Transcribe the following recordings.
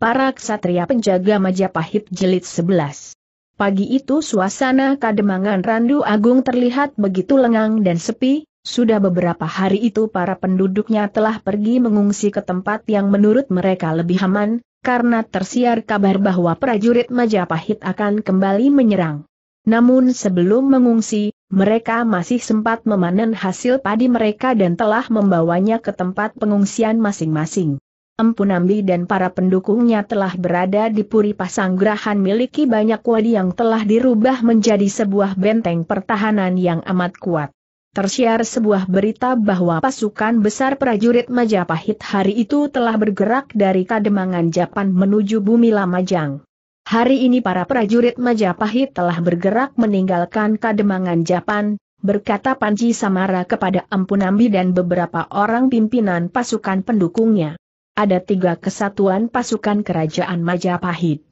Para ksatria penjaga Majapahit jilid 11. Pagi itu suasana kademangan Randu Agung terlihat begitu lengang dan sepi, sudah beberapa hari itu para penduduknya telah pergi mengungsi ke tempat yang menurut mereka lebih aman, karena tersiar kabar bahwa prajurit Majapahit akan kembali menyerang. Namun sebelum mengungsi, mereka masih sempat memanen hasil padi mereka dan telah membawanya ke tempat pengungsian masing-masing. Empu Nambi dan para pendukungnya telah berada di Puri Pasanggrahan miliki banyak wadi yang telah dirubah menjadi sebuah benteng pertahanan yang amat kuat. Tersiar sebuah berita bahwa pasukan besar prajurit Majapahit hari itu telah bergerak dari Kademangan Japan menuju Bumi Lamajang. Hari ini para prajurit Majapahit telah bergerak meninggalkan Kademangan Japan, berkata Panji Samara kepada Empu Nambi dan beberapa orang pimpinan pasukan pendukungnya ada tiga kesatuan pasukan kerajaan Majapahit.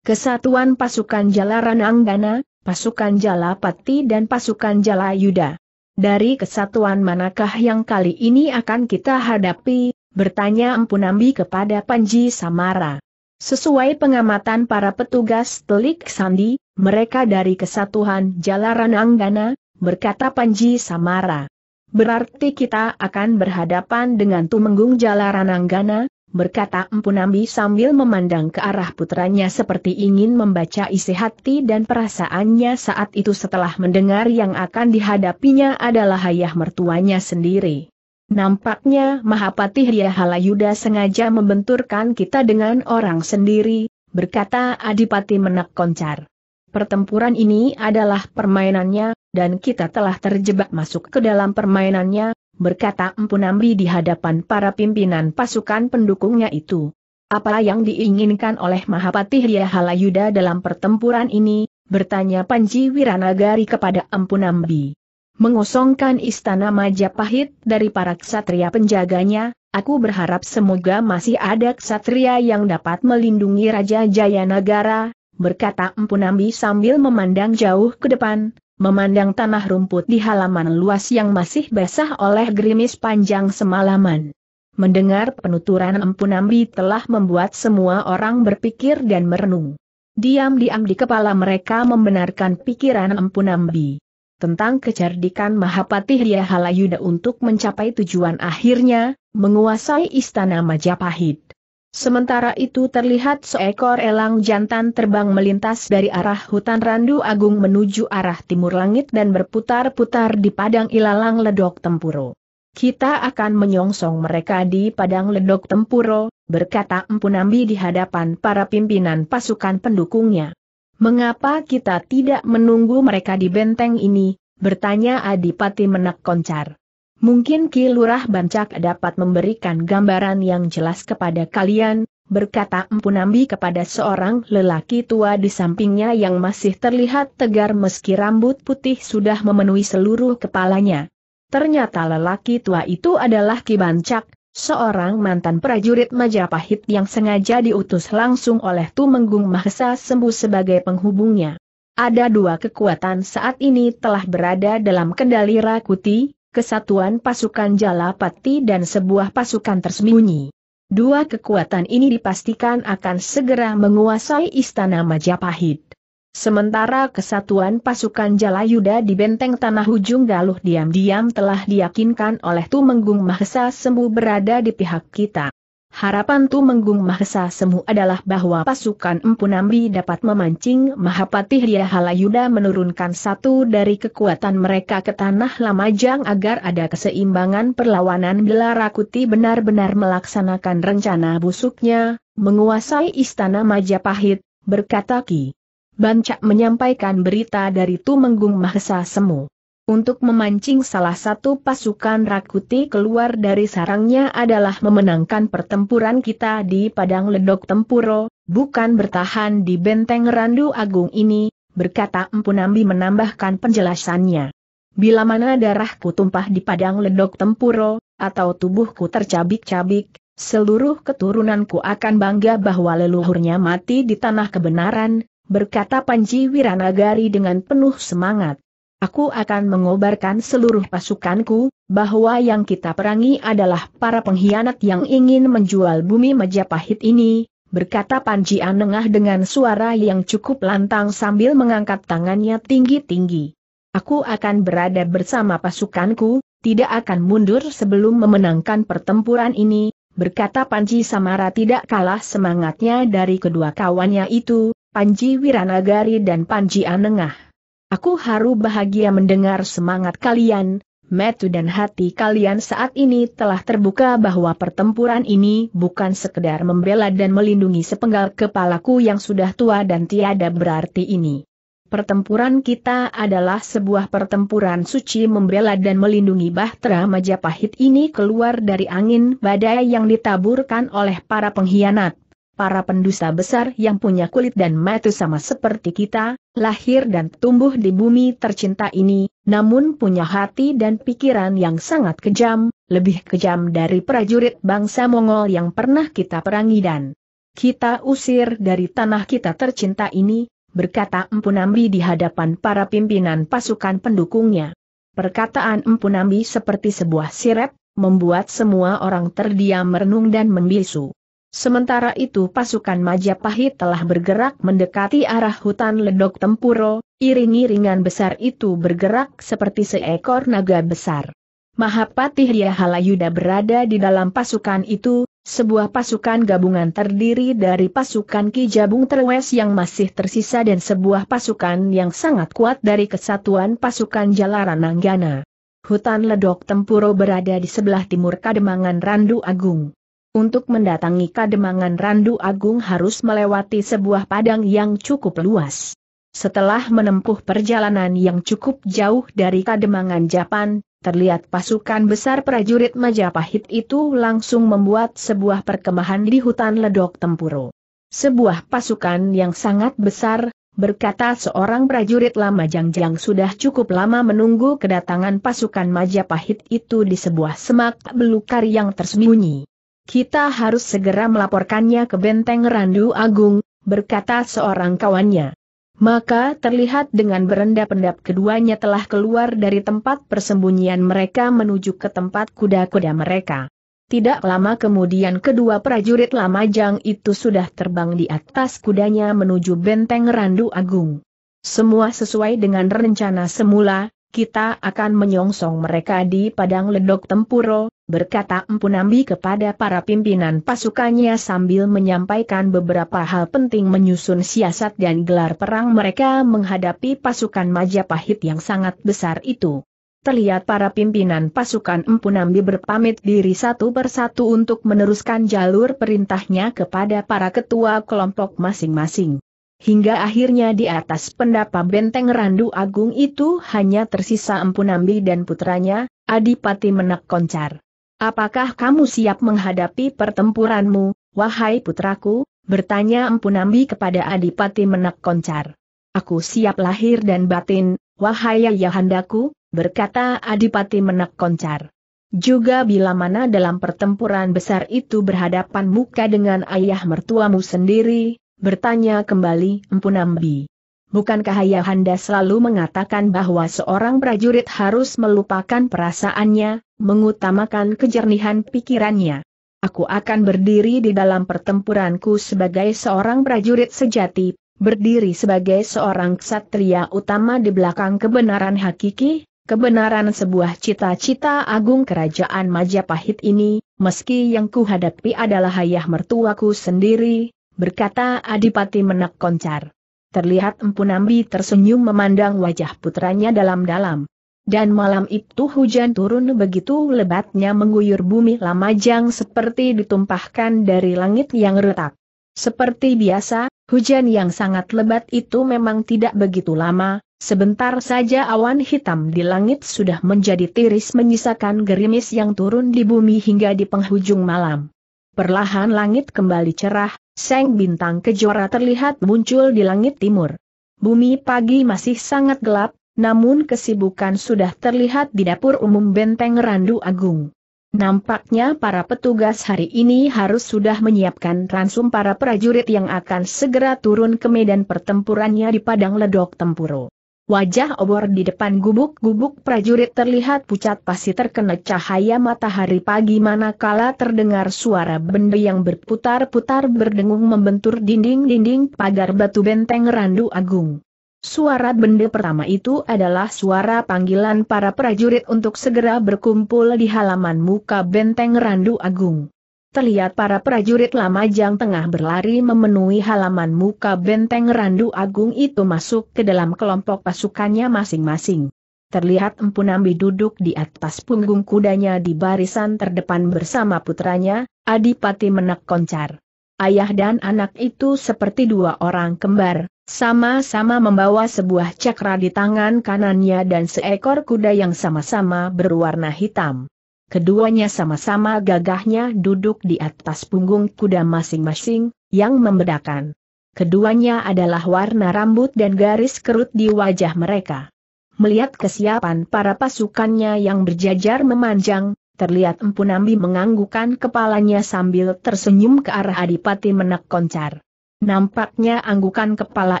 Kesatuan pasukan Jalaran Anggana, pasukan Jalapati dan pasukan Jalayuda. Dari kesatuan manakah yang kali ini akan kita hadapi, bertanya Empu Nambi kepada Panji Samara. Sesuai pengamatan para petugas telik sandi, mereka dari kesatuan Jalaran Anggana, berkata Panji Samara. Berarti kita akan berhadapan dengan Tumenggung Jalaran Anggana, berkata Empu Nambi sambil memandang ke arah putranya seperti ingin membaca isi hati dan perasaannya saat itu setelah mendengar yang akan dihadapinya adalah ayah mertuanya sendiri. Nampaknya Mahapati Halayuda sengaja membenturkan kita dengan orang sendiri, berkata Adipati Menak Koncar. Pertempuran ini adalah permainannya, dan kita telah terjebak masuk ke dalam permainannya, berkata Empu Nambi di hadapan para pimpinan pasukan pendukungnya itu. Apa yang diinginkan oleh Mahapati Halayuda dalam pertempuran ini, bertanya Panji Wiranagari kepada Empu Nambi. Mengosongkan istana Majapahit dari para ksatria penjaganya, aku berharap semoga masih ada ksatria yang dapat melindungi Raja Jayanagara, berkata Empu Nambi sambil memandang jauh ke depan, memandang tanah rumput di halaman luas yang masih basah oleh gerimis panjang semalaman. Mendengar penuturan Empu Nambi telah membuat semua orang berpikir dan merenung. Diam-diam di kepala mereka membenarkan pikiran Empu Nambi. Tentang kecerdikan Mahapati Halayuda untuk mencapai tujuan akhirnya, menguasai istana Majapahit. Sementara itu terlihat seekor elang jantan terbang melintas dari arah hutan Randu Agung menuju arah timur langit dan berputar-putar di padang ilalang ledok tempuro. Kita akan menyongsong mereka di padang ledok tempuro, berkata Empu Nambi di hadapan para pimpinan pasukan pendukungnya. Mengapa kita tidak menunggu mereka di benteng ini, bertanya Adipati Menak Koncar. Mungkin Ki Lurah Bancak dapat memberikan gambaran yang jelas kepada kalian, berkata Empu Nambi kepada seorang lelaki tua di sampingnya yang masih terlihat tegar meski rambut putih sudah memenuhi seluruh kepalanya. Ternyata lelaki tua itu adalah Ki Bancak, seorang mantan prajurit Majapahit yang sengaja diutus langsung oleh Tumenggung Mahesa Sembuh sebagai penghubungnya. Ada dua kekuatan saat ini telah berada dalam kendali Rakuti, kesatuan pasukan Jalapati dan sebuah pasukan tersembunyi. Dua kekuatan ini dipastikan akan segera menguasai istana Majapahit. Sementara kesatuan pasukan Jalayuda di benteng tanah ujung Galuh diam-diam telah diyakinkan oleh Tumenggung Mahesa Sembuh berada di pihak kita. Harapan Tumenggung Mahesa Semu adalah bahwa pasukan Empu Nambi dapat memancing Mahapati Halayuda menurunkan satu dari kekuatan mereka ke tanah Lamajang agar ada keseimbangan perlawanan bila Rakuti benar-benar melaksanakan rencana busuknya, menguasai istana Majapahit, berkata Ki. Bancak menyampaikan berita dari Tumenggung Mahesa Semu. Untuk memancing salah satu pasukan Rakuti keluar dari sarangnya adalah memenangkan pertempuran kita di Padang Ledok Tempuro, bukan bertahan di benteng Randu Agung ini, berkata Empu Nambi menambahkan penjelasannya. Bila mana darahku tumpah di Padang Ledok Tempuro, atau tubuhku tercabik-cabik, seluruh keturunanku akan bangga bahwa leluhurnya mati di tanah kebenaran, berkata Panji Wiranagari dengan penuh semangat. Aku akan mengobarkan seluruh pasukanku, bahwa yang kita perangi adalah para pengkhianat yang ingin menjual bumi Majapahit ini, berkata Panji Anengah dengan suara yang cukup lantang sambil mengangkat tangannya tinggi-tinggi. Aku akan berada bersama pasukanku, tidak akan mundur sebelum memenangkan pertempuran ini, berkata Panji Samara tidak kalah semangatnya dari kedua kawannya itu, Panji Wiranagari dan Panji Anengah. Aku haru bahagia mendengar semangat kalian, metu dan hati kalian saat ini telah terbuka bahwa pertempuran ini bukan sekedar membela dan melindungi sepenggal kepalaku yang sudah tua dan tiada berarti ini. Pertempuran kita adalah sebuah pertempuran suci membela dan melindungi Bahtera Majapahit ini keluar dari angin badai yang ditaburkan oleh para pengkhianat para pendusta besar yang punya kulit dan mata sama seperti kita, lahir dan tumbuh di bumi tercinta ini, namun punya hati dan pikiran yang sangat kejam, lebih kejam dari prajurit bangsa Mongol yang pernah kita perangi dan kita usir dari tanah kita tercinta ini, berkata Empu Nambi di hadapan para pimpinan pasukan pendukungnya. Perkataan Empu Nambi seperti sebuah sirep, membuat semua orang terdiam merenung dan membisu. Sementara itu pasukan Majapahit telah bergerak mendekati arah hutan ledok tempuro, iring-iringan besar itu bergerak seperti seekor naga besar. Mahapati Halayuda berada di dalam pasukan itu, sebuah pasukan gabungan terdiri dari pasukan Ki Jabung Terwes yang masih tersisa dan sebuah pasukan yang sangat kuat dari kesatuan pasukan Jalaran Nanggana. Hutan ledok tempuro berada di sebelah timur Kademangan Randu Agung. Untuk mendatangi Kademangan Randu Agung harus melewati sebuah padang yang cukup luas. Setelah menempuh perjalanan yang cukup jauh dari Kademangan Japan, terlihat pasukan besar prajurit Majapahit itu langsung membuat sebuah perkemahan di hutan ledok Tempuro. Sebuah pasukan yang sangat besar, berkata seorang prajurit lama Jangjang sudah cukup lama menunggu kedatangan pasukan Majapahit itu di sebuah semak belukar yang tersembunyi. Kita harus segera melaporkannya ke benteng Randu Agung, berkata seorang kawannya. Maka terlihat dengan berendap-endap keduanya telah keluar dari tempat persembunyian mereka menuju ke tempat kuda-kuda mereka. Tidak lama kemudian kedua prajurit Lamajang itu sudah terbang di atas kudanya menuju benteng Randu Agung. Semua sesuai dengan rencana semula, kita akan menyongsong mereka di padang ledok tempuro, berkata Empu Nambi kepada para pimpinan pasukannya sambil menyampaikan beberapa hal penting menyusun siasat dan gelar perang mereka menghadapi pasukan Majapahit yang sangat besar itu. Terlihat para pimpinan pasukan Empu Nambi berpamit diri satu persatu untuk meneruskan jalur perintahnya kepada para ketua kelompok masing-masing. Hingga akhirnya di atas pendapa benteng Randu Agung itu hanya tersisa Empu Nambi dan putranya, Adipati Menak Koncar. Apakah kamu siap menghadapi pertempuranmu, wahai putraku? Bertanya Empu Nambi kepada Adipati Menak Koncar. Aku siap lahir dan batin, wahai ayahandaku, berkata Adipati Menak Koncar. Juga bila mana dalam pertempuran besar itu berhadapan muka dengan ayah mertuamu sendiri, Bertanya kembali, Empu Nambi. Bukankah Ayahanda selalu mengatakan bahwa seorang prajurit harus melupakan perasaannya, mengutamakan kejernihan pikirannya? Aku akan berdiri di dalam pertempuranku sebagai seorang prajurit sejati, berdiri sebagai seorang ksatria utama di belakang kebenaran hakiki, kebenaran sebuah cita-cita agung kerajaan Majapahit ini, meski yang kuhadapi adalah ayah mertuaku sendiri, berkata Adipati Menak Koncar. Terlihat Empu Nambi tersenyum memandang wajah putranya dalam-dalam. Dan malam itu hujan turun begitu lebatnya mengguyur bumi Lamajang seperti ditumpahkan dari langit yang retak. Seperti biasa, hujan yang sangat lebat itu memang tidak begitu lama, sebentar saja awan hitam di langit sudah menjadi tiris menyisakan gerimis yang turun di bumi hingga di penghujung malam. Perlahan langit kembali cerah, seng bintang kejora terlihat muncul di langit timur. Bumi pagi masih sangat gelap, namun kesibukan sudah terlihat di dapur umum benteng Randu Agung. Nampaknya para petugas hari ini harus sudah menyiapkan ransum para prajurit yang akan segera turun ke medan pertempurannya di padang ledok tempuro. Wajah obor di depan gubuk-gubuk prajurit terlihat pucat pasti terkena cahaya matahari pagi manakala terdengar suara benda yang berputar-putar berdengung membentur dinding-dinding pagar batu benteng Randu Agung. Suara benda pertama itu adalah suara panggilan para prajurit untuk segera berkumpul di halaman muka benteng Randu Agung. Terlihat para prajurit Lamajang tengah berlari memenuhi halaman muka benteng Randu Agung itu masuk ke dalam kelompok pasukannya masing-masing. Terlihat Empu Nambi duduk di atas punggung kudanya di barisan terdepan bersama putranya, Adipati Menak Koncar. Ayah dan anak itu seperti dua orang kembar, sama-sama membawa sebuah cakra di tangan kanannya dan seekor kuda yang sama-sama berwarna hitam. Keduanya sama-sama gagahnya duduk di atas punggung kuda masing-masing, yang membedakan. Keduanya adalah warna rambut dan garis kerut di wajah mereka. Melihat kesiapan para pasukannya yang berjajar memanjang, terlihat Empu Nambi menganggukkan kepalanya sambil tersenyum ke arah Adipati Menak Koncar. Nampaknya anggukan kepala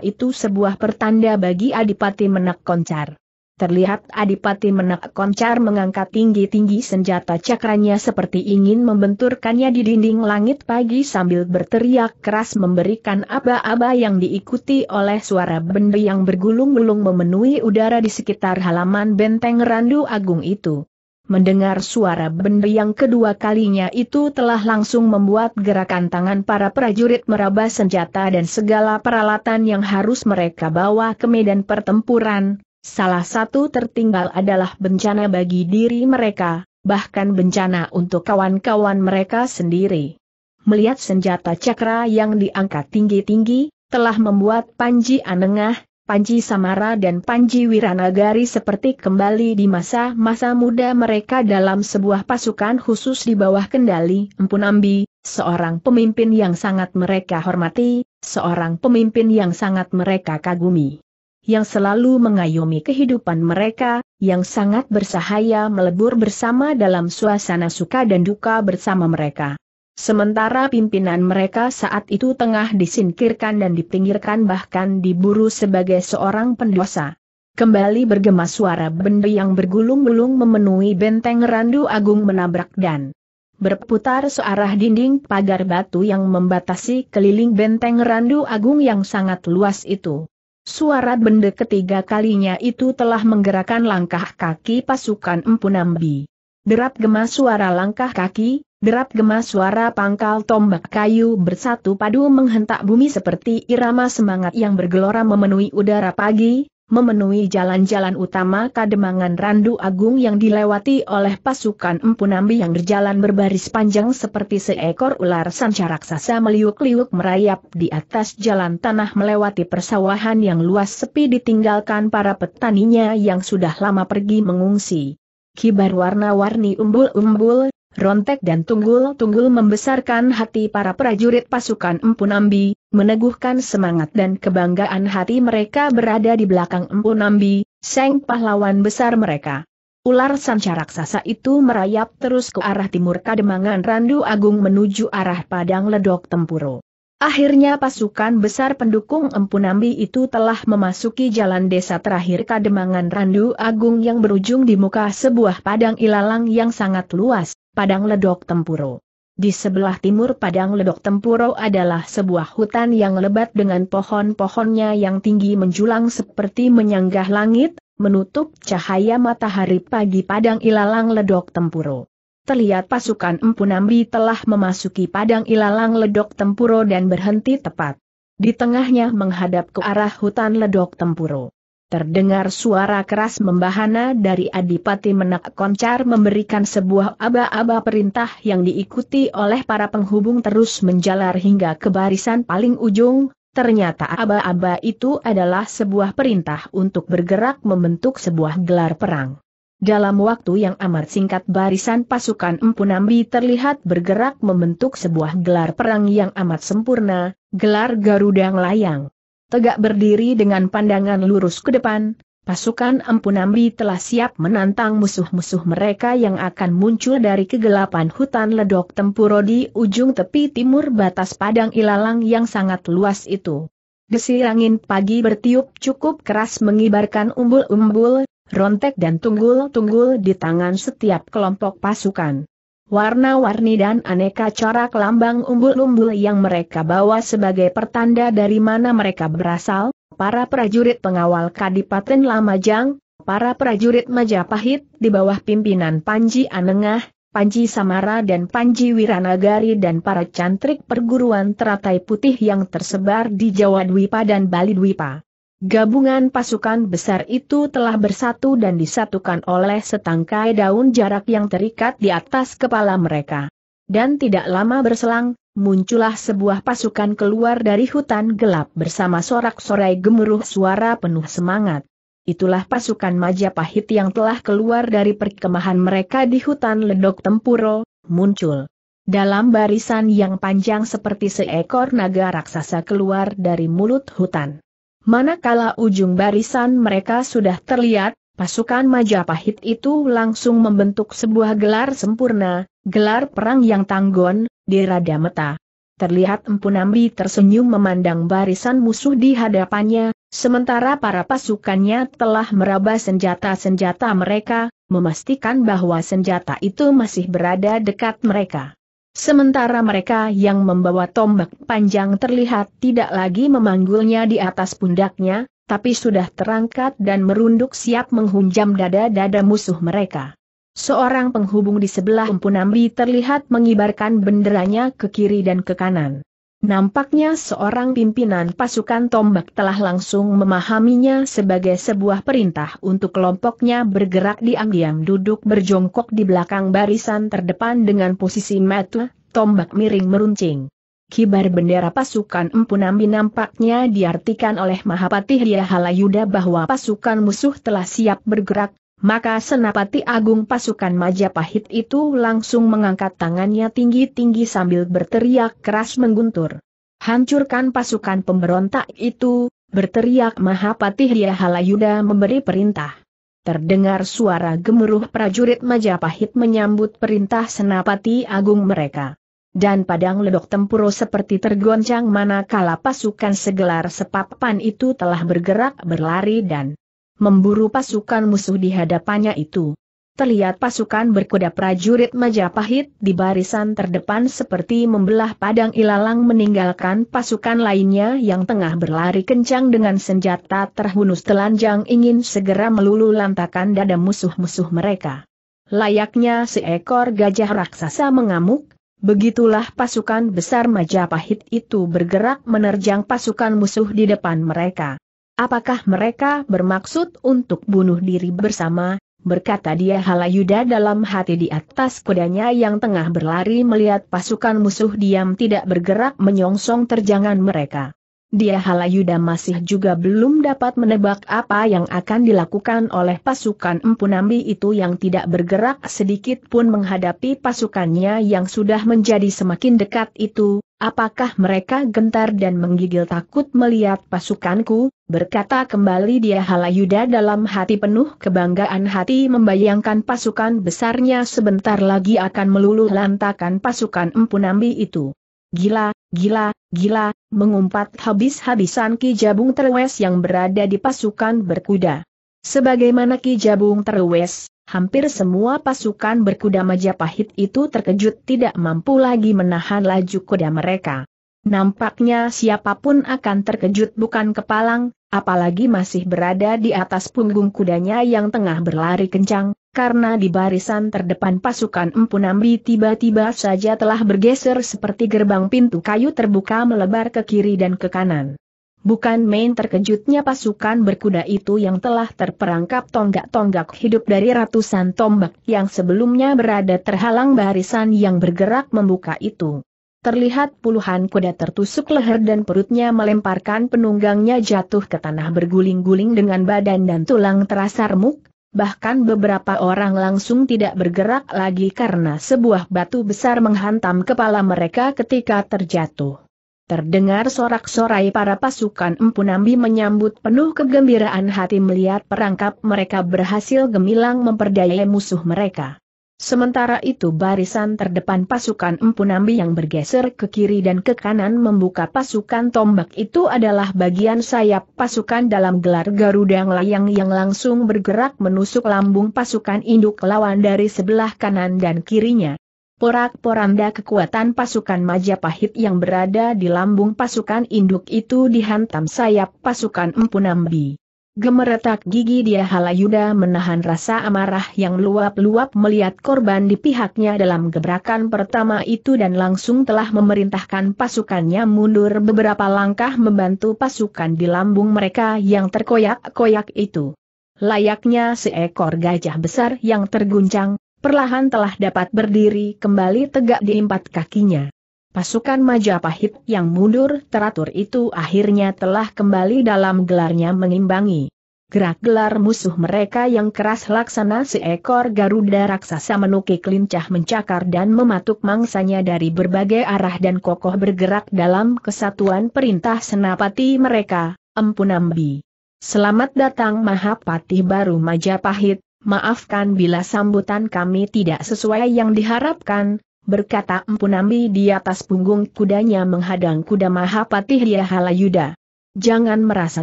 itu sebuah pertanda bagi Adipati Menak Koncar. Terlihat Adipati Menak Koncar mengangkat tinggi-tinggi senjata cakranya seperti ingin membenturkannya di dinding langit pagi sambil berteriak keras memberikan aba-aba yang diikuti oleh suara benda yang bergulung-gulung memenuhi udara di sekitar halaman benteng Randu Agung itu. Mendengar suara benda yang kedua kalinya itu telah langsung membuat gerakan tangan para prajurit meraba senjata dan segala peralatan yang harus mereka bawa ke medan pertempuran, Salah satu tertinggal adalah bencana bagi diri mereka, bahkan bencana untuk kawan-kawan mereka sendiri. Melihat senjata cakra yang diangkat tinggi-tinggi, telah membuat Panji Anengah, Panji Samara dan Panji Wiranagari seperti kembali di masa-masa muda mereka dalam sebuah pasukan khusus di bawah kendali Empu Nambi, seorang pemimpin yang sangat mereka hormati, seorang pemimpin yang sangat mereka kagumi yang selalu mengayomi kehidupan mereka, yang sangat bersahaya melebur bersama dalam suasana suka dan duka bersama mereka. Sementara pimpinan mereka saat itu tengah disingkirkan dan dipinggirkan bahkan diburu sebagai seorang pendosa. Kembali bergema suara benda yang bergulung-gulung memenuhi benteng Randu Agung menabrak dan berputar searah dinding pagar batu yang membatasi keliling benteng Randu Agung yang sangat luas itu. Suara benda ketiga kalinya itu telah menggerakkan langkah kaki pasukan Empu Nambi. Derap gema suara langkah kaki, derap gema suara pangkal tombak kayu bersatu padu menghentak bumi seperti irama semangat yang bergelora memenuhi udara pagi, memenuhi jalan-jalan utama Kademangan Randu Agung yang dilewati oleh pasukan Empu Nambi yang berjalan berbaris panjang seperti seekor ular sanca raksasa meliuk-liuk merayap di atas jalan tanah melewati persawahan yang luas sepi ditinggalkan para petaninya yang sudah lama pergi mengungsi. Kibar warna-warni umbul-umbul, rontek dan tunggul-tunggul membesarkan hati para prajurit pasukan Empu Nambi, meneguhkan semangat dan kebanggaan hati mereka berada di belakang Empu Nambi, seng pahlawan besar mereka. Ular sanca raksasa itu merayap terus ke arah timur Kademangan Randu Agung menuju arah Padang Ledok Tempuro. Akhirnya pasukan besar pendukung Empu Nambi itu telah memasuki jalan desa terakhir Kademangan Randu Agung yang berujung di muka sebuah padang ilalang yang sangat luas, Padang Ledok Tempuro. Di sebelah timur Padang Ledok Tempuro adalah sebuah hutan yang lebat dengan pohon-pohonnya yang tinggi menjulang seperti menyanggah langit, menutup cahaya matahari pagi Padang Ilalang Ledok Tempuro terlihat pasukan Empu Nambi telah memasuki padang ilalang ledok tempuro dan berhenti tepat. Di tengahnya menghadap ke arah hutan ledok tempuro. Terdengar suara keras membahana dari Adipati Menak Koncar memberikan sebuah aba-aba perintah yang diikuti oleh para penghubung terus menjalar hingga ke barisan paling ujung, ternyata aba-aba itu adalah sebuah perintah untuk bergerak membentuk sebuah gelar perang. Dalam waktu yang amat singkat barisan pasukan Empu Nambi terlihat bergerak membentuk sebuah gelar perang yang amat sempurna, gelar Garuda Layang. Tegak berdiri dengan pandangan lurus ke depan, pasukan Empu Nambi telah siap menantang musuh-musuh mereka yang akan muncul dari kegelapan hutan ledok tempuro di ujung tepi timur batas padang ilalang yang sangat luas itu. Desir angin pagi bertiup cukup keras mengibarkan umbul-umbul, rontek dan tunggul-tunggul di tangan setiap kelompok pasukan. Warna-warni dan aneka corak lambang umbul-umbul yang mereka bawa sebagai pertanda dari mana mereka berasal, para prajurit pengawal Kadipaten Lamajang, para prajurit Majapahit di bawah pimpinan Panji Anengah, Panji Samara dan Panji Wiranagari dan para cantrik perguruan teratai putih yang tersebar di Jawa Dwipa dan Bali Dwipa. Gabungan pasukan besar itu telah bersatu dan disatukan oleh setangkai daun jarak yang terikat di atas kepala mereka. Dan tidak lama berselang, muncullah sebuah pasukan keluar dari hutan gelap bersama sorak-sorai gemuruh suara penuh semangat. Itulah pasukan Majapahit yang telah keluar dari perkemahan mereka di hutan Ledok Tempuro, muncul. Dalam barisan yang panjang seperti seekor naga raksasa keluar dari mulut hutan. Manakala ujung barisan mereka sudah terlihat, pasukan Majapahit itu langsung membentuk sebuah gelar sempurna, gelar perang yang tanggon, di Rada Meta. Terlihat Empu Nambi tersenyum memandang barisan musuh di hadapannya, sementara para pasukannya telah meraba senjata-senjata mereka, memastikan bahwa senjata itu masih berada dekat mereka. Sementara mereka yang membawa tombak panjang terlihat tidak lagi memanggulnya di atas pundaknya, tapi sudah terangkat dan merunduk siap menghunjam dada-dada musuh mereka. Seorang penghubung di sebelah Empu Nambi terlihat mengibarkan benderanya ke kiri dan ke kanan. Nampaknya seorang pimpinan pasukan tombak telah langsung memahaminya sebagai sebuah perintah untuk kelompoknya bergerak diam-diam duduk berjongkok di belakang barisan terdepan dengan posisi mata, tombak miring meruncing. Kibar bendera pasukan Empu Nambi nampaknya diartikan oleh Mahapati Halayuda bahwa pasukan musuh telah siap bergerak, maka Senapati Agung pasukan Majapahit itu langsung mengangkat tangannya tinggi-tinggi sambil berteriak keras mengguntur. Hancurkan pasukan pemberontak itu, berteriak Mahapati Halayuda memberi perintah. Terdengar suara gemuruh prajurit Majapahit menyambut perintah Senapati Agung mereka. Dan padang ledok tempuro seperti tergoncang manakala pasukan segelar sepapan itu telah bergerak berlari dan memburu pasukan musuh di hadapannya itu. Terlihat pasukan berkuda prajurit Majapahit di barisan terdepan seperti membelah padang ilalang meninggalkan pasukan lainnya yang tengah berlari kencang dengan senjata terhunus telanjang ingin segera melulu lantakan dada musuh-musuh mereka. Layaknya seekor gajah raksasa mengamuk, begitulah pasukan besar Majapahit itu bergerak menerjang pasukan musuh di depan mereka. Apakah mereka bermaksud untuk bunuh diri bersama? Berkata dia Halayuda dalam hati di atas kudanya yang tengah berlari melihat pasukan musuh diam tidak bergerak menyongsong terjangan mereka. Dia Halayuda masih juga belum dapat menebak apa yang akan dilakukan oleh pasukan Empu Nambi itu yang tidak bergerak sedikit pun menghadapi pasukannya yang sudah menjadi semakin dekat itu, Apakah mereka gentar dan menggigil takut melihat pasukanku? Berkata kembali dia Halayuda dalam hati penuh kebanggaan hati membayangkan pasukan besarnya sebentar lagi akan meluluh lantakan pasukan Empu Nambi itu. Gila, gila, gila, mengumpat habis-habisan Ki Jabung Terwes yang berada di pasukan berkuda. Sebagaimana Ki Jabung Terwes, hampir semua pasukan berkuda Majapahit itu terkejut tidak mampu lagi menahan laju kuda mereka. Nampaknya siapa pun akan terkejut bukan kepalang, apalagi masih berada di atas punggung kudanya yang tengah berlari kencang, karena di barisan terdepan pasukan Empu Nambi tiba-tiba saja telah bergeser seperti gerbang pintu kayu terbuka melebar ke kiri dan ke kanan. Bukan main terkejutnya pasukan berkuda itu yang telah terperangkap tonggak-tonggak hidup dari ratusan tombak yang sebelumnya berada terhalang barisan yang bergerak membuka itu. Terlihat puluhan kuda tertusuk leher dan perutnya melemparkan penunggangnya jatuh ke tanah berguling-guling dengan badan dan tulang terasa remuk, bahkan beberapa orang langsung tidak bergerak lagi karena sebuah batu besar menghantam kepala mereka ketika terjatuh. Terdengar sorak-sorai para pasukan Empu Nambi menyambut penuh kegembiraan hati melihat perangkap mereka berhasil gemilang memperdayai musuh mereka. Sementara itu barisan terdepan pasukan Empu Nambi yang bergeser ke kiri dan ke kanan membuka pasukan tombak itu adalah bagian sayap pasukan dalam gelar Garuda Layang yang langsung bergerak menusuk lambung pasukan induk lawan dari sebelah kanan dan kirinya. Porak-poranda kekuatan pasukan Majapahit yang berada di lambung pasukan induk itu dihantam sayap pasukan Empu Nambi. Gemeretak gigi dia Halayuda menahan rasa amarah yang luap-luap melihat korban di pihaknya dalam gebrakan pertama itu dan langsung telah memerintahkan pasukannya mundur beberapa langkah membantu pasukan di lambung mereka yang terkoyak-koyak itu. Layaknya seekor gajah besar yang terguncang, perlahan telah dapat berdiri kembali tegak di empat kakinya. Pasukan Majapahit yang mundur teratur itu akhirnya telah kembali dalam gelarnya mengimbangi. Gerak gelar musuh mereka yang keras laksana seekor Garuda raksasa menukik lincah mencakar dan mematuk mangsanya dari berbagai arah dan kokoh bergerak dalam kesatuan perintah senapati mereka, Empu Nambi. Selamat datang Mahapati baru Majapahit, maafkan bila sambutan kami tidak sesuai yang diharapkan, berkata Empu Nambi di atas punggung kudanya menghadang kuda Mahapati Halayuda. Jangan merasa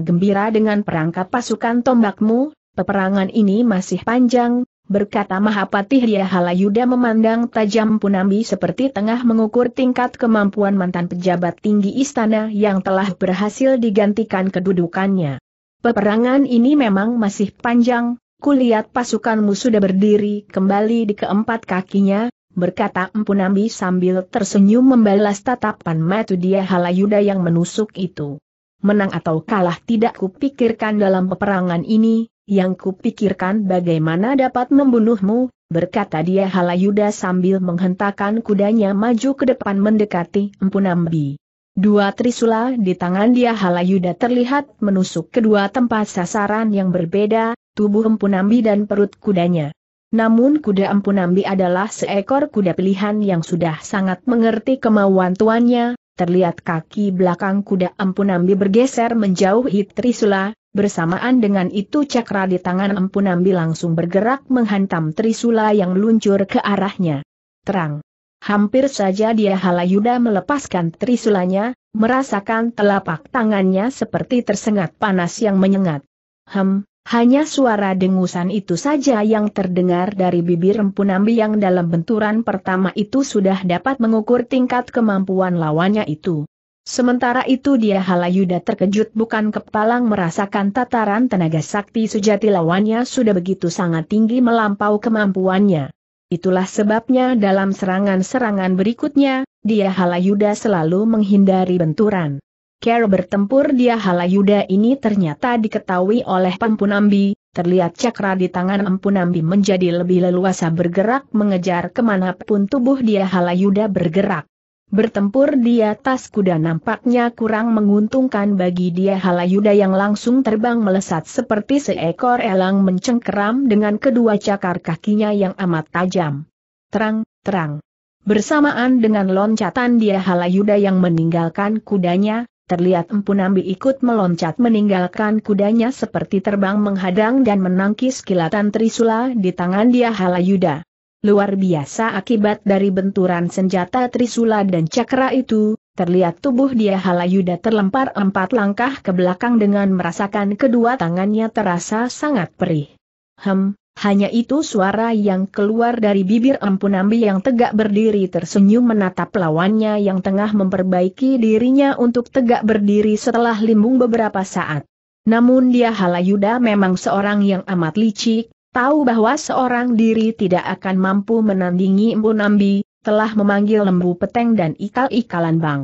gembira dengan perangkap pasukan tombakmu, peperangan ini masih panjang, berkata Mahapati Halayuda memandang tajam Empu Nambi seperti tengah mengukur tingkat kemampuan mantan pejabat tinggi istana yang telah berhasil digantikan kedudukannya. Peperangan ini memang masih panjang, kulihat pasukanmu sudah berdiri kembali di keempat kakinya, berkata Empu Nambi sambil tersenyum membalas tatapan mata dia Halayuda yang menusuk itu. Menang atau kalah tidak kupikirkan dalam peperangan ini, yang kupikirkan bagaimana dapat membunuhmu, berkata dia Halayuda sambil menghentakkan kudanya maju ke depan mendekati Empu Nambi. Dua trisula di tangan dia Halayuda terlihat menusuk kedua tempat sasaran yang berbeda, tubuh Empu Nambi dan perut kudanya. Namun kuda Empu Nambi adalah seekor kuda pilihan yang sudah sangat mengerti kemauan tuannya, terlihat kaki belakang kuda Empu Nambi bergeser menjauhi Trisula, bersamaan dengan itu cakra di tangan Empu Nambi langsung bergerak menghantam Trisula yang meluncur ke arahnya. Terang. Hampir saja dia Halayuda melepaskan Trisulanya, merasakan telapak tangannya seperti tersengat panas yang menyengat. Hem, hanya suara dengusan itu saja yang terdengar dari bibir Empu Nambi yang dalam benturan pertama itu sudah dapat mengukur tingkat kemampuan lawannya itu. Sementara itu dia Halayuda terkejut bukan kepalang merasakan tataran tenaga sakti sejati lawannya sudah begitu sangat tinggi melampau kemampuannya. Itulah sebabnya dalam serangan-serangan berikutnya, dia Halayuda selalu menghindari benturan. Cara bertempur dia Halayuda ini ternyata diketahui oleh Pampunambi, terlihat cakra di tangan Empunambi menjadi lebih leluasa bergerak mengejar ke mana pun tubuh dia Halayuda bergerak. Bertempur di atas kuda nampaknya kurang menguntungkan bagi dia Halayuda yang langsung terbang melesat seperti seekor elang mencengkeram dengan kedua cakar kakinya yang amat tajam. Terang, terang. Bersamaan dengan loncatan dia Halayuda yang meninggalkan kudanya, terlihat Empu Nambi ikut meloncat meninggalkan kudanya seperti terbang menghadang dan menangkis kilatan Trisula di tangan dia Halayuda. Luar biasa akibat dari benturan senjata Trisula dan Cakra itu, terlihat tubuh dia Halayuda terlempar empat langkah ke belakang dengan merasakan kedua tangannya terasa sangat perih. Hem, hanya itu suara yang keluar dari bibir Ampunambi yang tegak berdiri tersenyum menatap lawannya yang tengah memperbaiki dirinya untuk tegak berdiri setelah limbung beberapa saat. Namun dia Halayuda memang seorang yang amat licik, tahu bahwa seorang diri tidak akan mampu menandingi Ampunambi, telah memanggil lembu peteng dan ikal-ikalan bang.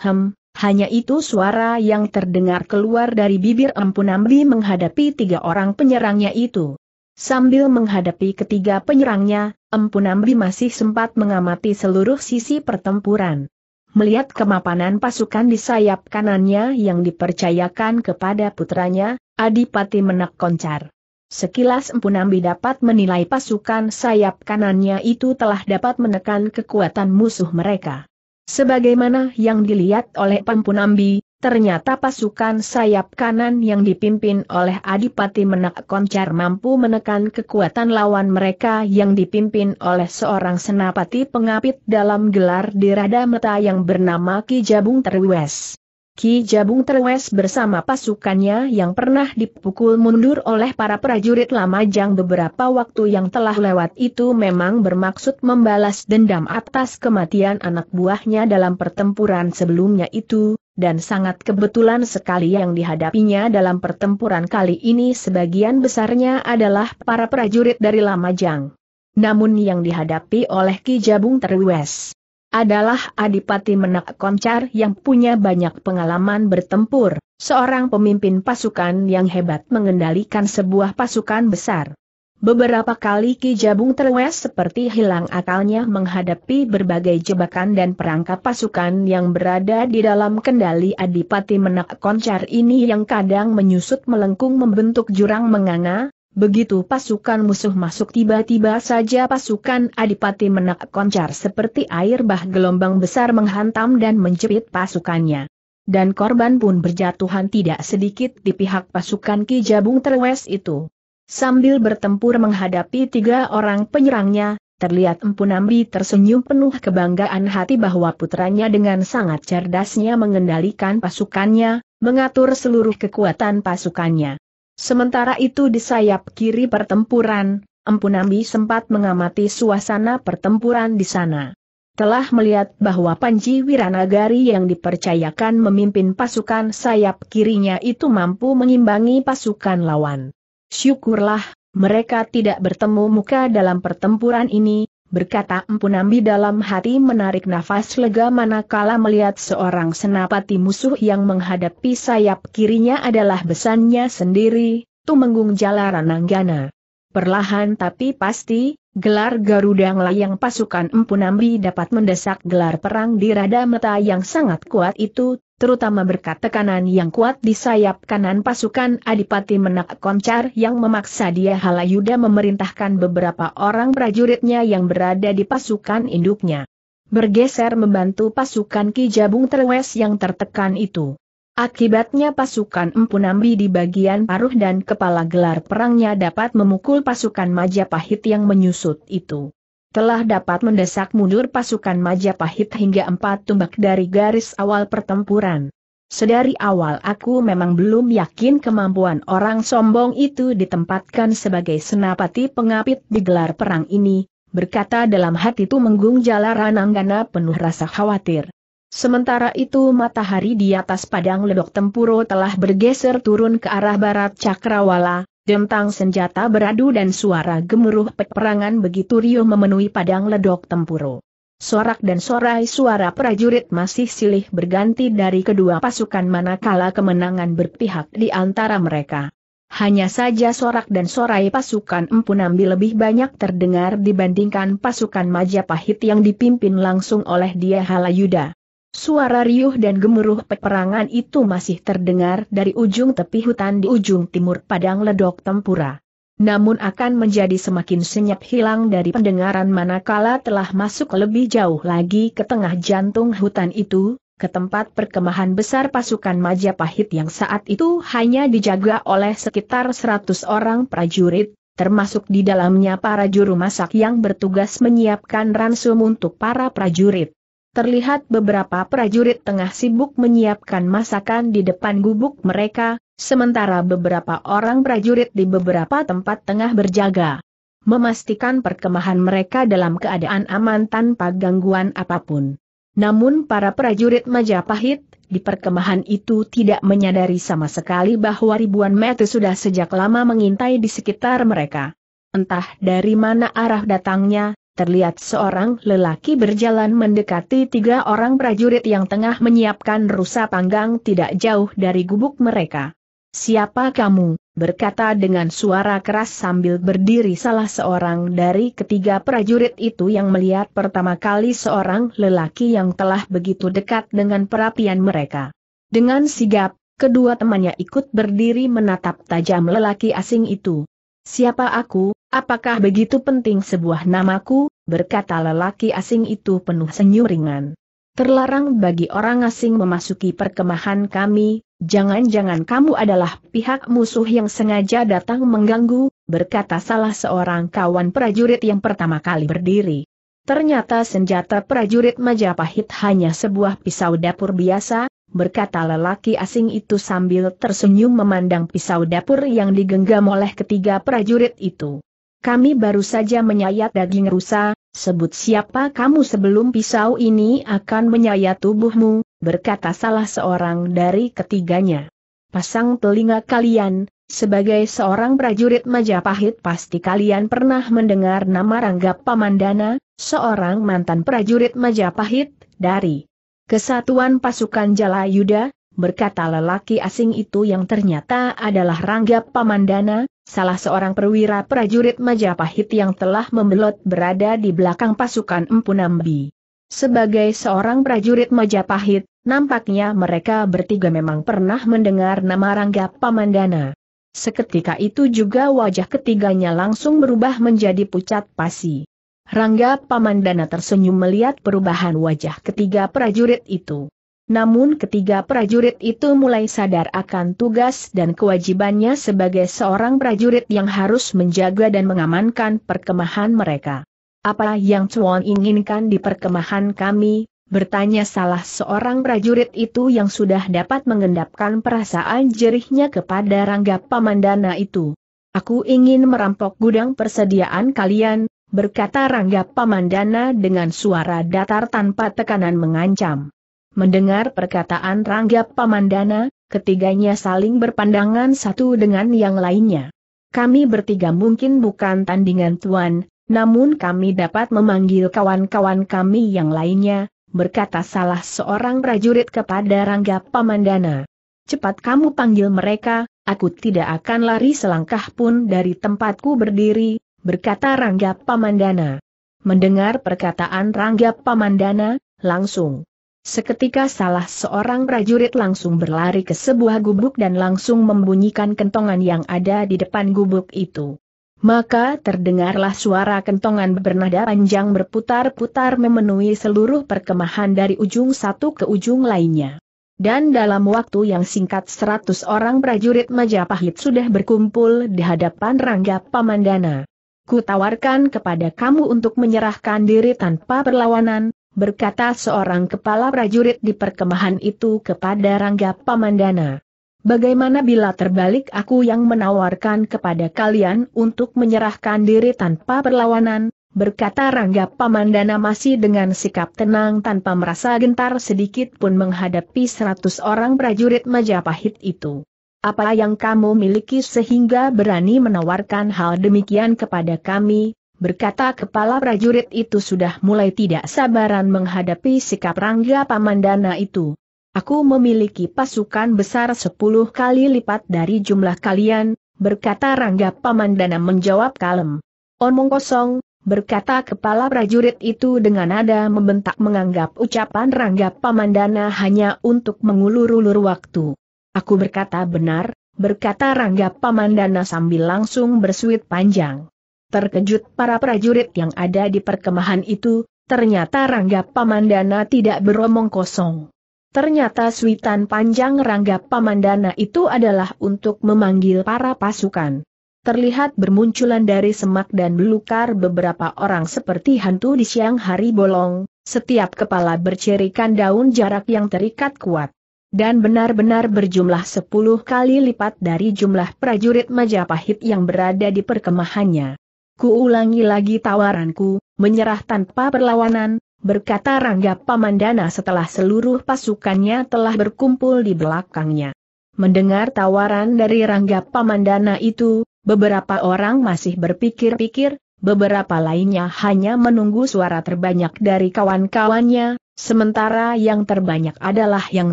Hem, hanya itu suara yang terdengar keluar dari bibir Ampunambi menghadapi tiga orang penyerangnya itu. Sambil menghadapi ketiga penyerangnya, Empu Nambi masih sempat mengamati seluruh sisi pertempuran. Melihat kemapanan pasukan di sayap kanannya yang dipercayakan kepada putranya, Adipati Menak Koncar. Sekilas Empu Nambi dapat menilai pasukan sayap kanannya itu telah dapat menekan kekuatan musuh mereka. Sebagaimana yang dilihat oleh Empu Nambi, ternyata pasukan sayap kanan yang dipimpin oleh Adipati Menak Koncar mampu menekan kekuatan lawan mereka yang dipimpin oleh seorang senapati pengapit dalam gelar di Rada Meta yang bernama Ki Jabung Terwes. Ki Jabung Terwes bersama pasukannya yang pernah dipukul mundur oleh para prajurit Lamajang beberapa waktu yang telah lewat itu memang bermaksud membalas dendam atas kematian anak buahnya dalam pertempuran sebelumnya itu, dan sangat kebetulan sekali yang dihadapinya dalam pertempuran kali ini sebagian besarnya adalah para prajurit dari Lamajang. Namun yang dihadapi oleh Ki Jabung Terwes adalah Adipati Menak Koncar yang punya banyak pengalaman bertempur, seorang pemimpin pasukan yang hebat mengendalikan sebuah pasukan besar. Beberapa kali Ki Jabung terwes seperti hilang akalnya menghadapi berbagai jebakan dan perangkap pasukan yang berada di dalam kendali Adipati Menak Koncar ini yang kadang menyusut melengkung membentuk jurang menganga, begitu pasukan musuh masuk tiba-tiba saja pasukan Adipati Menak Koncar seperti air bah gelombang besar menghantam dan menjepit pasukannya. Dan korban pun berjatuhan tidak sedikit di pihak pasukan Ki Jabung terwes itu. Sambil bertempur menghadapi tiga orang penyerangnya, terlihat Empu Nambi tersenyum penuh kebanggaan hati bahwa putranya dengan sangat cerdasnya mengendalikan pasukannya, mengatur seluruh kekuatan pasukannya. Sementara itu di sayap kiri pertempuran, Empu Nambi sempat mengamati suasana pertempuran di sana. Telah melihat bahwa Panji Wiranagari yang dipercayakan memimpin pasukan sayap kirinya itu mampu mengimbangi pasukan lawan. Syukurlah, mereka tidak bertemu muka dalam pertempuran ini, berkata Empu Nambi dalam hati menarik nafas lega manakala melihat seorang senapati musuh yang menghadapi sayap kirinya adalah besannya sendiri, Tumenggung Jalaran Nanggana. Perlahan tapi pasti, gelar Garuda Layang pasukan Empu Nambi dapat mendesak gelar perang di Rada Meta yang sangat kuat itu, terutama berkat tekanan yang kuat di sayap kanan pasukan Adipati Menak Koncar yang memaksa dia Halayuda memerintahkan beberapa orang prajuritnya yang berada di pasukan induknya. Bergeser membantu pasukan Ki Jabung Terwes yang tertekan itu. Akibatnya pasukan Empu Nambi di bagian paruh dan kepala gelar perangnya dapat memukul pasukan Majapahit yang menyusut itu telah dapat mendesak mundur pasukan Majapahit hingga empat tumbak dari garis awal pertempuran. Sedari awal aku memang belum yakin kemampuan orang sombong itu ditempatkan sebagai senapati pengapit di gelar perang ini, berkata dalam hati Tumenggung Jalarananggana penuh rasa khawatir. Sementara itu matahari di atas padang ledok tempuro telah bergeser turun ke arah barat Cakrawala, Dentang senjata beradu dan suara gemuruh peperangan begitu riuh memenuhi padang ledok tempuro. Sorak dan sorai suara prajurit masih silih berganti dari kedua pasukan manakala kemenangan berpihak di antara mereka. Hanya saja sorak dan sorai pasukan Empu Nambi lebih banyak terdengar dibandingkan pasukan Majapahit yang dipimpin langsung oleh dia Halayuda. Suara riuh dan gemuruh peperangan itu masih terdengar dari ujung tepi hutan di ujung timur padang ledok tempura. Namun akan menjadi semakin senyap hilang dari pendengaran manakala telah masuk lebih jauh lagi ke tengah jantung hutan itu, ke tempat perkemahan besar pasukan Majapahit yang saat itu hanya dijaga oleh sekitar 100 orang prajurit, termasuk di dalamnya para juru masak yang bertugas menyiapkan ransum untuk para prajurit. Terlihat beberapa prajurit tengah sibuk menyiapkan masakan di depan gubuk mereka, sementara beberapa orang prajurit di beberapa tempat tengah berjaga. Memastikan perkemahan mereka dalam keadaan aman tanpa gangguan apa pun. Namun para prajurit Majapahit, di perkemahan itu tidak menyadari sama sekali bahwa ribuan meter sudah sejak lama mengintai di sekitar mereka. Entah dari mana arah datangnya, terlihat seorang lelaki berjalan mendekati tiga orang prajurit yang tengah menyiapkan rusa panggang tidak jauh dari gubuk mereka. Siapa kamu? berkata dengan suara keras sambil berdiri salah seorang dari ketiga prajurit itu yang melihat pertama kali seorang lelaki yang telah begitu dekat dengan perapian mereka. Dengan sigap, kedua temannya ikut berdiri menatap tajam lelaki asing itu. Siapa aku, apakah begitu penting sebuah namaku, berkata lelaki asing itu penuh senyum ringan. Terlarang bagi orang asing memasuki perkemahan kami, jangan-jangan kamu adalah pihak musuh yang sengaja datang mengganggu, berkata salah seorang kawan prajurit yang pertama kali berdiri. Ternyata senjata prajurit Majapahit hanya sebuah pisau dapur biasa, berkata lelaki asing itu sambil tersenyum memandang pisau dapur yang digenggam oleh ketiga prajurit itu. Kami baru saja menyayat daging rusa, Sebut siapa kamu sebelum pisau ini akan menyayat tubuhmu, berkata salah seorang dari ketiganya. Pasang telinga kalian, sebagai seorang prajurit Majapahit pasti kalian pernah mendengar nama Rangga Pamandana, seorang mantan prajurit Majapahit, dari Kesatuan Pasukan Jala Yuda, berkata lelaki asing itu yang ternyata adalah Rangga Pamandana, salah seorang perwira prajurit Majapahit yang telah membelot berada di belakang pasukan Empu Nambi. Sebagai seorang prajurit Majapahit, nampaknya mereka bertiga memang pernah mendengar nama Rangga Pamandana. Seketika itu juga wajah ketiganya langsung berubah menjadi pucat pasi. Rangga Pamandana tersenyum melihat perubahan wajah ketiga prajurit itu. Namun ketiga prajurit itu mulai sadar akan tugas dan kewajibannya sebagai seorang prajurit yang harus menjaga dan mengamankan perkemahan mereka. Apa yang Chuan inginkan di perkemahan kami? Bertanya salah seorang prajurit itu yang sudah dapat mengendapkan perasaan jerihnya kepada Rangga Pamandana itu. Aku ingin merampok gudang persediaan kalian, berkata Rangga Pamandana dengan suara datar tanpa tekanan mengancam. Mendengar perkataan Rangga Pamandana, ketiganya saling berpandangan satu dengan yang lainnya. Kami bertiga mungkin bukan tandingan tuan, namun kami dapat memanggil kawan-kawan kami yang lainnya, berkata salah seorang prajurit kepada Rangga Pamandana. Cepat kamu panggil mereka, aku tidak akan lari selangkah pun dari tempatku berdiri, berkata Rangga Pamandana. Mendengar perkataan Rangga Pamandana, langsung Seketika salah seorang prajurit langsung berlari ke sebuah gubuk dan langsung membunyikan kentongan yang ada di depan gubuk itu. Maka terdengarlah suara kentongan bernada panjang berputar-putar memenuhi seluruh perkemahan dari ujung satu ke ujung lainnya. Dan dalam waktu yang singkat seratus orang prajurit Majapahit sudah berkumpul di hadapan Rangga Pamandana. Kutawarkan kepada kamu untuk menyerahkan diri tanpa perlawanan, berkata seorang kepala prajurit di perkemahan itu kepada Rangga Pamandana. Bagaimana bila terbalik aku yang menawarkan kepada kalian untuk menyerahkan diri tanpa perlawanan, berkata Rangga Pamandana masih dengan sikap tenang tanpa merasa gentar sedikit pun menghadapi seratus orang prajurit Majapahit itu. Apa yang kamu miliki sehingga berani menawarkan hal demikian kepada kami, berkata kepala prajurit itu sudah mulai tidak sabaran menghadapi sikap Rangga Pamandana itu. Aku memiliki pasukan besar sepuluh kali lipat dari jumlah kalian, berkata Rangga Pamandana menjawab kalem. Omong kosong, berkata kepala prajurit itu dengan nada membentak menganggap ucapan Rangga Pamandana hanya untuk mengulur-ulur waktu. Aku berkata benar, berkata Rangga Pamandana sambil langsung bersuit panjang. Terkejut para prajurit yang ada di perkemahan itu, ternyata Rangga Pamandana tidak beromong kosong. Ternyata suitan panjang Rangga Pamandana itu adalah untuk memanggil para pasukan. Terlihat bermunculan dari semak dan belukar beberapa orang seperti hantu di siang hari bolong, setiap kepala bercirikan daun jarak yang terikat kuat. Dan benar-benar berjumlah sepuluh kali lipat dari jumlah prajurit Majapahit yang berada di perkemahannya. Kuulangi lagi tawaranku, menyerah tanpa perlawanan, berkata Rangga Pamandana setelah seluruh pasukannya telah berkumpul di belakangnya. Mendengar tawaran dari Rangga Pamandana itu, beberapa orang masih berpikir-pikir, beberapa lainnya hanya menunggu suara terbanyak dari kawan-kawannya, Sementara yang terbanyak adalah yang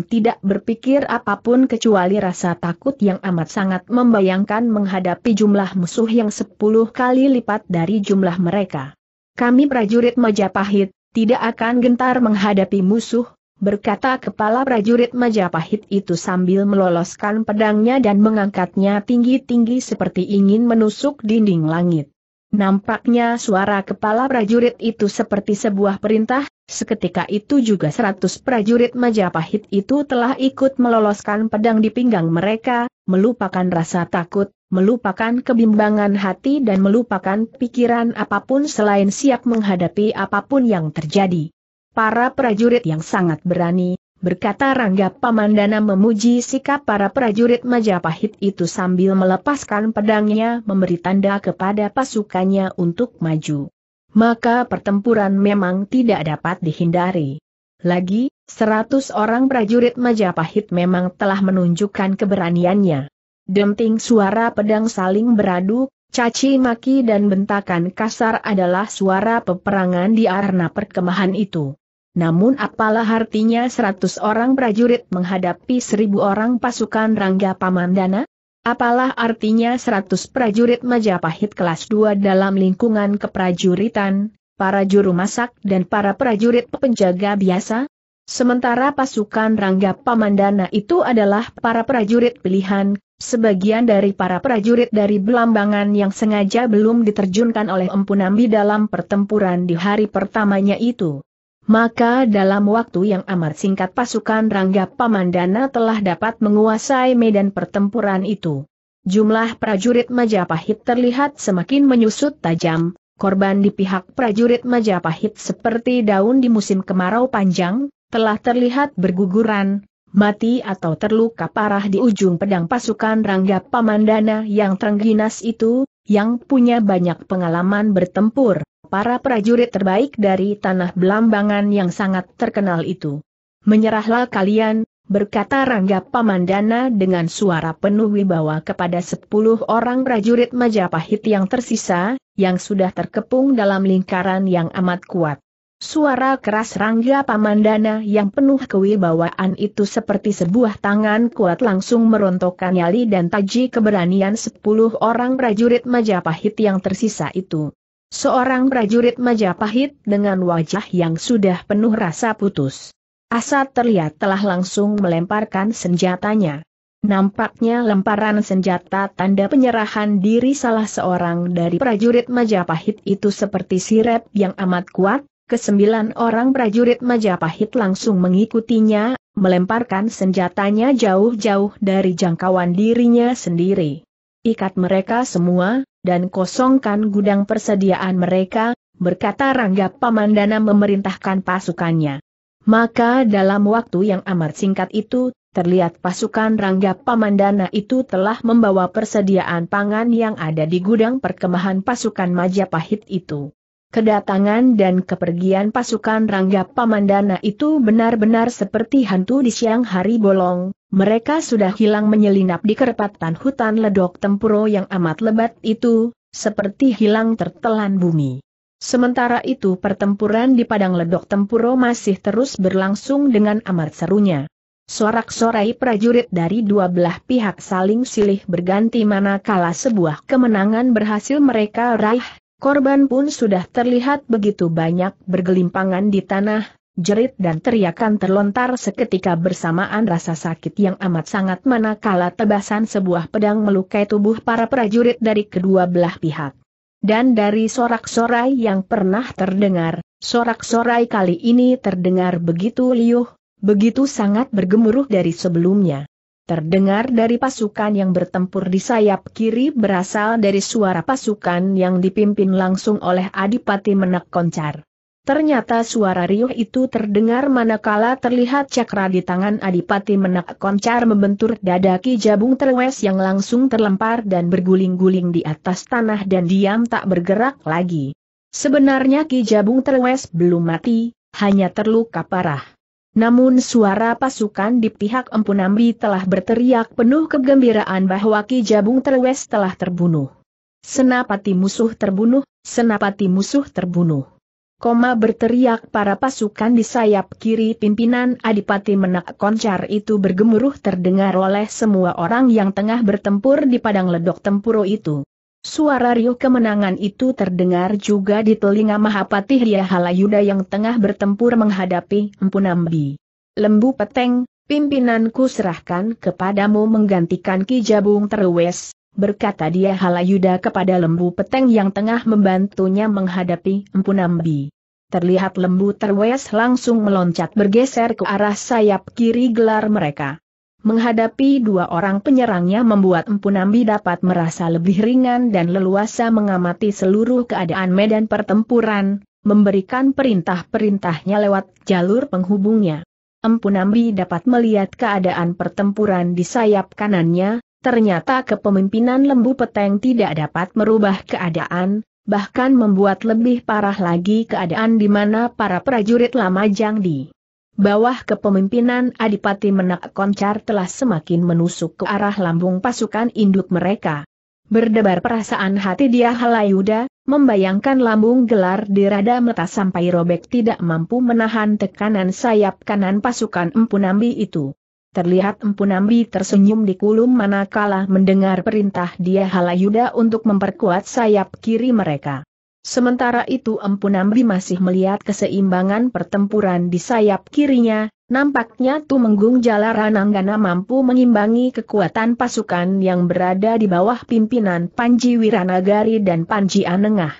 tidak berpikir apa pun kecuali rasa takut yang amat sangat membayangkan menghadapi jumlah musuh yang sepuluh kali lipat dari jumlah mereka. Kami prajurit Majapahit, tidak akan gentar menghadapi musuh, berkata kepala prajurit Majapahit itu sambil meloloskan pedangnya dan mengangkatnya tinggi-tinggi seperti ingin menusuk dinding langit. Nampaknya suara kepala prajurit itu seperti sebuah perintah, seketika itu juga seratus prajurit Majapahit itu telah ikut meloloskan pedang di pinggang mereka, melupakan rasa takut, melupakan kebimbangan hati dan melupakan pikiran apa pun selain siap menghadapi apa pun yang terjadi. Para prajurit yang sangat berani, berkata Rangga Pamandana memuji sikap para prajurit Majapahit itu sambil melepaskan pedangnya memberi tanda kepada pasukannya untuk maju. Maka pertempuran memang tidak dapat dihindari. Lagi, seratus orang prajurit Majapahit memang telah menunjukkan keberaniannya. Denting suara pedang saling beradu, caci maki dan bentakan kasar adalah suara peperangan di arena perkemahan itu. Namun apalah artinya seratus orang prajurit menghadapi seribu orang pasukan Rangga Pamandana? Apalah artinya seratus prajurit Majapahit kelas 2 dalam lingkungan keprajuritan, para juru masak dan para prajurit penjaga biasa? Sementara pasukan Rangga Pamandana itu adalah para prajurit pilihan, sebagian dari para prajurit dari Belambangan yang sengaja belum diterjunkan oleh Empu Nambi dalam pertempuran di hari pertamanya itu. Maka dalam waktu yang amat singkat pasukan Rangga Pamandana telah dapat menguasai medan pertempuran itu. Jumlah prajurit Majapahit terlihat semakin menyusut tajam, korban di pihak prajurit Majapahit seperti daun di musim kemarau panjang, telah terlihat berguguran, mati atau terluka parah di ujung pedang pasukan Rangga Pamandana yang terengginas itu, yang punya banyak pengalaman bertempur para prajurit terbaik dari tanah Belambangan yang sangat terkenal itu. Menyerahlah kalian, berkata Rangga Pamandana dengan suara penuh wibawa kepada sepuluh orang prajurit Majapahit yang tersisa, yang sudah terkepung dalam lingkaran yang amat kuat. Suara keras Rangga Pamandana yang penuh kewibawaan itu seperti sebuah tangan kuat langsung merontokkan nyali dan taji keberanian sepuluh orang prajurit Majapahit yang tersisa itu. Seorang prajurit Majapahit dengan wajah yang sudah penuh rasa putus. Asa terlihat telah langsung melemparkan senjatanya. Nampaknya lemparan senjata tanda penyerahan diri salah seorang dari prajurit Majapahit itu seperti sirep yang amat kuat, kesembilan orang prajurit Majapahit langsung mengikutinya, melemparkan senjatanya jauh-jauh dari jangkauan dirinya sendiri. Ikat mereka semua, dan kosongkan gudang persediaan mereka, berkata Rangga Pamandana memerintahkan pasukannya. Maka dalam waktu yang amat singkat itu, terlihat pasukan Rangga Pamandana itu telah membawa persediaan pangan yang ada di gudang perkemahan pasukan Majapahit itu. Kedatangan dan kepergian pasukan Rangga Pamandana itu benar-benar seperti hantu di siang hari bolong, mereka sudah hilang menyelinap di kerepatan hutan ledok tempuro yang amat lebat itu, seperti hilang tertelan bumi. Sementara itu pertempuran di padang ledok tempuro masih terus berlangsung dengan amat serunya. Sorak-sorai prajurit dari dua belah pihak saling silih berganti manakala sebuah kemenangan berhasil mereka raih, korban pun sudah terlihat begitu banyak bergelimpangan di tanah, jerit dan teriakan terlontar seketika bersamaan rasa sakit yang amat sangat manakala tebasan sebuah pedang melukai tubuh para prajurit dari kedua belah pihak. Dan dari sorak-sorai yang pernah terdengar, sorak-sorai kali ini terdengar begitu liuh, begitu sangat bergemuruh dari sebelumnya. Terdengar dari pasukan yang bertempur di sayap kiri berasal dari suara pasukan yang dipimpin langsung oleh Adipati Menak Koncar. Ternyata suara riuh itu terdengar manakala terlihat cakra di tangan Adipati Menak Koncar membentur dada Ki Jabung Terwes yang langsung terlempar dan berguling-guling di atas tanah dan diam tak bergerak lagi. Sebenarnya Ki Jabung Terwes belum mati, hanya terluka parah. Namun suara pasukan di pihak Empu Nambi telah berteriak penuh kegembiraan bahwa Ki Jabung Terwes telah terbunuh. Senapati musuh terbunuh, senapati musuh terbunuh. Koma berteriak para pasukan di sayap kiri pimpinan Adipati Menak Koncar itu bergemuruh terdengar oleh semua orang yang tengah bertempur di padang ledok tempuro itu. Suara riuh kemenangan itu terdengar juga di telinga Mahapati Halayuda yang tengah bertempur menghadapi Empu Nambi. Lembu Peteng, pimpinanku serahkan kepadamu menggantikan Ki Jabung Terwes, berkata dia Halayuda kepada lembu peteng yang tengah membantunya menghadapi Empu Nambi. Terlihat lembu terwes langsung meloncat bergeser ke arah sayap kiri gelar mereka. Menghadapi dua orang penyerangnya membuat Empu Nambi dapat merasa lebih ringan dan leluasa mengamati seluruh keadaan medan pertempuran, memberikan perintah-perintahnya lewat jalur penghubungnya. Empu Nambi dapat melihat keadaan pertempuran di sayap kanannya, ternyata kepemimpinan lembu peteng tidak dapat merubah keadaan, bahkan membuat lebih parah lagi keadaan di mana para prajurit Lamajang di bawah kepemimpinan Adipati Menak Koncar telah semakin menusuk ke arah lambung pasukan induk mereka. Berdebar perasaan hati dia Halayuda, membayangkan lambung gelar di rada mata sampai robek tidak mampu menahan tekanan sayap kanan pasukan Empu Nambi itu. Terlihat Empu Nambi tersenyum di kulum manakala mendengar perintah dia Halayuda untuk memperkuat sayap kiri mereka. Sementara itu Empu Nambi masih melihat keseimbangan pertempuran di sayap kirinya, nampaknya Tumenggung Jalarananggana mampu mengimbangi kekuatan pasukan yang berada di bawah pimpinan Panji Wiranagari dan Panji Anengah.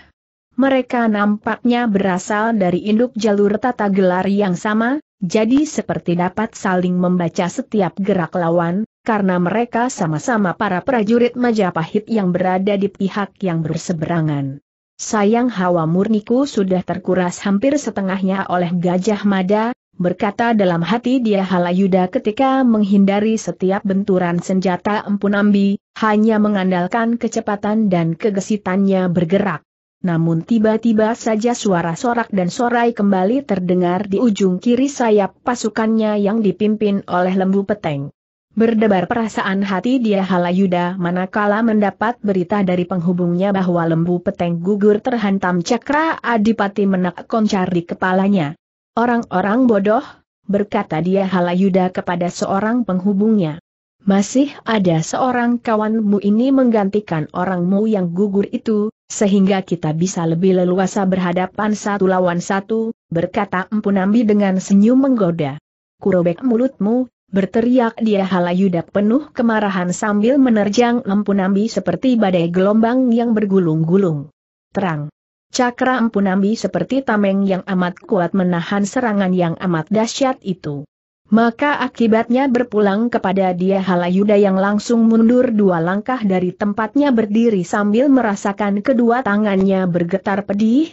Mereka nampaknya berasal dari induk jalur tata gelar yang sama, jadi seperti dapat saling membaca setiap gerak lawan, karena mereka sama-sama para prajurit Majapahit yang berada di pihak yang berseberangan. Sayang hawa murniku sudah terkuras hampir setengahnya oleh Gajah Mada, berkata dalam hati dia Halayuda ketika menghindari setiap benturan senjata Empu Nambi, hanya mengandalkan kecepatan dan kegesitannya bergerak. Namun tiba-tiba saja suara sorak dan sorai kembali terdengar di ujung kiri sayap pasukannya yang dipimpin oleh lembu peteng. Berdebar perasaan hati dia Halayuda manakala mendapat berita dari penghubungnya bahwa lembu peteng gugur terhantam cakra adipati menak koncar di kepalanya. Orang-orang bodoh, berkata dia Halayuda kepada seorang penghubungnya. Masih ada seorang kawanmu ini menggantikan orangmu yang gugur itu, sehingga kita bisa lebih leluasa berhadapan satu lawan satu, berkata Empu Nambi dengan senyum menggoda. Kurobek mulutmu, berteriak dia halayuda penuh kemarahan sambil menerjang Empu Nambi seperti badai gelombang yang bergulung-gulung. Terang. Cakra Empu Nambi seperti tameng yang amat kuat menahan serangan yang amat dahsyat itu. Maka akibatnya berpulang kepada dia Halayuda yang langsung mundur dua langkah dari tempatnya berdiri sambil merasakan kedua tangannya bergetar pedih.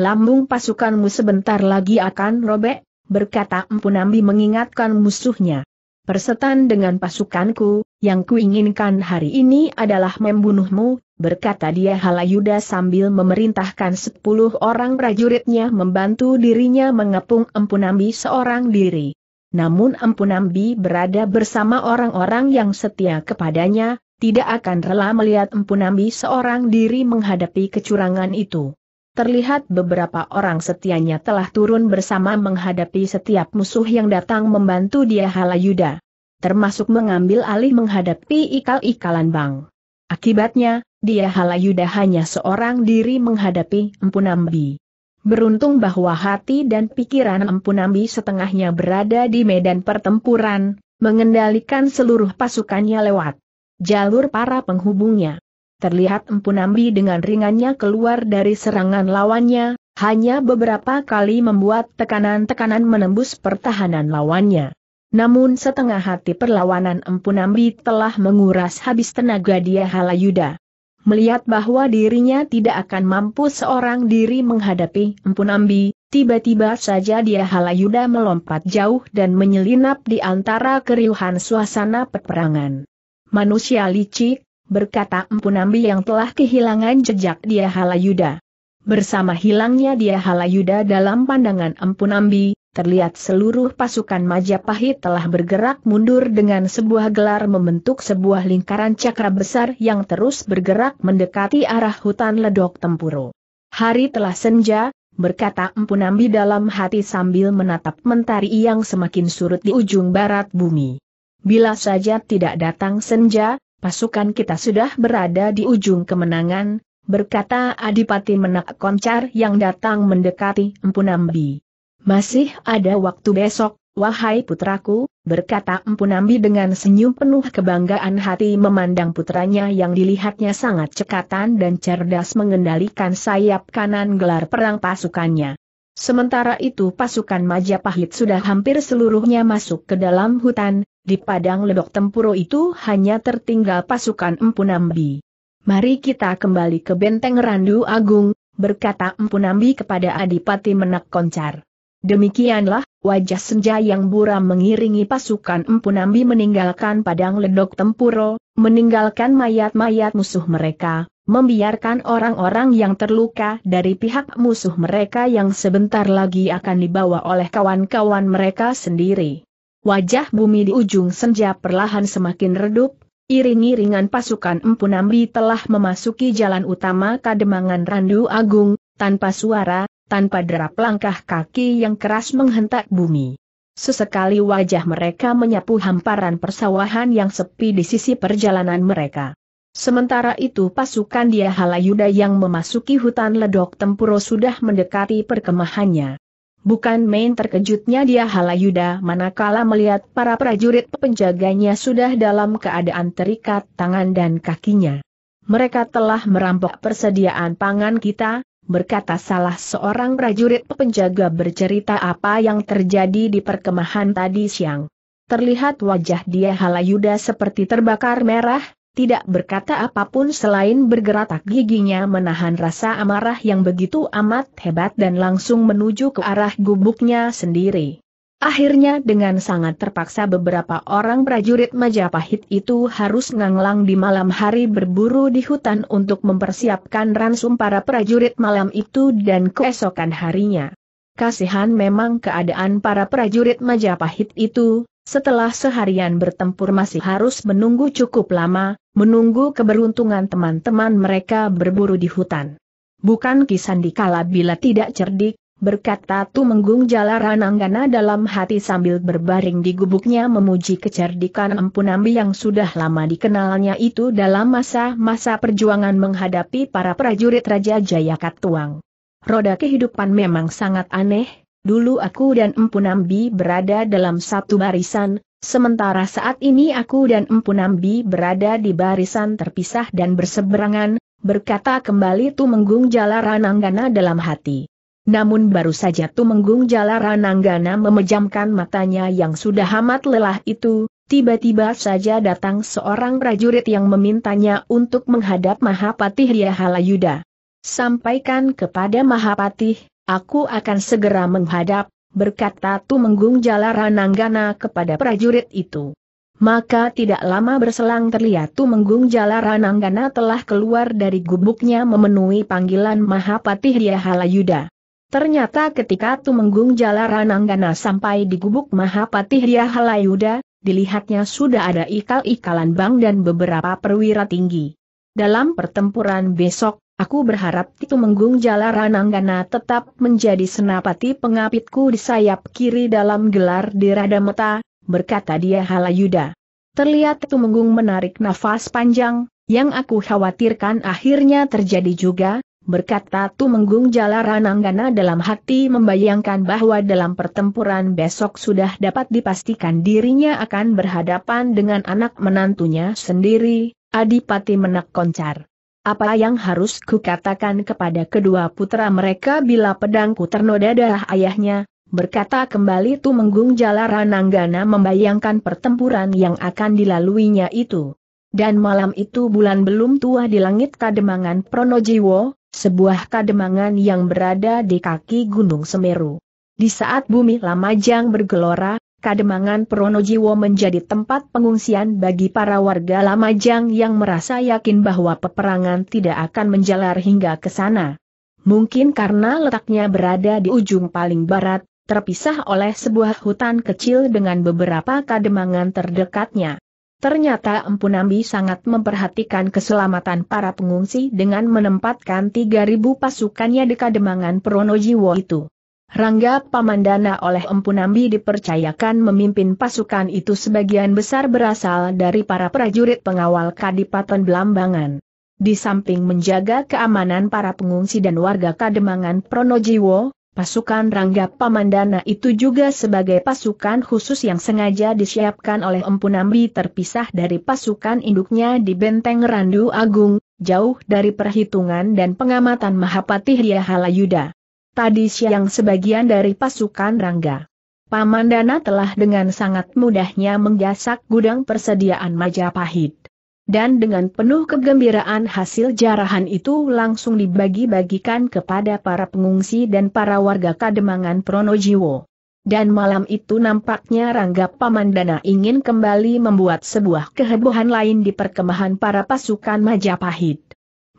Lambung pasukanmu sebentar lagi akan robek, berkata Empu Nambi mengingatkan musuhnya. Persetan dengan pasukanku, yang kuinginkan hari ini adalah membunuhmu, berkata dia Halayuda sambil memerintahkan sepuluh orang prajuritnya membantu dirinya mengepung Empu Nambi seorang diri. Namun Empu Nambi berada bersama orang-orang yang setia kepadanya, tidak akan rela melihat Empu Nambi seorang diri menghadapi kecurangan itu. Terlihat beberapa orang setianya telah turun bersama menghadapi setiap musuh yang datang membantu dia Halayuda. Termasuk mengambil alih menghadapi ikal-ikalan bang. Akibatnya, dia Halayuda hanya seorang diri menghadapi Empu Nambi. Beruntung bahwa hati dan pikiran Empu Nambi setengahnya berada di medan pertempuran, mengendalikan seluruh pasukannya lewat jalur para penghubungnya. Terlihat Empu Nambi dengan ringannya keluar dari serangan lawannya, hanya beberapa kali membuat tekanan-tekanan menembus pertahanan lawannya. Namun setengah hati perlawanan Empu Nambi telah menguras habis tenaga dia Halayuda melihat bahwa dirinya tidak akan mampu seorang diri menghadapi Nambi, tiba-tiba saja dia halayuda melompat jauh dan menyelinap di antara keriuhan suasana peperangan. Manusia licik, berkata Nambi yang telah kehilangan jejak dia halayuda. Bersama hilangnya dia halayuda dalam pandangan Nambi, terlihat seluruh pasukan Majapahit telah bergerak mundur dengan sebuah gelar membentuk sebuah lingkaran cakra besar yang terus bergerak mendekati arah hutan ledok tempuro. Hari telah senja, berkata Empu Nambi dalam hati sambil menatap mentari yang semakin surut di ujung barat bumi. Bila saja tidak datang senja, pasukan kita sudah berada di ujung kemenangan, berkata Adipati Menak Koncar yang datang mendekati Empu Nambi. Masih ada waktu besok, Wahai putraku, berkata Empu Nambi dengan senyum penuh kebanggaan hati memandang putranya yang dilihatnya sangat cekatan dan cerdas mengendalikan sayap kanan gelar perang pasukannya. Sementara itu pasukan Majapahit sudah hampir seluruhnya masuk ke dalam hutan, di padang ledok tempuro itu hanya tertinggal pasukan Empu Nambi. Mari kita kembali ke benteng Randu Agung, berkata Empu Nambi kepada Adipati Menak Koncar. Demikianlah, wajah senja yang buram mengiringi pasukan Empu Nambi meninggalkan padang ledok tempuro, meninggalkan mayat-mayat musuh mereka, membiarkan orang-orang yang terluka dari pihak musuh mereka yang sebentar lagi akan dibawa oleh kawan-kawan mereka sendiri. Wajah bumi di ujung senja perlahan semakin redup, iring-iringan pasukan Empu Nambi telah memasuki jalan utama Kademangan Randu Agung, tanpa suara, tanpa derap langkah kaki yang keras menghentak bumi. Sesekali wajah mereka menyapu hamparan persawahan yang sepi di sisi perjalanan mereka. Sementara itu pasukan Dia Halayuda yang memasuki hutan ledok tempuro sudah mendekati perkemahannya. Bukan main terkejutnya Dia Halayuda manakala melihat para prajurit penjaganya sudah dalam keadaan terikat tangan dan kakinya. Mereka telah merampok persediaan pangan kita, berkata salah seorang prajurit penjaga bercerita apa yang terjadi di perkemahan tadi siang. Terlihat wajah dia halayuda seperti terbakar merah, tidak berkata apa pun selain bergeratak giginya menahan rasa amarah yang begitu amat hebat dan langsung menuju ke arah gubuknya sendiri. Akhirnya dengan sangat terpaksa beberapa orang prajurit Majapahit itu harus nganglang di malam hari berburu di hutan untuk mempersiapkan ransum para prajurit malam itu dan keesokan harinya. Kasihan memang keadaan para prajurit Majapahit itu, setelah seharian bertempur masih harus menunggu cukup lama, menunggu keberuntungan teman-teman mereka berburu di hutan. Bukan kisan dikala bila tidak cerdik, berkata Tumenggung Jalarananggana dalam hati sambil berbaring di gubuknya memuji kecerdikan Empu Nambi yang sudah lama dikenalnya itu dalam masa-masa perjuangan menghadapi para prajurit Raja Jayakatuang. Roda kehidupan memang sangat aneh, dulu aku dan Empu Nambi berada dalam satu barisan, sementara saat ini aku dan Empu Nambi berada di barisan terpisah dan berseberangan, berkata kembali Tumenggung Jalarananggana dalam hati. Namun baru saja Tumenggung Jalarananggana memejamkan matanya yang sudah amat lelah itu, tiba-tiba saja datang seorang prajurit yang memintanya untuk menghadap Mahapatih Halayuda. Sampaikan kepada Mahapatih, aku akan segera menghadap, berkata Tumenggung Jalarananggana kepada prajurit itu. Maka tidak lama berselang terlihat Tumenggung Jalarananggana telah keluar dari gubuknya memenuhi panggilan Mahapatih Halayuda. Ternyata ketika Tumenggung Jalarananggana sampai di gubuk Mahapati Halayuda, dilihatnya sudah ada ikal-ikalan bang dan beberapa perwira tinggi. Dalam pertempuran besok, aku berharap Tumenggung Jalarananggana tetap menjadi senapati pengapitku di sayap kiri dalam gelar di Radameta, berkata dia Halayuda. Terlihat Tumenggung menarik nafas panjang, yang aku khawatirkan akhirnya terjadi juga, berkata Tumenggung Jalarananggana dalam hati membayangkan bahwa dalam pertempuran besok sudah dapat dipastikan dirinya akan berhadapan dengan anak menantunya sendiri, Adipati Menak Koncar. Apa yang harus kukatakan kepada kedua putra mereka bila pedangku ternoda darah ayahnya, berkata kembali Tumenggung Jalarananggana membayangkan pertempuran yang akan dilaluinya itu. Dan malam itu bulan belum tua di langit Kademangan Pronojiwo, sebuah kademangan yang berada di kaki Gunung Semeru. Di saat bumi Lamajang bergelora, Kademangan Pronojiwo menjadi tempat pengungsian bagi para warga Lamajang yang merasa yakin bahwa peperangan tidak akan menjalar hingga ke sana. Mungkin karena letaknya berada di ujung paling barat, terpisah oleh sebuah hutan kecil dengan beberapa kademangan terdekatnya. Ternyata Empu Nambi sangat memperhatikan keselamatan para pengungsi dengan menempatkan 3.000 pasukannya di Kademangan Pronojiwo itu. Rangga Pamandana oleh Empu Nambi dipercayakan memimpin pasukan itu sebagian besar berasal dari para prajurit pengawal Kadipaten Belambangan. Di samping menjaga keamanan para pengungsi dan warga Kademangan Pronojiwo, Pasukan Rangga Pamandana itu juga sebagai pasukan khusus yang sengaja disiapkan oleh Empu Nambi terpisah dari pasukan induknya di Benteng Randu Agung, jauh dari perhitungan dan pengamatan Mahapati Halayuda. Tadi siang sebagian dari pasukan Rangga. Pamandana telah dengan sangat mudahnya menggasak gudang persediaan Majapahit. Dan dengan penuh kegembiraan hasil jarahan itu langsung dibagi-bagikan kepada para pengungsi dan para warga Kademangan Pronojiwo. Dan malam itu nampaknya Rangga Pamandana ingin kembali membuat sebuah kehebohan lain di perkemahan para pasukan Majapahit.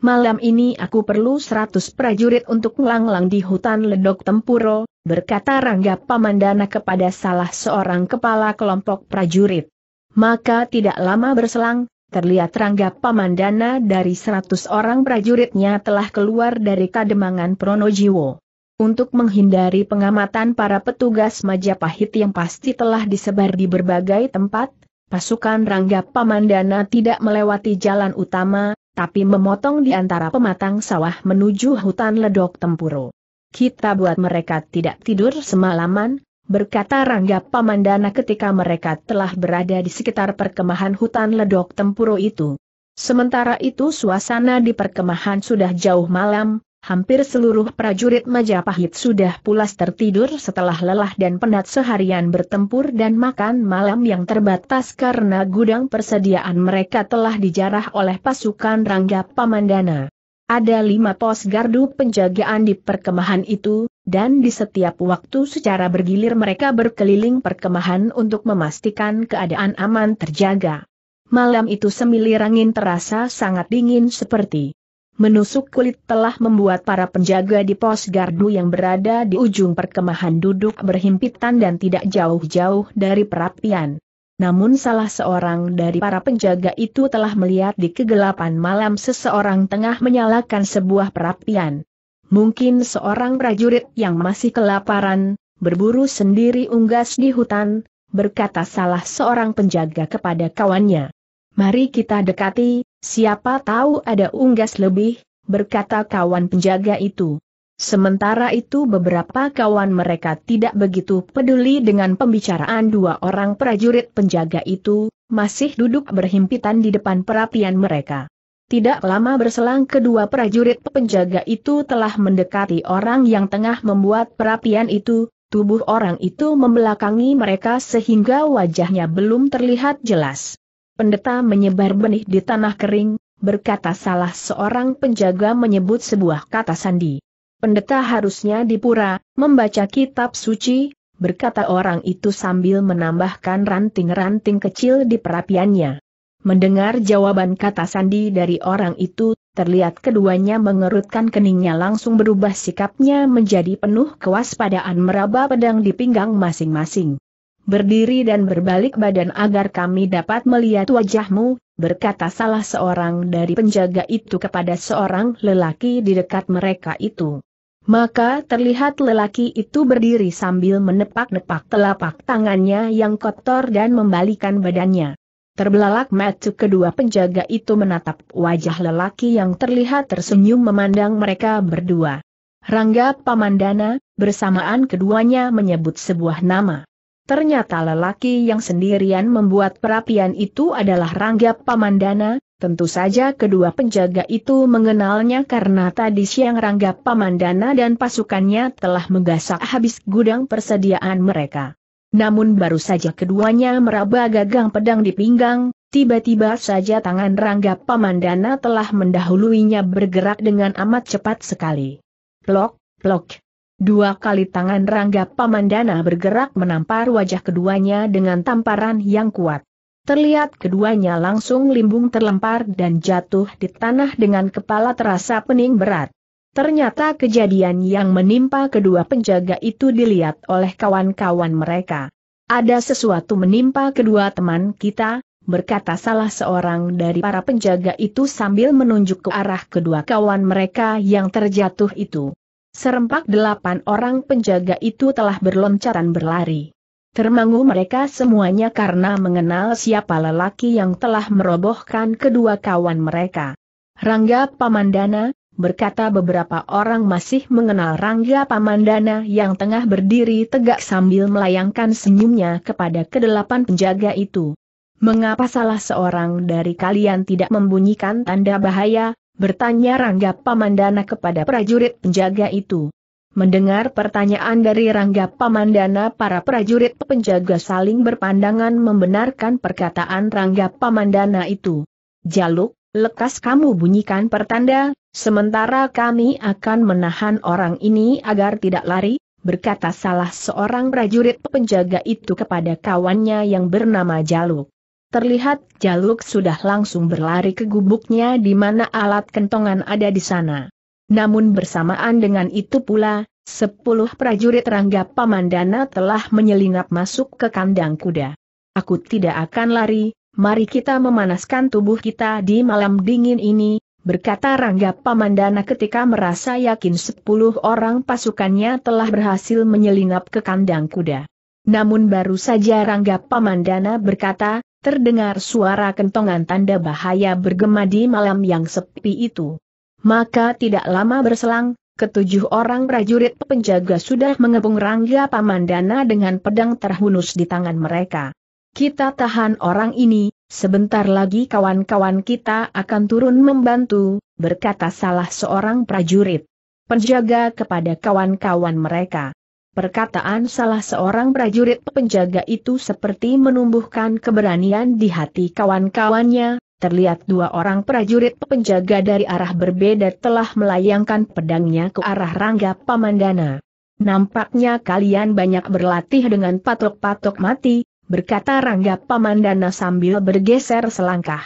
Malam ini aku perlu seratus prajurit untuk melanglang di hutan ledok tempuro, berkata Rangga Pamandana kepada salah seorang kepala kelompok prajurit. Maka tidak lama berselang, terlihat Rangga Pamandana dari seratus orang prajuritnya telah keluar dari Kademangan Pronojiwo. Untuk menghindari pengamatan para petugas Majapahit yang pasti telah disebar di berbagai tempat, pasukan Rangga Pamandana tidak melewati jalan utama, tapi memotong di antara pematang sawah menuju hutan ledok tempuro. Kita buat mereka tidak tidur semalaman, berkata Rangga Pamandana ketika mereka telah berada di sekitar perkemahan hutan ledok tempuro itu. Sementara itu suasana di perkemahan sudah jauh malam, hampir seluruh prajurit Majapahit sudah pulas tertidur setelah lelah dan penat seharian bertempur dan makan malam yang terbatas karena gudang persediaan mereka telah dijarah oleh pasukan Rangga Pamandana. Ada lima pos gardu penjagaan di perkemahan itu, dan di setiap waktu secara bergilir mereka berkeliling perkemahan untuk memastikan keadaan aman terjaga. Malam itu semilir angin terasa sangat dingin seperti menusuk kulit telah membuat para penjaga di pos gardu yang berada di ujung perkemahan duduk berhimpitan dan tidak jauh-jauh dari perapian. Namun salah seorang dari para penjaga itu telah melihat di kegelapan malam seseorang tengah menyalakan sebuah perapian. Mungkin seorang prajurit yang masih kelaparan, berburu sendiri unggas di hutan, berkata salah seorang penjaga kepada kawannya. Mari kita dekati, siapa tahu ada unggas lebih, berkata kawan penjaga itu. Sementara itu beberapa kawan mereka tidak begitu peduli dengan pembicaraan dua orang prajurit penjaga itu, masih duduk berhimpitan di depan perapian mereka. Tidak lama berselang kedua prajurit penjaga itu telah mendekati orang yang tengah membuat perapian itu, tubuh orang itu membelakangi mereka sehingga wajahnya belum terlihat jelas. Pendeta menyebar benih di tanah kering, berkata salah seorang penjaga menyebut sebuah kata sandi. Pendeta harusnya di pura, membaca kitab suci, berkata orang itu sambil menambahkan ranting-ranting kecil di perapiannya. Mendengar jawaban kata sandi dari orang itu, terlihat keduanya mengerutkan keningnya langsung berubah sikapnya menjadi penuh kewaspadaan meraba pedang di pinggang masing-masing. Berdiri dan berbalik badan agar kami dapat melihat wajahmu, berkata salah seorang dari penjaga itu kepada seorang lelaki di dekat mereka itu. Maka terlihat lelaki itu berdiri sambil menepak-nepak telapak tangannya yang kotor dan membalikan badannya. Terbelalak mata kedua penjaga itu menatap wajah lelaki yang terlihat tersenyum memandang mereka berdua. Rangga Pamandana, bersamaan keduanya menyebut sebuah nama. Ternyata lelaki yang sendirian membuat perapian itu adalah Rangga Pamandana, Tentu saja kedua penjaga itu mengenalnya karena tadi siang Rangga Pamandana dan pasukannya telah menggasak habis gudang persediaan mereka. Namun baru saja keduanya meraba gagang pedang di pinggang, tiba-tiba saja tangan Rangga Pamandana telah mendahuluinya bergerak dengan amat cepat sekali. Plok, plok. Dua kali tangan Rangga Pamandana bergerak menampar wajah keduanya dengan tamparan yang kuat. Terlihat keduanya langsung limbung terlempar dan jatuh di tanah dengan kepala terasa pening berat. Ternyata kejadian yang menimpa kedua penjaga itu dilihat oleh kawan-kawan mereka. Ada sesuatu menimpa kedua teman kita, berkata salah seorang dari para penjaga itu sambil menunjuk ke arah kedua kawan mereka yang terjatuh itu. Serempak delapan orang penjaga itu telah berloncatan berlari. Termangu mereka semuanya karena mengenal siapa lelaki yang telah merobohkan kedua kawan mereka. Rangga Pamandana, berkata beberapa orang masih mengenal Rangga Pamandana yang tengah berdiri tegak sambil melayangkan senyumnya kepada kedelapan penjaga itu. Mengapa salah seorang dari kalian tidak membunyikan tanda bahaya? Bertanya Rangga Pamandana kepada prajurit penjaga itu. Mendengar pertanyaan dari Rangga Pamandana para prajurit penjaga saling berpandangan membenarkan perkataan Rangga Pamandana itu. Jaluk, lekas kamu bunyikan pertanda, sementara kami akan menahan orang ini agar tidak lari, berkata salah seorang prajurit penjaga itu kepada kawannya yang bernama Jaluk. Terlihat Jaluk sudah langsung berlari ke gubuknya di mana alat kentongan ada di sana. Namun bersamaan dengan itu pula, sepuluh prajurit Rangga Pamandana telah menyelinap masuk ke kandang kuda. Aku tidak akan lari, mari kita memanaskan tubuh kita di malam dingin ini, berkata Rangga Pamandana ketika merasa yakin sepuluh orang pasukannya telah berhasil menyelinap ke kandang kuda. Namun baru saja Rangga Pamandana berkata, terdengar suara kentongan tanda bahaya bergema di malam yang sepi itu. Maka tidak lama berselang, ketujuh orang prajurit penjaga sudah mengepung Rangga Pamandana dengan pedang terhunus di tangan mereka. Kita tahan orang ini, sebentar lagi kawan-kawan kita akan turun membantu, berkata salah seorang prajurit. Penjaga kepada kawan-kawan mereka. Perkataan salah seorang prajurit penjaga itu seperti menumbuhkan keberanian di hati kawan-kawannya, terlihat dua orang prajurit penjaga dari arah berbeda telah melayangkan pedangnya ke arah Rangga Pamandana. Nampaknya kalian banyak berlatih dengan patok-patok mati, berkata Rangga Pamandana sambil bergeser selangkah.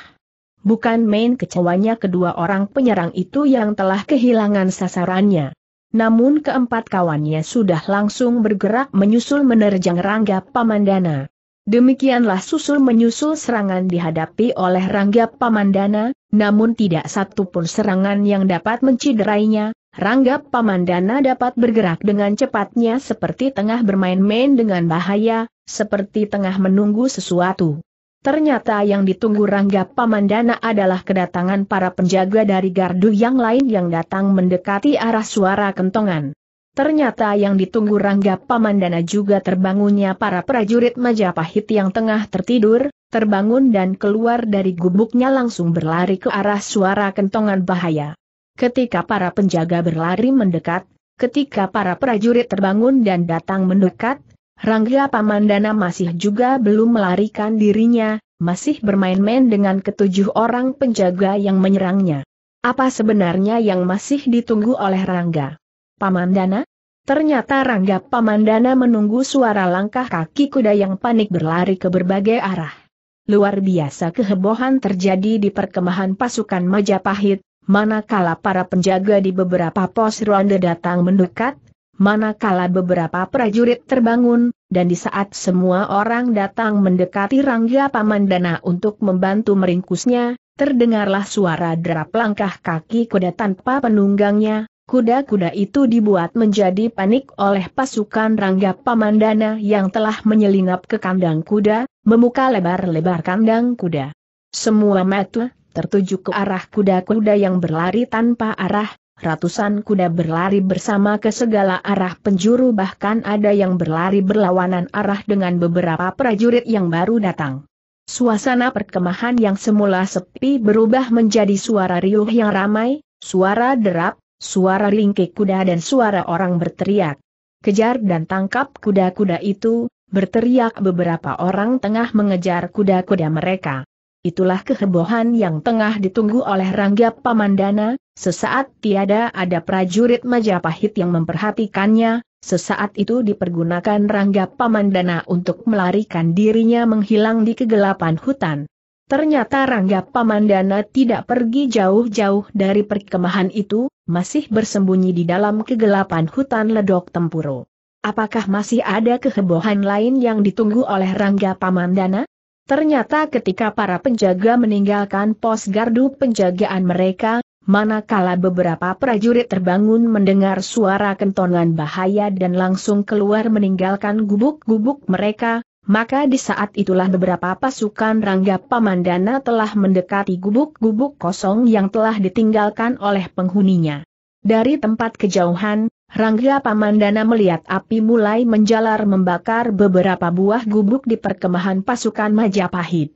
Bukan main kecewanya kedua orang penyerang itu yang telah kehilangan sasarannya. Namun keempat kawannya sudah langsung bergerak menyusul menerjang Rangga Pamandana. Demikianlah susul menyusul serangan dihadapi oleh Rangga Pamandana, namun tidak satu pun serangan yang dapat menciderainya. Rangga Pamandana dapat bergerak dengan cepatnya seperti tengah bermain-main dengan bahaya, seperti tengah menunggu sesuatu. Ternyata yang ditunggu Rangga Pamandana adalah kedatangan para penjaga dari gardu yang lain yang datang mendekati arah suara kentongan. Ternyata yang ditunggu Rangga Pamandana juga terbangunnya para prajurit Majapahit yang tengah tertidur, terbangun dan keluar dari gubuknya langsung berlari ke arah suara kentongan bahaya. Ketika para penjaga berlari mendekat, ketika para prajurit terbangun dan datang mendekat, Rangga Pamandana masih juga belum melarikan dirinya, masih bermain-main dengan ketujuh orang penjaga yang menyerangnya. Apa sebenarnya yang masih ditunggu oleh Rangga? Pamandana? Ternyata Rangga Pamandana menunggu suara langkah kaki kuda yang panik berlari ke berbagai arah. Luar biasa kehebohan terjadi di perkemahan pasukan Majapahit, manakala para penjaga di beberapa pos ronde datang mendekat, manakala beberapa prajurit terbangun, dan di saat semua orang datang mendekati Rangga Pamandana untuk membantu meringkusnya, terdengarlah suara derap langkah kaki kuda tanpa penunggangnya, Kuda-kuda itu dibuat menjadi panik oleh pasukan Rangga Pamandana yang telah menyelinap ke kandang kuda, membuka lebar-lebar kandang kuda. Semua mata tertuju ke arah kuda-kuda yang berlari tanpa arah, ratusan kuda berlari bersama ke segala arah penjuru bahkan ada yang berlari berlawanan arah dengan beberapa prajurit yang baru datang. Suasana perkemahan yang semula sepi berubah menjadi suara riuh yang ramai, suara derap, suara ringkik kuda dan suara orang berteriak. Kejar dan tangkap kuda-kuda itu, berteriak beberapa orang tengah mengejar kuda-kuda mereka. Itulah kehebohan yang tengah ditunggu oleh Rangga Pamandana, sesaat tiada ada prajurit Majapahit yang memperhatikannya, sesaat itu dipergunakan Rangga Pamandana untuk melarikan dirinya menghilang di kegelapan hutan. Ternyata Rangga Pamandana tidak pergi jauh-jauh dari perkemahan itu, masih bersembunyi di dalam kegelapan hutan ledok tempuro. Apakah masih ada kehebohan lain yang ditunggu oleh Rangga Pamandana? Ternyata ketika para penjaga meninggalkan pos gardu penjagaan mereka, manakala beberapa prajurit terbangun mendengar suara kentongan bahaya dan langsung keluar meninggalkan gubuk-gubuk mereka, Maka di saat itulah beberapa pasukan Rangga Pamandana telah mendekati gubuk-gubuk kosong yang telah ditinggalkan oleh penghuninya. Dari tempat kejauhan, Rangga Pamandana melihat api mulai menjalar membakar beberapa buah gubuk di perkemahan pasukan Majapahit.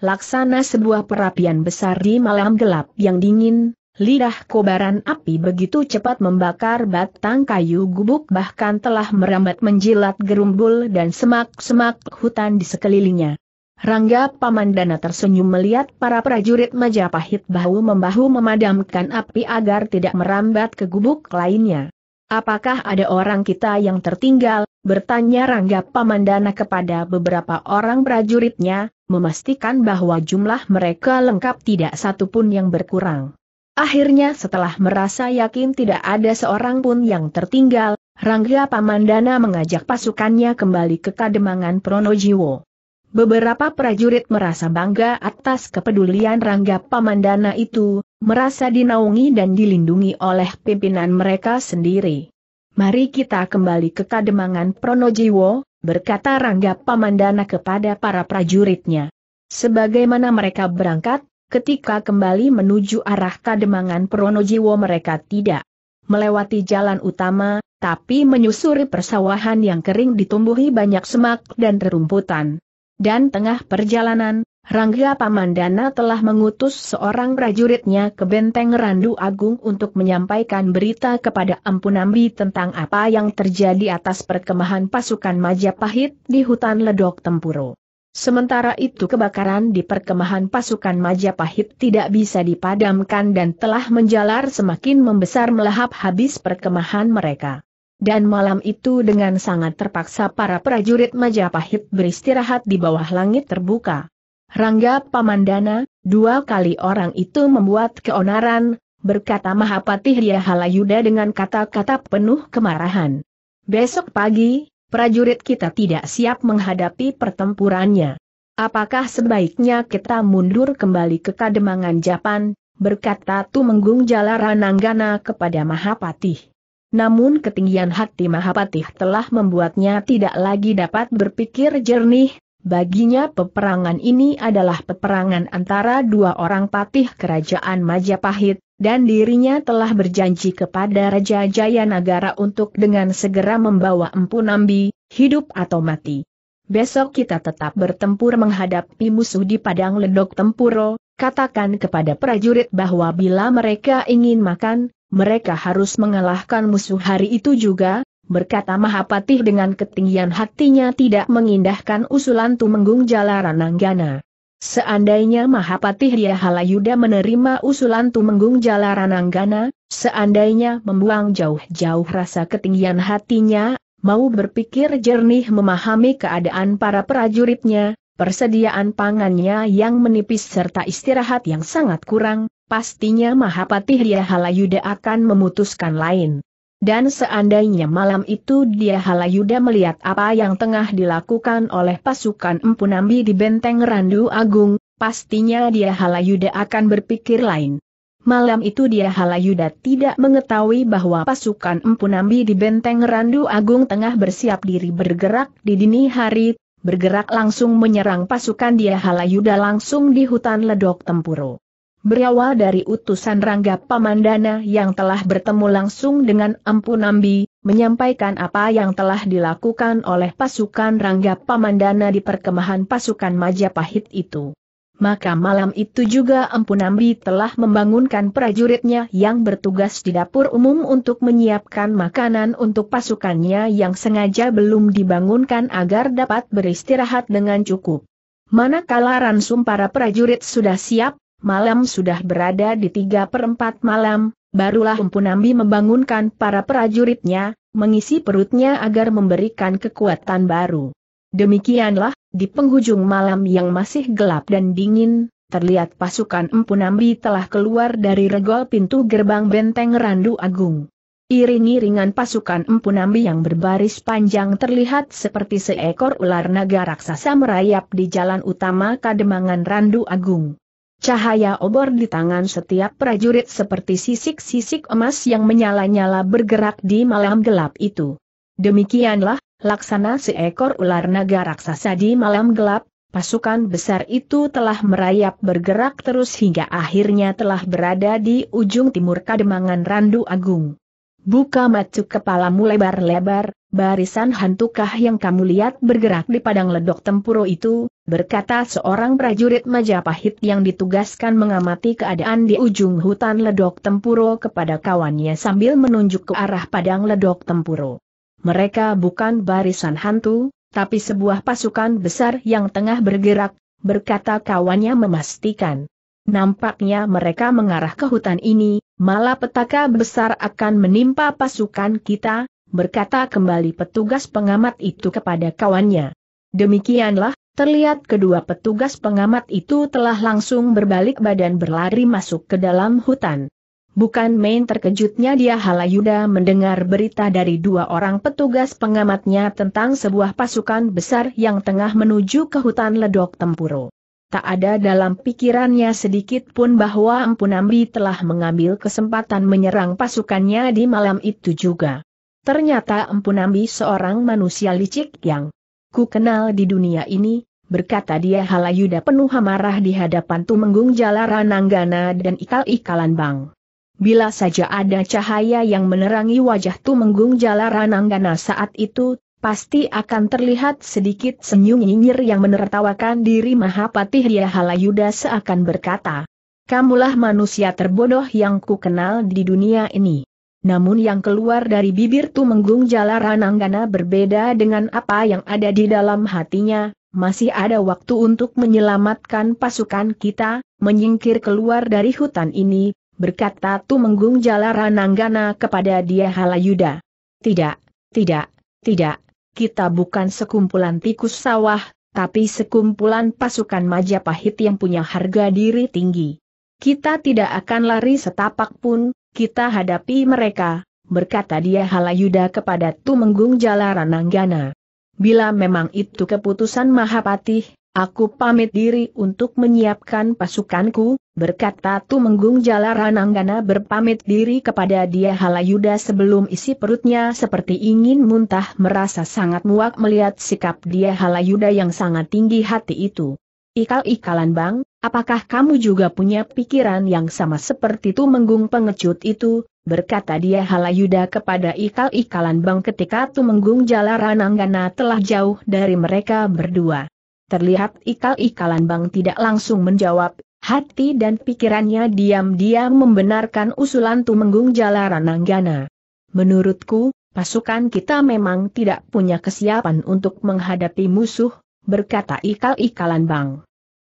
Laksana sebuah perapian besar di malam gelap yang dingin, Lidah kobaran api begitu cepat membakar batang kayu gubuk bahkan telah merambat menjilat gerumbul dan semak-semak hutan di sekelilingnya. Rangga Pamandana tersenyum melihat para prajurit Majapahit bahu-membahu memadamkan api agar tidak merambat ke gubuk lainnya. Apakah ada orang kita yang tertinggal? Bertanya Rangga Pamandana kepada beberapa orang prajuritnya, memastikan bahwa jumlah mereka lengkap tidak satupun yang berkurang. Akhirnya setelah merasa yakin tidak ada seorang pun yang tertinggal, Rangga Pamandana mengajak pasukannya kembali ke Kademangan Pronojiwo. Beberapa prajurit merasa bangga atas kepedulian Rangga Pamandana itu, merasa dinaungi dan dilindungi oleh pimpinan mereka sendiri. Mari kita kembali ke Kademangan Pronojiwo, berkata Rangga Pamandana kepada para prajuritnya. Sebagaimana mereka berangkat, Ketika kembali menuju arah Kademangan Pronojiwo mereka tidak melewati jalan utama, tapi menyusuri persawahan yang kering ditumbuhi banyak semak dan rerumputan. Dan tengah perjalanan, Rangga Pamandana telah mengutus seorang prajuritnya ke benteng Randu Agung untuk menyampaikan berita kepada Ampunambi tentang apa yang terjadi atas perkemahan pasukan Majapahit di hutan Ledok Tempuro. Sementara itu kebakaran di perkemahan pasukan Majapahit tidak bisa dipadamkan dan telah menjalar semakin membesar melahap habis perkemahan mereka. Dan malam itu dengan sangat terpaksa para prajurit Majapahit beristirahat di bawah langit terbuka. Rangga Pamandana, dua kali orang itu membuat keonaran, berkata Mahapatih Halayuda dengan kata-kata penuh kemarahan. Besok pagi, prajurit kita tidak siap menghadapi pertempurannya. Apakah sebaiknya kita mundur kembali ke Kademangan Japan, berkata Tumenggung Jalarananggana kepada Mahapatih. Namun ketinggian hati Mahapatih telah membuatnya tidak lagi dapat berpikir jernih, baginya peperangan ini adalah peperangan antara dua orang patih kerajaan Majapahit, dan dirinya telah berjanji kepada Raja Jayanagara untuk dengan segera membawa Empu Nambi, hidup atau mati. Besok kita tetap bertempur menghadapi musuh di padang ledok tempuro, katakan kepada prajurit bahwa bila mereka ingin makan, mereka harus mengalahkan musuh hari itu juga, berkata Mahapatih dengan ketinggian hatinya tidak mengindahkan usulan Tumenggung Jalarananggana. Seandainya Mahapati Halayuda menerima usulan Tumenggung Jalarananggana, seandainya membuang jauh-jauh rasa ketinggian hatinya, mau berpikir jernih memahami keadaan para prajuritnya, persediaan pangannya yang menipis serta istirahat yang sangat kurang, pastinya Mahapati Halayuda akan memutuskan lain. Dan seandainya malam itu dia Halayuda melihat apa yang tengah dilakukan oleh pasukan Empu Nambi di benteng Randu Agung, pastinya dia Halayuda akan berpikir lain. Malam itu dia Halayuda tidak mengetahui bahwa pasukan Empu Nambi di benteng Randu Agung tengah bersiap diri bergerak di dini hari, bergerak langsung menyerang pasukan dia Halayuda langsung di hutan Ledok Tempuro. Berawal dari utusan Rangga Pamandana yang telah bertemu langsung dengan Empu Nambi, menyampaikan apa yang telah dilakukan oleh pasukan Rangga Pamandana di perkemahan pasukan Majapahit itu. Maka malam itu juga Empu Nambi telah membangunkan prajuritnya yang bertugas di dapur umum untuk menyiapkan makanan untuk pasukannya yang sengaja belum dibangunkan agar dapat beristirahat dengan cukup. Manakala ransum para prajurit sudah siap, malam sudah berada di tiga perempat malam, barulah Empu Nambi membangunkan para prajuritnya, mengisi perutnya agar memberikan kekuatan baru. Demikianlah, di penghujung malam yang masih gelap dan dingin, terlihat pasukan Empu Nambi telah keluar dari regol pintu gerbang benteng Randu Agung. Iring-iringan pasukan Empu Nambi yang berbaris panjang terlihat seperti seekor ular naga raksasa merayap di jalan utama Kademangan Randu Agung. Cahaya obor di tangan setiap prajurit seperti sisik-sisik emas yang menyala-nyala bergerak di malam gelap itu. Demikianlah, laksana seekor ular naga raksasa di malam gelap, pasukan besar itu telah merayap bergerak terus hingga akhirnya telah berada di ujung timur Kademangan Randu Agung. Buka mata kepalamu lebar-lebar, barisan hantukah yang kamu lihat bergerak di padang ledok tempuro itu, berkata seorang prajurit Majapahit yang ditugaskan mengamati keadaan di ujung hutan ledok tempuro kepada kawannya sambil menunjuk ke arah padang ledok tempuro. Mereka bukan barisan hantu, tapi sebuah pasukan besar yang tengah bergerak, berkata kawannya memastikan. Nampaknya mereka mengarah ke hutan ini, malapetaka besar akan menimpa pasukan kita, berkata kembali petugas pengamat itu kepada kawannya. Demikianlah, terlihat kedua petugas pengamat itu telah langsung berbalik badan berlari masuk ke dalam hutan. Bukan main terkejutnya dia Halayuda mendengar berita dari dua orang petugas pengamatnya tentang sebuah pasukan besar yang tengah menuju ke hutan ledok tempuro. Tak ada dalam pikirannya sedikit pun bahwa Empu Nambi telah mengambil kesempatan menyerang pasukannya di malam itu juga. Ternyata Empu Nambi seorang manusia licik yang ku kenal di dunia ini, berkata dia halayuda penuh amarah di hadapan Tumenggung Jalarananggana dan ikal-ikalan bang. Bila saja ada cahaya yang menerangi wajah Tumenggung Jalarananggana saat itu, pasti akan terlihat sedikit senyum nyinyir yang menertawakan diri Mahapati Dia Halayuda seakan berkata, Kamulah manusia terbodoh yang ku kenal di dunia ini. Namun yang keluar dari bibir Tumenggung Jalarananggana berbeda dengan apa yang ada di dalam hatinya, masih ada waktu untuk menyelamatkan pasukan kita, menyingkir keluar dari hutan ini, berkata Tumenggung Jalarananggana kepada dia Halayuda. Tidak, tidak, tidak, kita bukan sekumpulan tikus sawah, tapi sekumpulan pasukan Majapahit yang punya harga diri tinggi. Kita tidak akan lari setapak pun, kita hadapi mereka, berkata dia Halayuda kepada Tumenggung Jalarananggana. Bila memang itu keputusan Mahapatih, Aku pamit diri untuk menyiapkan pasukanku, berkata Tumenggung Jalarananggana berpamit diri kepada dia Halayuda sebelum isi perutnya seperti ingin muntah merasa sangat muak melihat sikap dia Halayuda yang sangat tinggi hati itu. Ikal-ikalan bang, apakah kamu juga punya pikiran yang sama seperti Tumenggung pengecut itu, berkata dia Halayuda kepada ikal-ikalan bang ketika Tumenggung Jalarananggana telah jauh dari mereka berdua. Terlihat ikal-ikalan bang tidak langsung menjawab, hati dan pikirannya diam-diam membenarkan usulan Tumenggung Jalarananggana. Menurutku, pasukan kita memang tidak punya kesiapan untuk menghadapi musuh, berkata ikal-ikalan bang.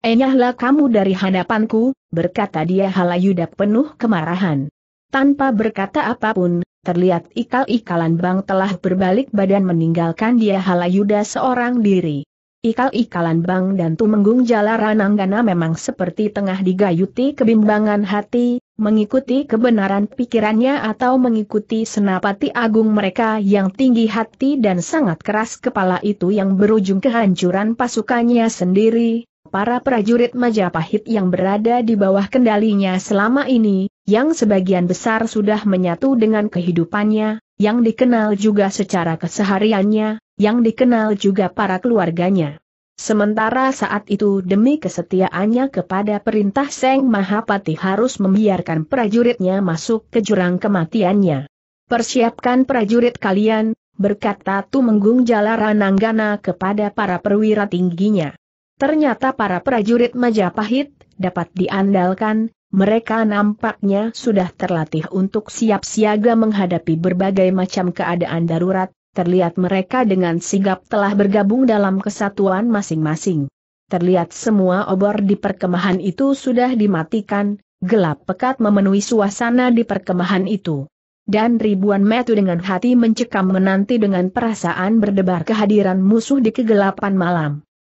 Enyahlah kamu dari hadapanku, berkata dia halayuda penuh kemarahan. Tanpa berkata apa pun, terlihat ikal-ikalan bang telah berbalik badan meninggalkan dia halayuda seorang diri. Ikal-ikalan Bang dan Tumenggung Jalarananggana memang seperti tengah digayuti kebimbangan hati, mengikuti kebenaran pikirannya atau mengikuti senapati agung mereka yang tinggi hati dan sangat keras kepala itu yang berujung kehancuran pasukannya sendiri, para prajurit Majapahit yang berada di bawah kendalinya selama ini, yang sebagian besar sudah menyatu dengan kehidupannya, yang dikenal juga secara kesehariannya, yang dikenal juga para keluarganya. Sementara saat itu demi kesetiaannya kepada perintah Seng Mahapati harus membiarkan prajuritnya masuk ke jurang kematiannya. Persiapkan prajurit kalian, berkata Tumenggung Jalarananggana kepada para perwira tingginya. Ternyata para prajurit Majapahit, dapat diandalkan, mereka nampaknya sudah terlatih untuk siap siaga menghadapi berbagai macam keadaan darurat, terlihat mereka dengan sigap telah bergabung dalam kesatuan masing-masing. Terlihat semua obor di perkemahan itu sudah dimatikan, gelap pekat memenuhi suasana di perkemahan itu. Dan ribuan metu dengan hati mencekam menanti dengan perasaan berdebar kehadiran musuh di kegelapan malam.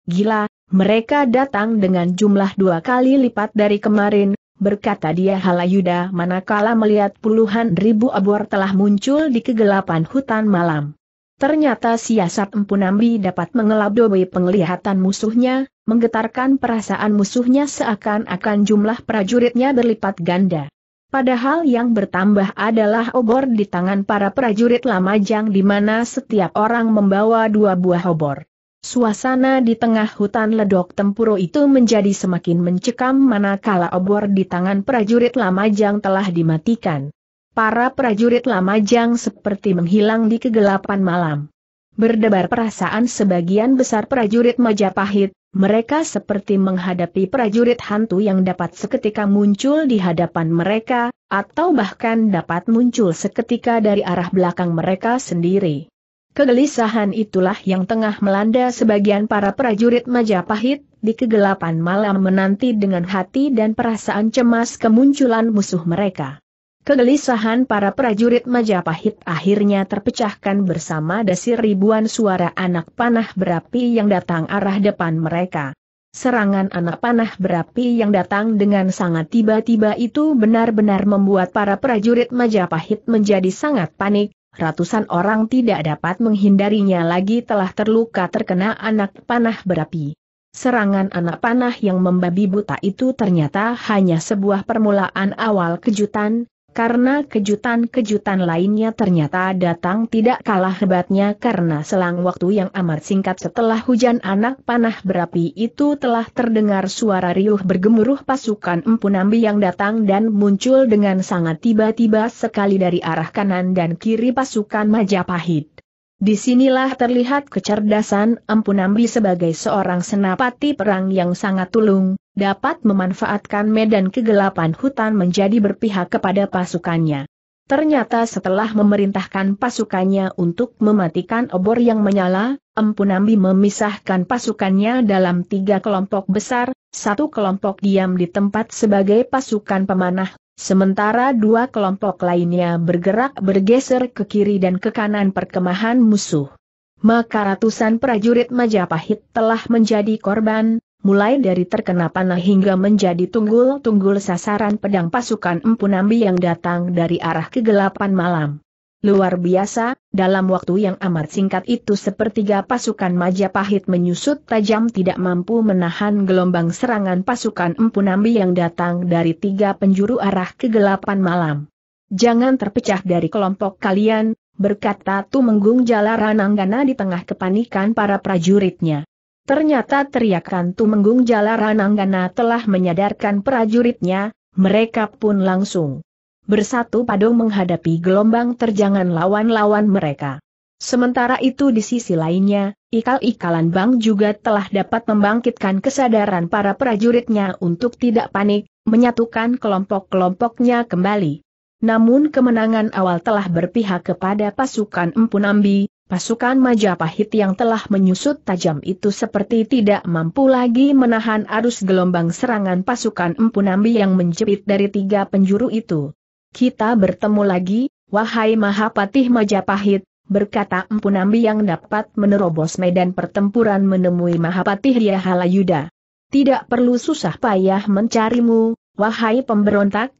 Gila, mereka datang dengan jumlah dua kali lipat dari kemarin, berkata dia Halayuda manakala melihat puluhan ribu obor telah muncul di kegelapan hutan malam. Ternyata siasat Empu Nambi dapat mengelabui penglihatan musuhnya, menggetarkan perasaan musuhnya seakan-akan jumlah prajuritnya berlipat ganda. Padahal yang bertambah adalah obor di tangan para prajurit Lamajang di mana setiap orang membawa dua buah obor. Suasana di tengah hutan ledok tempuro itu menjadi semakin mencekam manakala obor di tangan prajurit Lamajang telah dimatikan. Para prajurit Lamajang seperti menghilang di kegelapan malam. Berdebar perasaan sebagian besar prajurit Majapahit, mereka seperti menghadapi prajurit hantu yang dapat seketika muncul di hadapan mereka, atau bahkan dapat muncul seketika dari arah belakang mereka sendiri. Kegelisahan itulah yang tengah melanda sebagian para prajurit Majapahit, di kegelapan malam menanti dengan hati dan perasaan cemas kemunculan musuh mereka. Kegelisahan para prajurit Majapahit akhirnya terpecahkan bersama desir ribuan suara anak panah berapi yang datang arah depan mereka. Serangan anak panah berapi yang datang dengan sangat tiba-tiba itu benar-benar membuat para prajurit Majapahit menjadi sangat panik, ratusan orang tidak dapat menghindarinya lagi telah terluka terkena anak panah berapi. Serangan anak panah yang membabi buta itu ternyata hanya sebuah permulaan awal kejutan, karena kejutan-kejutan lainnya ternyata datang tidak kalah hebatnya karena selang waktu yang amat singkat setelah hujan anak panah berapi itu telah terdengar suara riuh bergemuruh pasukan Empu Nambi yang datang dan muncul dengan sangat tiba-tiba sekali dari arah kanan dan kiri pasukan Majapahit. Di sinilah terlihat kecerdasan Empu Nambi sebagai seorang senapati perang yang sangat tulung, dapat memanfaatkan medan kegelapan hutan menjadi berpihak kepada pasukannya. Ternyata setelah memerintahkan pasukannya untuk mematikan obor yang menyala, Empu Nambi memisahkan pasukannya dalam tiga kelompok besar, satu kelompok diam di tempat sebagai pasukan pemanah, Sementara dua kelompok lainnya bergerak bergeser ke kiri dan ke kanan perkemahan musuh. Maka ratusan prajurit Majapahit telah menjadi korban, mulai dari terkena panah hingga menjadi tunggul-tunggul sasaran pedang pasukan Empu Nambi yang datang dari arah kegelapan malam. Luar biasa, dalam waktu yang amat singkat itu sepertiga pasukan Majapahit menyusut tajam tidak mampu menahan gelombang serangan pasukan Empu Nambi yang datang dari tiga penjuru arah kegelapan malam. Jangan terpecah dari kelompok kalian, berkata Tumenggung Jala Rananggana di tengah kepanikan para prajuritnya. Ternyata teriakan Tumenggung Jala Rananggana telah menyadarkan prajuritnya, mereka pun langsung bersatu padu menghadapi gelombang terjangan lawan-lawan mereka. Sementara itu di sisi lainnya, ikal-ikalan Bang juga telah dapat membangkitkan kesadaran para prajuritnya untuk tidak panik, menyatukan kelompok-kelompoknya kembali. Namun kemenangan awal telah berpihak kepada pasukan Empu Nambi, pasukan Majapahit yang telah menyusut tajam itu seperti tidak mampu lagi menahan arus gelombang serangan pasukan Empu Nambi yang menjepit dari tiga penjuru itu. Kita bertemu lagi, wahai Mahapatih Majapahit, berkata Empu Nambi yang dapat menerobos medan pertempuran menemui Mahapatih Halayuda. Tidak perlu susah payah mencarimu, wahai pemberontak,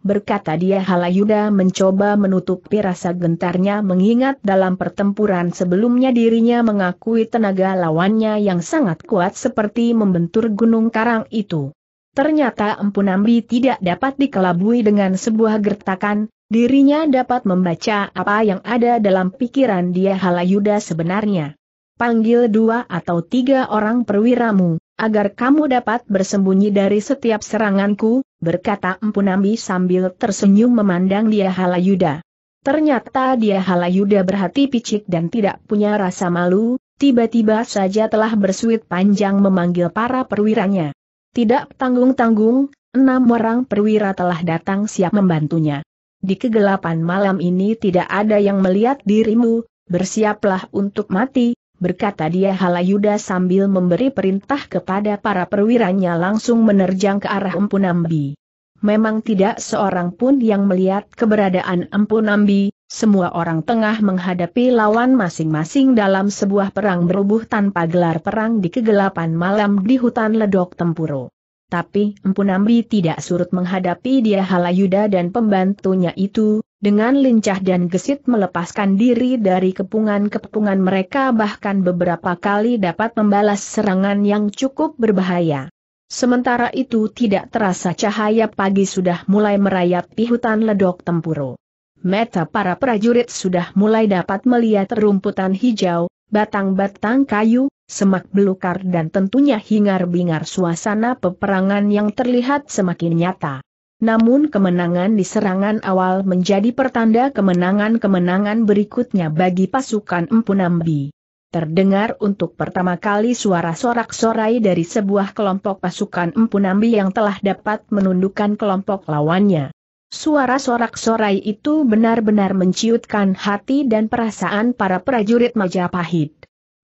berkata dia Halayuda mencoba menutupi rasa gentarnya mengingat dalam pertempuran sebelumnya dirinya mengakui tenaga lawannya yang sangat kuat seperti membentur gunung karang itu. Ternyata Empu Nambi tidak dapat dikelabui dengan sebuah gertakan, dirinya dapat membaca apa yang ada dalam pikiran dia Halayuda sebenarnya. Panggil dua atau tiga orang perwiramu, agar kamu dapat bersembunyi dari setiap seranganku, berkata Empu Nambi sambil tersenyum memandang dia Halayuda. Ternyata dia Halayuda berhati picik dan tidak punya rasa malu, tiba-tiba saja telah bersuit panjang memanggil para perwiranya. Tidak tanggung-tanggung, enam orang perwira telah datang siap membantunya. Di kegelapan malam ini tidak ada yang melihat dirimu, bersiaplah untuk mati, berkata dia Halayuda sambil memberi perintah kepada para perwiranya langsung menerjang ke arah Empu Nambi. Memang tidak seorang pun yang melihat keberadaan Empu Nambi, semua orang tengah menghadapi lawan masing-masing dalam sebuah perang berubuh tanpa gelar perang di kegelapan malam di hutan ledok tempuro. Tapi Empu Nambi tidak surut menghadapi dia Halayuda dan pembantunya itu, dengan lincah dan gesit melepaskan diri dari kepungan-kepungan mereka bahkan beberapa kali dapat membalas serangan yang cukup berbahaya. Sementara itu tidak terasa cahaya pagi sudah mulai merayap di hutan ledok tempuro. Mata para prajurit sudah mulai dapat melihat rumputan hijau, batang-batang kayu, semak belukar dan tentunya hingar-bingar suasana peperangan yang terlihat semakin nyata. Namun kemenangan di serangan awal menjadi pertanda kemenangan-kemenangan berikutnya bagi pasukan Empu Nambi terdengar untuk pertama kali suara sorak-sorai dari sebuah kelompok pasukan Empu Nambi yang telah dapat menundukkan kelompok lawannya. Suara sorak-sorai itu benar-benar menciutkan hati dan perasaan para prajurit Majapahit.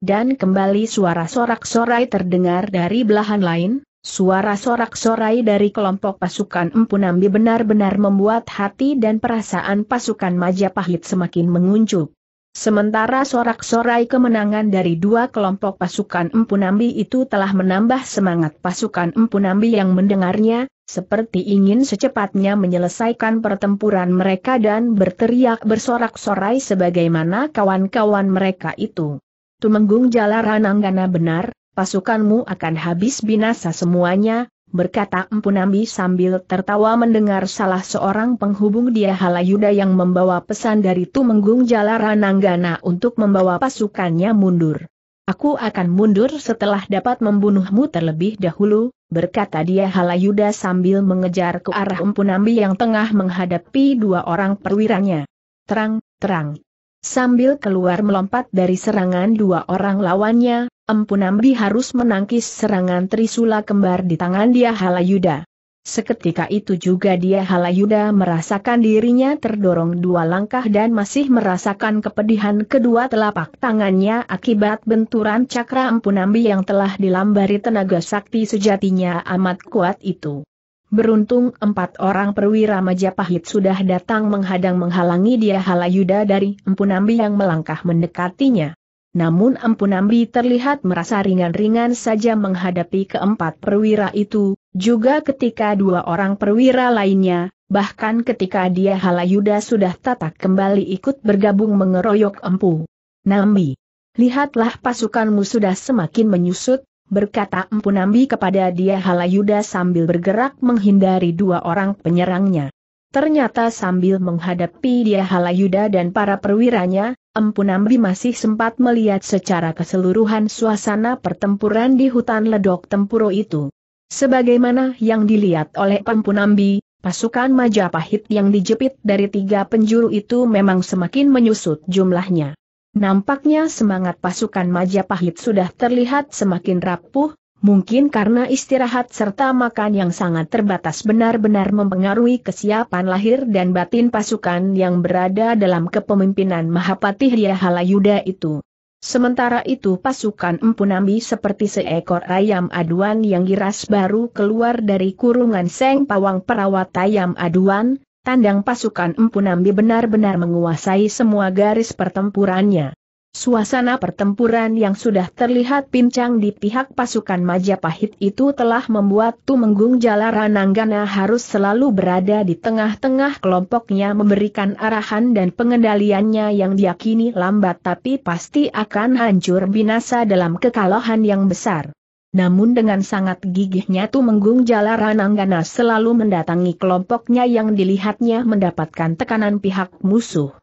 Dan kembali suara sorak-sorai terdengar dari belahan lain, suara sorak-sorai dari kelompok pasukan Empu Nambi benar-benar membuat hati dan perasaan pasukan Majapahit semakin menguncup. Sementara sorak-sorai kemenangan dari dua kelompok pasukan Empu Nambi itu telah menambah semangat pasukan Empu Nambi yang mendengarnya, seperti ingin secepatnya menyelesaikan pertempuran mereka dan berteriak bersorak-sorai sebagaimana kawan-kawan mereka itu. Tumenggung Jala Rananggana benar, pasukanmu akan habis binasa semuanya, berkata Empu Nambi sambil tertawa mendengar salah seorang penghubung dia Halayuda yang membawa pesan dari Tumenggung Jalarananggana untuk membawa pasukannya mundur. Aku akan mundur setelah dapat membunuhmu terlebih dahulu, berkata dia Halayuda sambil mengejar ke arah Empu Nambi yang tengah menghadapi dua orang perwiranya. Terang, terang. Sambil keluar melompat dari serangan dua orang lawannya, Empu Nambi harus menangkis serangan Trisula kembar di tangan dia Halayuda. Seketika itu juga dia Halayuda merasakan dirinya terdorong dua langkah dan masih merasakan kepedihan kedua telapak tangannya akibat benturan cakra Empu Nambi yang telah dilambari tenaga sakti sejatinya amat kuat itu. Beruntung empat orang perwira Majapahit sudah datang menghadang menghalangi dia Halayuda dari Empu Nambi yang melangkah mendekatinya. Namun Empu Nambi terlihat merasa ringan-ringan saja menghadapi keempat perwira itu, juga ketika dua orang perwira lainnya, bahkan ketika dia Halayuda sudah tatak kembali ikut bergabung mengeroyok Empu. Nambi, lihatlah pasukanmu sudah semakin menyusut, berkata Empu Nambi kepada dia Halayuda sambil bergerak menghindari dua orang penyerangnya. Ternyata sambil menghadapi dia Halayuda dan para perwiranya, Empu Nambi masih sempat melihat secara keseluruhan suasana pertempuran di hutan ledok tempuro itu. Sebagaimana yang dilihat oleh Empu Nambi, pasukan Majapahit yang dijepit dari tiga penjuru itu memang semakin menyusut jumlahnya. Nampaknya semangat pasukan Majapahit sudah terlihat semakin rapuh, Mungkin karena istirahat serta makan yang sangat terbatas benar-benar mempengaruhi kesiapan lahir dan batin pasukan yang berada dalam kepemimpinan Mahapatih Halayuda itu. Sementara itu pasukan Empu Nambi seperti seekor ayam aduan yang giras baru keluar dari kurungan Seng Pawang perawat ayam aduan, tandang pasukan Empu Nambi benar-benar menguasai semua garis pertempurannya. Suasana pertempuran yang sudah terlihat pincang di pihak pasukan Majapahit itu telah membuat Tumenggung Jalarananggana harus selalu berada di tengah-tengah kelompoknya memberikan arahan dan pengendaliannya yang diakini lambat tapi pasti akan hancur binasa dalam kekalahan yang besar. Namun dengan sangat gigihnya Tumenggung Jalarananggana selalu mendatangi kelompoknya yang dilihatnya mendapatkan tekanan pihak musuh.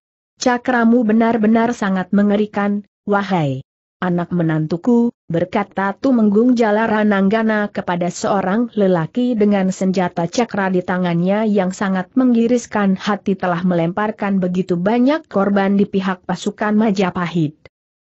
Cakramu benar-benar sangat mengerikan, wahai anak menantuku, berkata Tumenggung Jalarananggana kepada seorang lelaki dengan senjata cakra di tangannya yang sangat menggiriskan hati telah melemparkan begitu banyak korban di pihak pasukan Majapahit.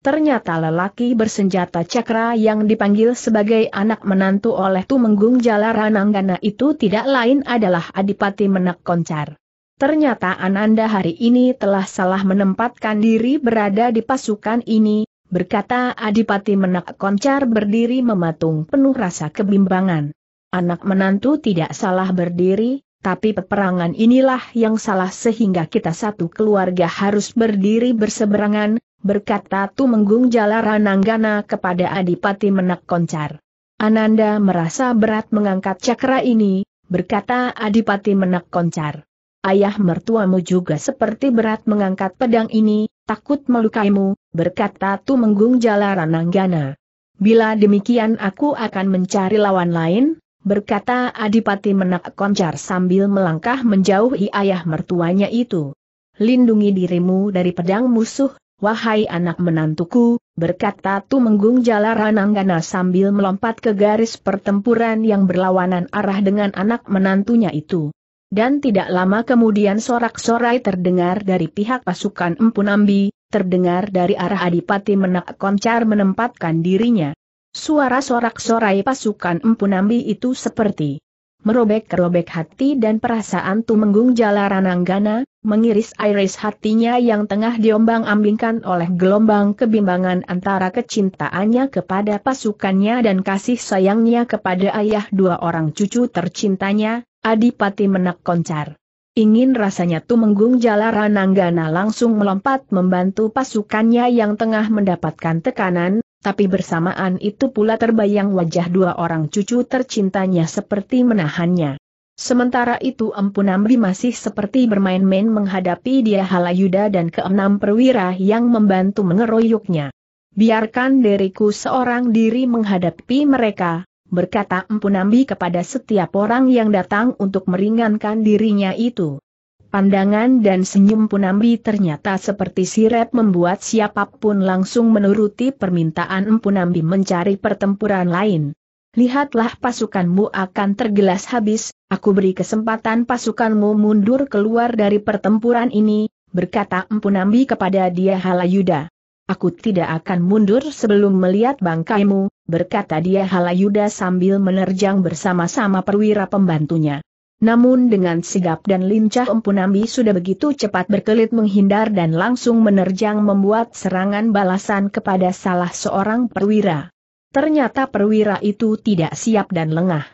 Ternyata lelaki bersenjata cakra yang dipanggil sebagai anak menantu oleh Tumenggung Jalarananggana itu tidak lain adalah Adipati Menak Koncar. Ternyata Ananda hari ini telah salah menempatkan diri berada di pasukan ini, berkata Adipati Menak Koncar berdiri mematung penuh rasa kebimbangan. Anak menantu tidak salah berdiri, tapi peperangan inilah yang salah sehingga kita satu keluarga harus berdiri berseberangan, berkata Tumenggung Jalarananggana kepada Adipati Menak Koncar. Ananda merasa berat mengangkat cakra ini, berkata Adipati Menak Koncar ayah mertuamu juga seperti berat mengangkat pedang ini, takut melukaimu, berkata Tumenggung Jalarananggana. Bila demikian aku akan mencari lawan lain, berkata Adipati Menak Koncar sambil melangkah menjauhi ayah mertuanya itu. Lindungi dirimu dari pedang musuh, wahai anak menantuku, berkata Tumenggung Jalarananggana sambil melompat ke garis pertempuran yang berlawanan arah dengan anak menantunya itu. Dan tidak lama kemudian sorak-sorai terdengar dari pihak pasukan Empu Nambi, terdengar dari arah Adipati Menak Koncar menempatkan dirinya. Suara sorak-sorai pasukan Empu Nambi itu seperti merobek-robek hati dan perasaan Tumenggung Jalarananggana, mengiris iris hatinya yang tengah diombang-ambingkan oleh gelombang kebimbangan antara kecintaannya kepada pasukannya dan kasih sayangnya kepada ayah dua orang cucu tercintanya, Adipati Menak Koncar. Ingin rasanya Tumenggung Jalarananggana langsung melompat membantu pasukannya yang tengah mendapatkan tekanan, tapi bersamaan itu pula terbayang wajah dua orang cucu tercintanya seperti menahannya. Sementara itu Empu Nambi masih seperti bermain-main menghadapi dia Halayuda dan keenam perwira yang membantu mengeroyoknya. Biarkan diriku seorang diri menghadapi mereka, berkata Empu Nambi kepada setiap orang yang datang untuk meringankan dirinya itu. Pandangan dan senyum Punambi ternyata seperti sirep membuat siapa pun langsung menuruti permintaan Punambi mencari pertempuran lain. Lihatlah pasukanmu akan tergelas habis, aku beri kesempatan pasukanmu mundur keluar dari pertempuran ini, berkata Empunambi kepada dia Halayuda. Aku tidak akan mundur sebelum melihat bangkaimu, berkata dia Halayuda sambil menerjang bersama-sama perwira pembantunya. Namun dengan sigap dan lincah Empu Nambi sudah begitu cepat berkelit menghindar dan langsung menerjang membuat serangan balasan kepada salah seorang perwira. Ternyata perwira itu tidak siap dan lengah.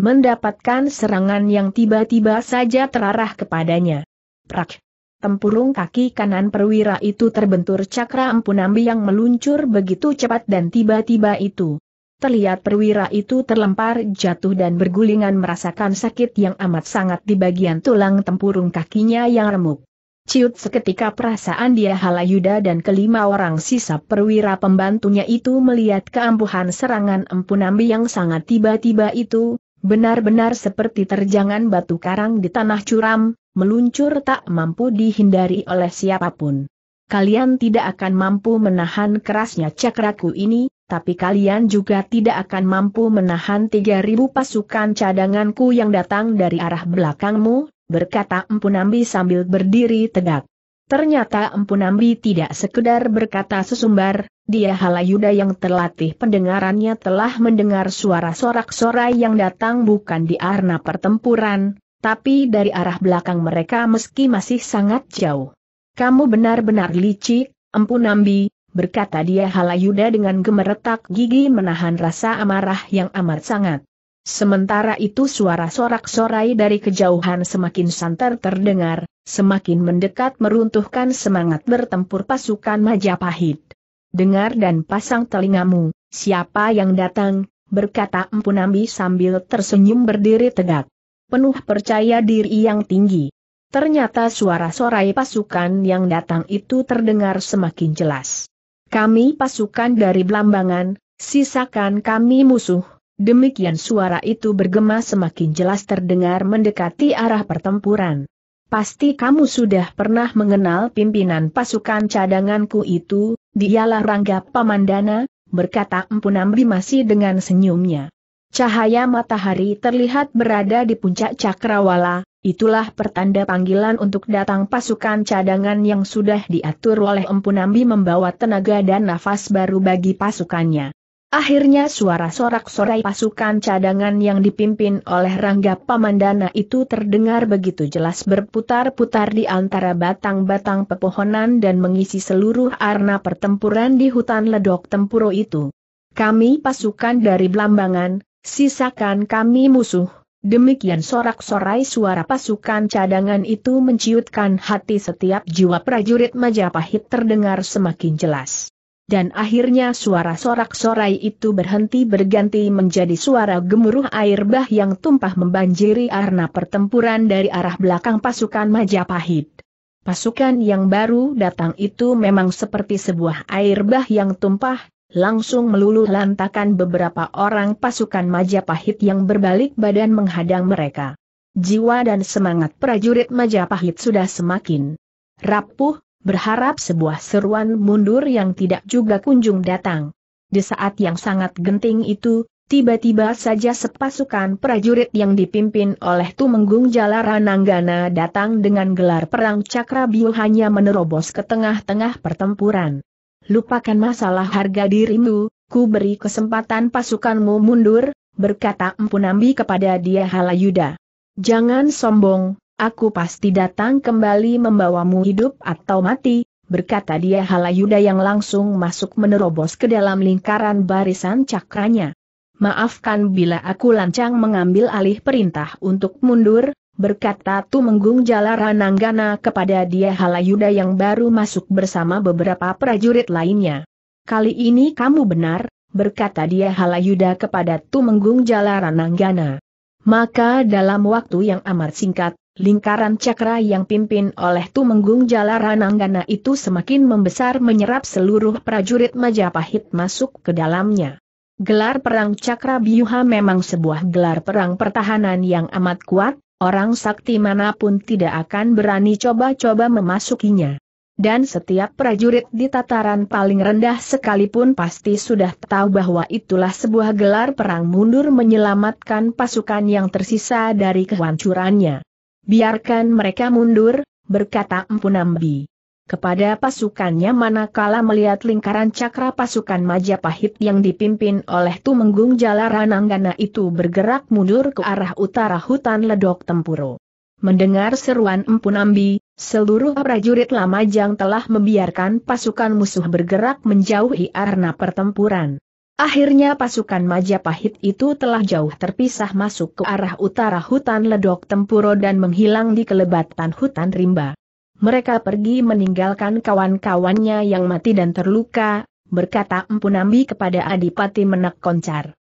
Mendapatkan serangan yang tiba-tiba saja terarah kepadanya. Prak! Tempurung kaki kanan perwira itu terbentur cakra Empu Nambi yang meluncur begitu cepat dan tiba-tiba itu terlihat perwira itu terlempar jatuh dan bergulingan merasakan sakit yang amat sangat di bagian tulang tempurung kakinya yang remuk. Ciut seketika perasaan dia Halayuda dan kelima orang sisa perwira pembantunya itu melihat keampuhan serangan Empu Nambi yang sangat tiba-tiba itu, benar-benar seperti terjangan batu karang di tanah curam, meluncur tak mampu dihindari oleh siapa pun. Kalian tidak akan mampu menahan kerasnya cakraku ini, tapi kalian juga tidak akan mampu menahan 3.000 pasukan cadanganku yang datang dari arah belakangmu, berkata Empu Nambi sambil berdiri tegak. Ternyata Empu Nambi tidak sekedar berkata sesumbar, dia Halayuda yang terlatih pendengarannya telah mendengar suara sorak-sorai yang datang bukan di arna pertempuran, tapi dari arah belakang mereka meski masih sangat jauh. Kamu benar-benar licik, Empu Nambi, berkata dia Halayuda dengan gemeretak gigi menahan rasa amarah yang amat sangat. Sementara itu suara sorak-sorai dari kejauhan semakin santer terdengar, semakin mendekat meruntuhkan semangat bertempur pasukan Majapahit. Dengar dan pasang telingamu, siapa yang datang, berkata Empu Nambi sambil tersenyum berdiri tegak. Penuh percaya diri yang tinggi. Ternyata suara sorai pasukan yang datang itu terdengar semakin jelas. Kami pasukan dari Blambangan, sisakan kami musuh. Demikian suara itu bergema semakin jelas terdengar mendekati arah pertempuran. Pasti kamu sudah pernah mengenal pimpinan pasukan cadanganku itu, dialah Rangga Pamandana, berkata Empu Nambi masih dengan senyumnya. Cahaya matahari terlihat berada di puncak cakrawala, Itulah pertanda panggilan untuk datang pasukan cadangan yang sudah diatur oleh Empu Nambi membawa tenaga dan nafas baru bagi pasukannya. Akhirnya suara sorak-sorai pasukan cadangan yang dipimpin oleh Rangga Pamandana itu terdengar begitu jelas berputar-putar di antara batang-batang pepohonan dan mengisi seluruh arna pertempuran di hutan ledok tempuro itu. Kami pasukan dari Blambangan, sisakan kami musuh, Demikian sorak-sorai suara pasukan cadangan itu menciutkan hati setiap jiwa prajurit Majapahit terdengar semakin jelas. Dan akhirnya suara sorak-sorai itu berhenti berganti menjadi suara gemuruh air bah yang tumpah membanjiri arna pertempuran dari arah belakang pasukan Majapahit. Pasukan yang baru datang itu memang seperti sebuah air bah yang tumpah, langsung meluluh lantakan beberapa orang pasukan Majapahit yang berbalik badan menghadang mereka. Jiwa dan semangat prajurit Majapahit sudah semakin rapuh, berharap sebuah seruan mundur yang tidak juga kunjung datang. Di saat yang sangat genting itu, tiba-tiba saja sepasukan prajurit yang dipimpin oleh Tumenggung Jalarananggana datang dengan gelar perang cakra hanya menerobos ke tengah-tengah pertempuran. Lupakan masalah harga dirimu, ku beri kesempatan pasukanmu mundur, berkata Empu Nambi kepada dia Halayuda. Jangan sombong, aku pasti datang kembali membawamu hidup atau mati, berkata dia Halayuda yang langsung masuk menerobos ke dalam lingkaran barisan cakranya. Maafkan bila aku lancang mengambil alih perintah untuk mundur, berkata Tumenggung Jalarananggana kepada dia Halayuda yang baru masuk bersama beberapa prajurit lainnya. Kali ini kamu benar, berkata dia Halayuda kepada Tumenggung Jalarananggana. Maka dalam waktu yang amat singkat, lingkaran cakra yang pimpin oleh Tumenggung Jalarananggana itu semakin membesar menyerap seluruh prajurit Majapahit masuk ke dalamnya. Gelar perang cakra biuha memang sebuah gelar perang pertahanan yang amat kuat, orang sakti mana pun tidak akan berani coba-coba memasukinya. Dan setiap prajurit di tataran paling rendah sekalipun pasti sudah tahu bahwa itulah sebuah gelar perang mundur menyelamatkan pasukan yang tersisa dari kehancurannya. Biarkan mereka mundur, berkata Empu Nambi. Kepada pasukannya manakala melihat lingkaran cakra pasukan Majapahit yang dipimpin oleh Tumenggung Jalarananggana itu bergerak mundur ke arah utara hutan ledok Tempuro. Mendengar seruan Empu Nambi, seluruh prajurit Lamajang telah membiarkan pasukan musuh bergerak menjauhi arena pertempuran. Akhirnya pasukan Majapahit itu telah jauh terpisah masuk ke arah utara hutan ledok Tempuro dan menghilang di kelebatan hutan rimba. Mereka pergi meninggalkan kawan-kawannya yang mati dan terluka, berkata Empu Nambi kepada Adipati Menak Koncar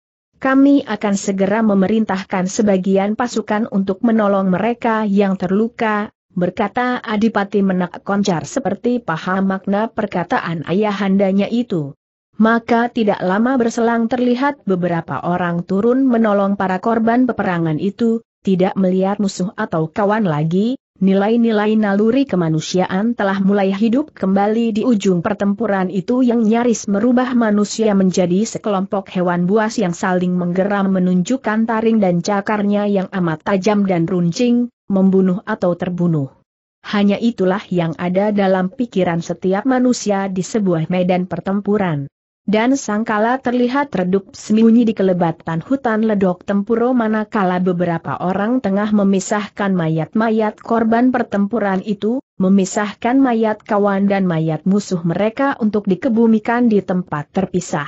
kami akan segera memerintahkan sebagian pasukan untuk menolong mereka yang terluka, berkata Adipati Menak Koncar seperti paham makna perkataan ayahandanya itu. Maka tidak lama berselang terlihat beberapa orang turun menolong para korban peperangan itu, tidak melihat musuh atau kawan lagi, nilai-nilai naluri kemanusiaan telah mulai hidup kembali di ujung pertempuran itu yang nyaris merubah manusia menjadi sekelompok hewan buas yang saling menggeram menunjukkan taring dan cakarnya yang amat tajam dan runcing, membunuh atau terbunuh. Hanya itulah yang ada dalam pikiran setiap manusia di sebuah medan pertempuran. Dan sangkala terlihat redup sembunyi di kelebatan hutan ledok tempuro manakala beberapa orang tengah memisahkan mayat-mayat korban pertempuran itu, memisahkan mayat kawan dan mayat musuh mereka untuk dikebumikan di tempat terpisah.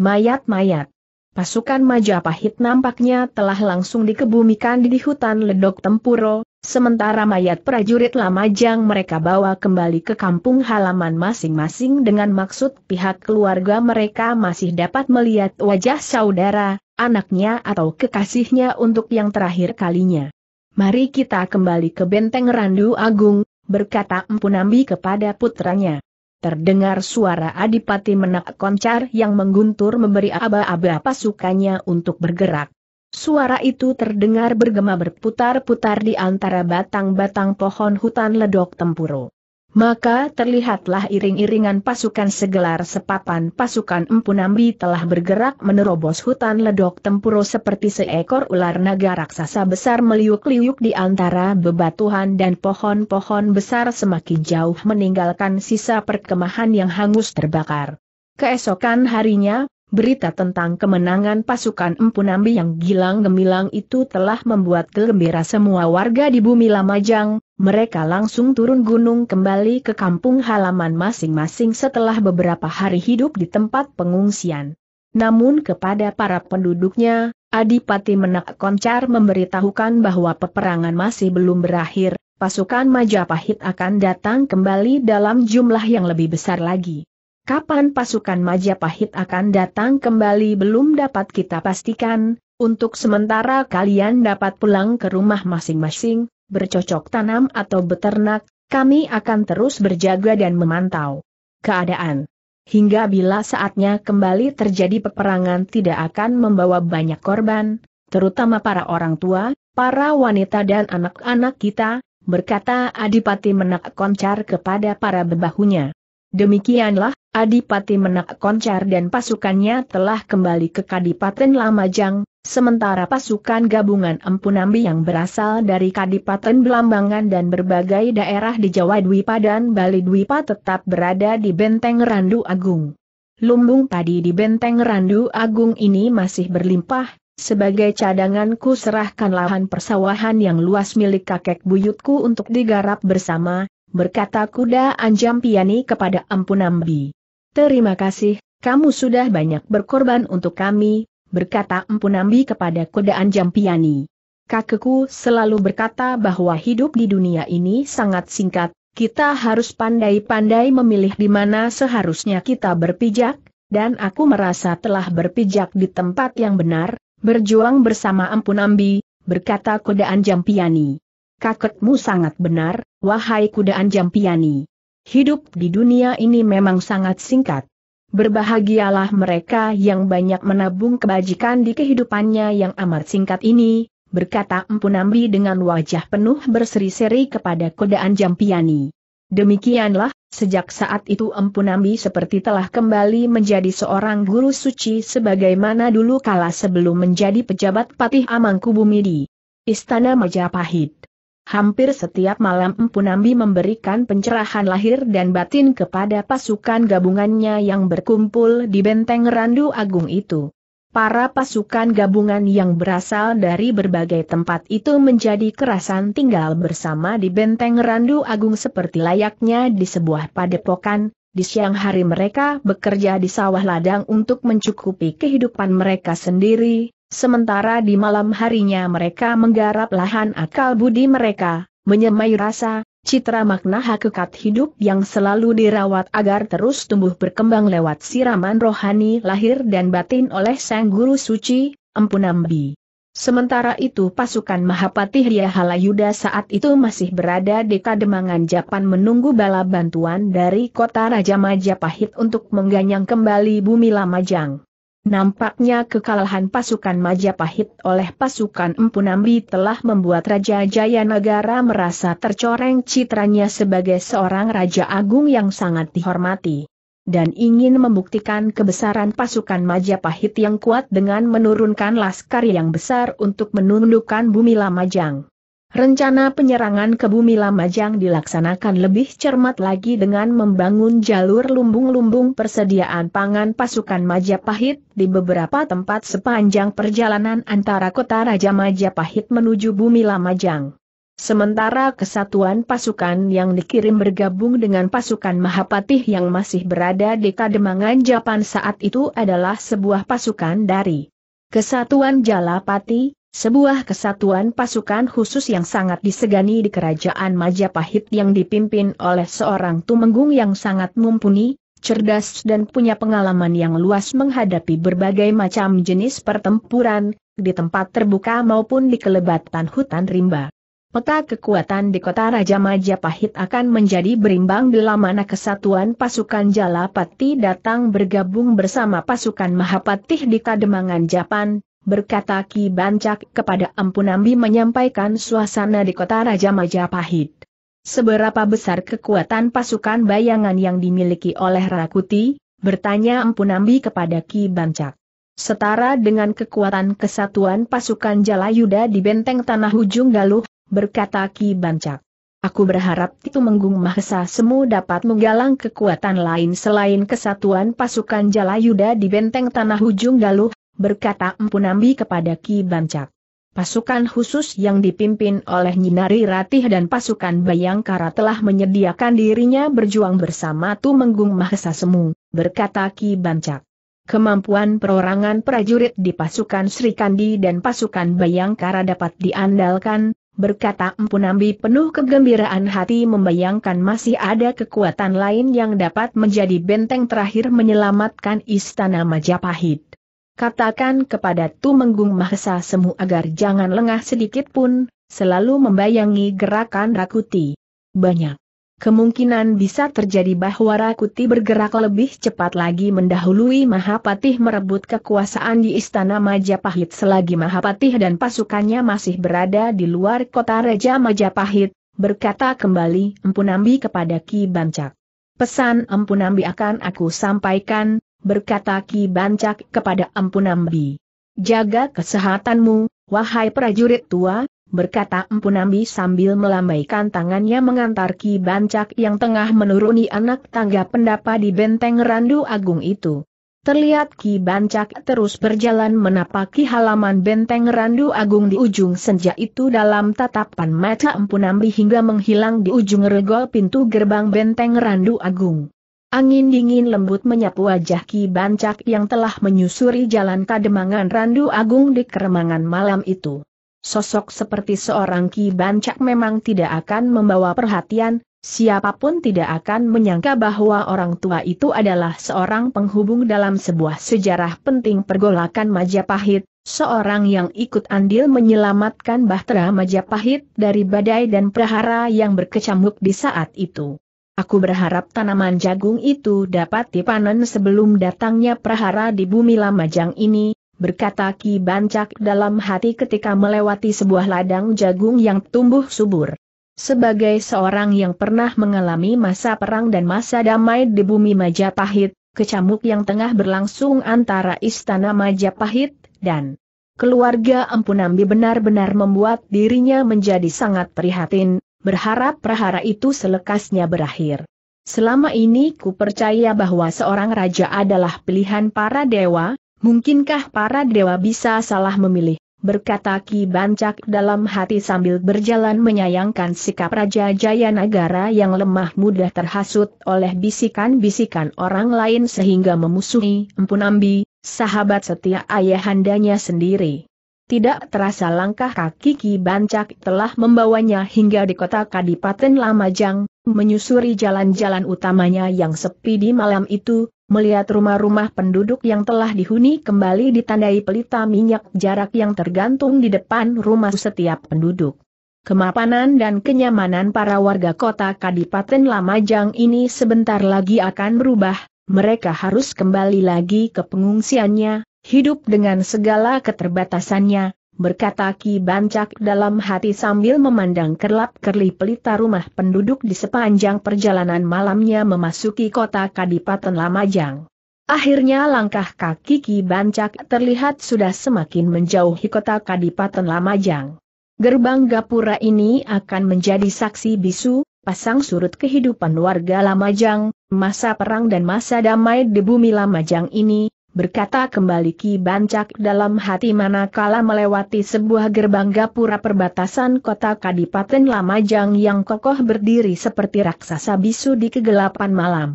Mayat-mayat. Pasukan Majapahit nampaknya telah langsung dikebumikan di hutan ledok tempuro, Sementara mayat prajurit Lamajang mereka bawa kembali ke kampung halaman masing-masing dengan maksud pihak keluarga mereka masih dapat melihat wajah saudara, anaknya atau kekasihnya untuk yang terakhir kalinya. Mari kita kembali ke benteng Randu Agung, berkata Empu Nambi kepada putranya. Terdengar suara Adipati Menak Koncar yang mengguntur memberi aba-aba pasukannya untuk bergerak. Suara itu terdengar bergema berputar-putar di antara batang-batang pohon hutan ledok tempuro. Maka terlihatlah iring-iringan pasukan segelar sepapan pasukan Empu Nambi telah bergerak menerobos hutan ledok tempuro seperti seekor ular naga raksasa besar meliuk-liuk di antara bebatuan dan pohon-pohon besar semakin jauh meninggalkan sisa perkemahan yang hangus terbakar. Keesokan harinya, Berita tentang kemenangan pasukan Empu Nambi yang gilang gemilang itu telah membuat gembira semua warga di bumi Lamajang, mereka langsung turun gunung kembali ke kampung halaman masing-masing setelah beberapa hari hidup di tempat pengungsian. Namun kepada para penduduknya, Adipati Menak Koncar memberitahukan bahwa peperangan masih belum berakhir, pasukan Majapahit akan datang kembali dalam jumlah yang lebih besar lagi. Kapan pasukan Majapahit akan datang kembali belum dapat kita pastikan, untuk sementara kalian dapat pulang ke rumah masing-masing, bercocok tanam atau beternak, kami akan terus berjaga dan memantau keadaan. hingga bila saatnya kembali terjadi peperangan tidak akan membawa banyak korban, terutama para orang tua, para wanita dan anak-anak kita, berkata Adipati Menak Koncar kepada para bebahunya. Demikianlah, Adipati Menak Koncar dan pasukannya telah kembali ke Kadipaten Lamajang, sementara pasukan gabungan Empu Nambi yang berasal dari Kadipaten Belambangan dan berbagai daerah di Jawa Dwipa dan Bali Dwipa tetap berada di Benteng Randu Agung. Lumbung padi di Benteng Randu Agung ini masih berlimpah, sebagai cadanganku serahkan lahan persawahan yang luas milik kakek buyutku untuk digarap bersama, berkata kuda Anjam Piani kepada Empu Nambi. Terima kasih, kamu sudah banyak berkorban untuk kami, berkata Empu Nambi kepada kuda Anjam Piani. Kakekku selalu berkata bahwa hidup di dunia ini sangat singkat, kita harus pandai-pandai memilih di mana seharusnya kita berpijak, dan aku merasa telah berpijak di tempat yang benar, berjuang bersama Empu Nambi, berkata kuda Anjam Piani. Kakekmu sangat benar, wahai kudaan jampiani. Hidup di dunia ini memang sangat singkat. Berbahagialah mereka yang banyak menabung kebajikan di kehidupannya yang amat singkat ini, berkata Empu Nambi dengan wajah penuh berseri-seri kepada kudaan jampiani. Demikianlah, sejak saat itu Empu Nambi seperti telah kembali menjadi seorang guru suci sebagaimana dulu kala sebelum menjadi pejabat Patih Amangkubu di Istana Majapahit. Hampir setiap malam Empu Nambi memberikan pencerahan lahir dan batin kepada pasukan gabungannya yang berkumpul di benteng Randu Agung itu. Para pasukan gabungan yang berasal dari berbagai tempat itu menjadi kerasan tinggal bersama di benteng Randu Agung seperti layaknya di sebuah padepokan, di siang hari mereka bekerja di sawah ladang untuk mencukupi kehidupan mereka sendiri, Sementara di malam harinya mereka menggarap lahan akal budi mereka, menyemai rasa, citra makna hakikat hidup yang selalu dirawat agar terus tumbuh berkembang lewat siraman rohani lahir dan batin oleh Sang Guru Suci, Empu Nambi. Sementara itu pasukan Mahapati Halayuda saat itu masih berada di Kademangan Japan menunggu bala bantuan dari kota Raja Majapahit untuk mengganyang kembali bumi Lamajang. Nampaknya kekalahan pasukan Majapahit oleh pasukan Empu Nambi telah membuat Raja Jaya Negara merasa tercoreng citranya sebagai seorang Raja Agung yang sangat dihormati. Dan ingin membuktikan kebesaran pasukan Majapahit yang kuat dengan menurunkan laskar yang besar untuk menundukkan bumi Lamajang. Rencana penyerangan ke bumi Lamajang dilaksanakan lebih cermat lagi dengan membangun jalur lumbung-lumbung persediaan pangan pasukan Majapahit di beberapa tempat sepanjang perjalanan antara kota Raja Majapahit menuju bumi Lamajang. Sementara kesatuan pasukan yang dikirim bergabung dengan pasukan Mahapatih yang masih berada di Kademangan Japan saat itu adalah sebuah pasukan dari Kesatuan Jalapati, sebuah kesatuan pasukan khusus yang sangat disegani di kerajaan Majapahit yang dipimpin oleh seorang tumenggung yang sangat mumpuni, cerdas dan punya pengalaman yang luas menghadapi berbagai macam jenis pertempuran, di tempat terbuka maupun di kelebatan hutan rimba. Peta kekuatan di kota Raja Majapahit akan menjadi berimbang bila mana kesatuan pasukan Jalapati datang bergabung bersama pasukan Mahapatih di Kademangan Japan, berkata Ki Bancak kepada Empu Nambi menyampaikan suasana di kota Raja Majapahit. Seberapa besar kekuatan pasukan bayangan yang dimiliki oleh Rakuti? Bertanya Empu Nambi kepada Ki Bancak. Setara dengan kekuatan kesatuan pasukan Jalayuda di benteng Tanah Ujung Galuh, berkata Ki Bancak. Aku berharap itu menggung Mahesa Semu dapat menggalang kekuatan lain selain kesatuan pasukan Jalayuda di benteng Tanah Ujung Galuh, berkata Empu Nambi kepada Ki Bancak. Pasukan khusus yang dipimpin oleh Nyinari Ratih dan pasukan Bayangkara telah menyediakan dirinya berjuang bersama Tumenggung Mahesa Semu, berkata Ki Bancak. Kemampuan perorangan prajurit di pasukan Sri Kandi dan pasukan Bayangkara dapat diandalkan, berkata Empu Nambi penuh kegembiraan hati membayangkan masih ada kekuatan lain yang dapat menjadi benteng terakhir menyelamatkan Istana Majapahit. Katakan kepada Tumenggung Mahesa Semu agar jangan lengah sedikit pun, selalu membayangi gerakan Rakuti. Banyak Kemungkinan bisa terjadi bahwa Rakuti bergerak lebih cepat lagi mendahului Mahapatih merebut kekuasaan di Istana Majapahit selagi Mahapatih dan pasukannya masih berada di luar kota Raja Majapahit, berkata kembali Empu Nambi kepada Ki Bancak. Pesan Empu Nambi akan aku sampaikan, berkata Ki Bancak kepada Empu Nambi. Jaga kesehatanmu, wahai prajurit tua, berkata Empu Nambi sambil melambaikan tangannya mengantar Ki Bancak yang tengah menuruni anak tangga pendapa di benteng Randu Agung itu. Terlihat Ki Bancak terus berjalan menapaki halaman benteng Randu Agung di ujung senja itu dalam tatapan mata Empu Nambi hingga menghilang di ujung regol pintu gerbang benteng Randu Agung. Angin dingin lembut menyapu wajah Ki Bancak yang telah menyusuri jalan kademangan Randu Agung di keremangan malam itu. Sosok seperti seorang Ki Bancak memang tidak akan membawa perhatian, siapa pun tidak akan menyangka bahwa orang tua itu adalah seorang penghubung dalam sebuah sejarah penting pergolakan Majapahit, seorang yang ikut andil menyelamatkan Bahtera Majapahit dari badai dan prahara yang berkecamuk di saat itu. Aku berharap tanaman jagung itu dapat dipanen sebelum datangnya prahara di bumi Lamajang ini, berkata Ki Bancak dalam hati ketika melewati sebuah ladang jagung yang tumbuh subur. Sebagai seorang yang pernah mengalami masa perang dan masa damai di bumi Majapahit, kecamuk yang tengah berlangsung antara Istana Majapahit dan keluarga Empu Nambi benar-benar membuat dirinya menjadi sangat prihatin, berharap prahara itu selekasnya berakhir. Selama ini ku percaya bahwa seorang raja adalah pilihan para dewa, Mungkinkah para dewa bisa salah memilih? Berkata Ki Bancak dalam hati sambil berjalan menyayangkan sikap Raja Jaya Negara yang lemah mudah terhasut oleh bisikan-bisikan orang lain sehingga memusuhi Empu Nambi, sahabat setia ayahandanya sendiri. Tidak terasa langkah kaki Ki Bancak telah membawanya hingga di kota Kadipaten Lamajang, menyusuri jalan-jalan utamanya yang sepi di malam itu, melihat rumah-rumah penduduk yang telah dihuni kembali ditandai pelita minyak jarak yang tergantung di depan rumah setiap penduduk. Kemapanan dan kenyamanan para warga kota Kadipaten Lamajang ini sebentar lagi akan berubah, mereka harus kembali lagi ke pengungsiannya, hidup dengan segala keterbatasannya, berkata Ki Bancak dalam hati sambil memandang kerlap-kerli pelita rumah penduduk di sepanjang perjalanan malamnya memasuki kota Kadipaten Lamajang. Akhirnya langkah kaki Ki Bancak terlihat sudah semakin menjauhi kota Kadipaten Lamajang. Gerbang Gapura ini akan menjadi saksi bisu, pasang surut kehidupan warga Lamajang, masa perang dan masa damai di bumi Lamajang ini, berkata kembali Ki Bancak dalam hati manakala melewati sebuah gerbang gapura perbatasan kota Kadipaten Lamajang yang kokoh berdiri seperti raksasa bisu di kegelapan malam.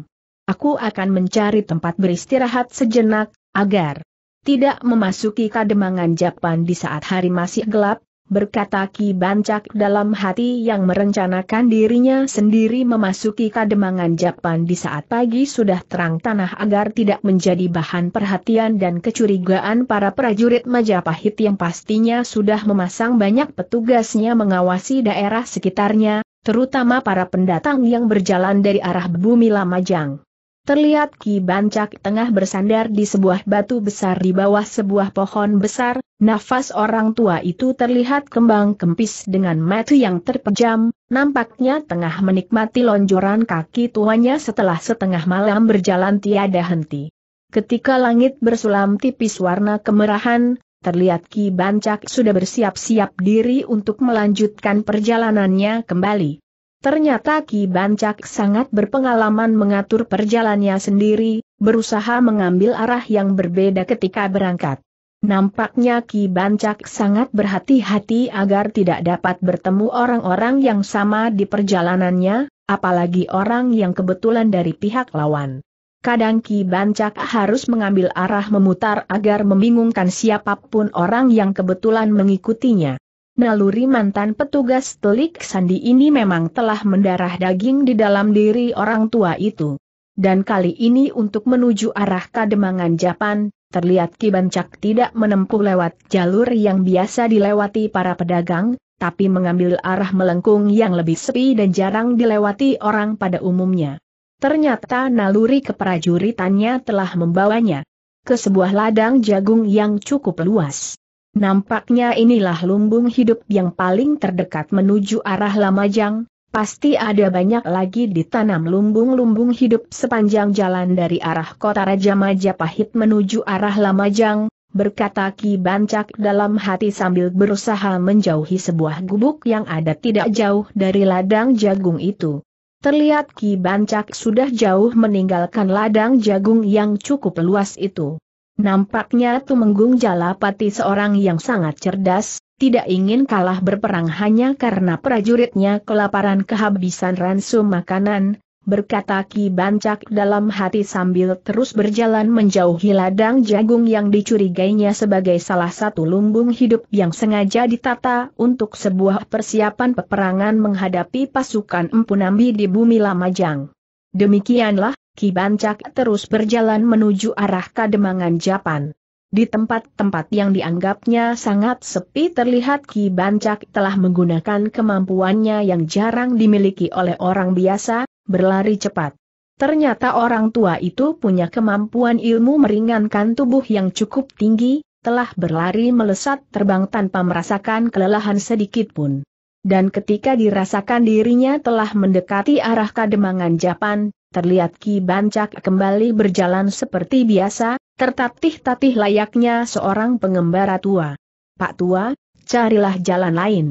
Aku akan mencari tempat beristirahat sejenak, agar tidak memasuki kademangan Japan di saat hari masih gelap, berkata Ki Bancak dalam hati yang merencanakan dirinya sendiri memasuki kademangan Japan di saat pagi sudah terang tanah agar tidak menjadi bahan perhatian dan kecurigaan para prajurit Majapahit yang pastinya sudah memasang banyak petugasnya mengawasi daerah sekitarnya, terutama para pendatang yang berjalan dari arah bumi Lamajang. Terlihat Ki Bancak tengah bersandar di sebuah batu besar di bawah sebuah pohon besar, nafas orang tua itu terlihat kembang kempis dengan mata yang terpejam, nampaknya tengah menikmati lonjoran kaki tuanya setelah setengah malam berjalan tiada henti. Ketika langit bersulam tipis warna kemerahan, terlihat Ki Bancak sudah bersiap-siap diri untuk melanjutkan perjalanannya kembali. Ternyata Ki Bancak sangat berpengalaman mengatur perjalanannya sendiri, berusaha mengambil arah yang berbeda ketika berangkat. Nampaknya Ki Bancak sangat berhati-hati agar tidak dapat bertemu orang-orang yang sama di perjalanannya, apalagi orang yang kebetulan dari pihak lawan. Kadang Ki Bancak harus mengambil arah memutar agar membingungkan siapa pun orang yang kebetulan mengikutinya. Naluri mantan petugas telik sandi ini memang telah mendarah daging di dalam diri orang tua itu. Dan kali ini untuk menuju arah Kademangan Japan, terlihat Kibancak tidak menempuh lewat jalur yang biasa dilewati para pedagang, tapi mengambil arah melengkung yang lebih sepi dan jarang dilewati orang pada umumnya. Ternyata naluri keprajuritannya telah membawanya ke sebuah ladang jagung yang cukup luas. Nampaknya inilah lumbung hidup yang paling terdekat menuju arah Lamajang, pasti ada banyak lagi ditanam lumbung-lumbung hidup sepanjang jalan dari arah kota Raja Majapahit menuju arah Lamajang, berkata Ki Bancak dalam hati sambil berusaha menjauhi sebuah gubuk yang ada tidak jauh dari ladang jagung itu. Terlihat Ki Bancak sudah jauh meninggalkan ladang jagung yang cukup luas itu. Nampaknya Tumenggung Jalapati seorang yang sangat cerdas, tidak ingin kalah berperang hanya karena prajuritnya kelaparan kehabisan ransum makanan, berkata Ki Bancak dalam hati sambil terus berjalan menjauhi ladang jagung yang dicurigainya sebagai salah satu lumbung hidup yang sengaja ditata untuk sebuah persiapan peperangan menghadapi pasukan Empu Nambi di bumi Lamajang. Demikianlah, Ki Bancak terus berjalan menuju arah Kademangan Japan. Di tempat-tempat yang dianggapnya sangat sepi terlihat Ki Bancak telah menggunakan kemampuannya yang jarang dimiliki oleh orang biasa, berlari cepat. Ternyata orang tua itu punya kemampuan ilmu meringankan tubuh yang cukup tinggi, telah berlari melesat terbang tanpa merasakan kelelahan sedikit pun. Dan ketika dirasakan dirinya telah mendekati arah Kademangan Japan, terlihat Ki Bancak kembali berjalan seperti biasa, tertatih-tatih layaknya seorang pengembara tua. Pak tua, carilah jalan lain.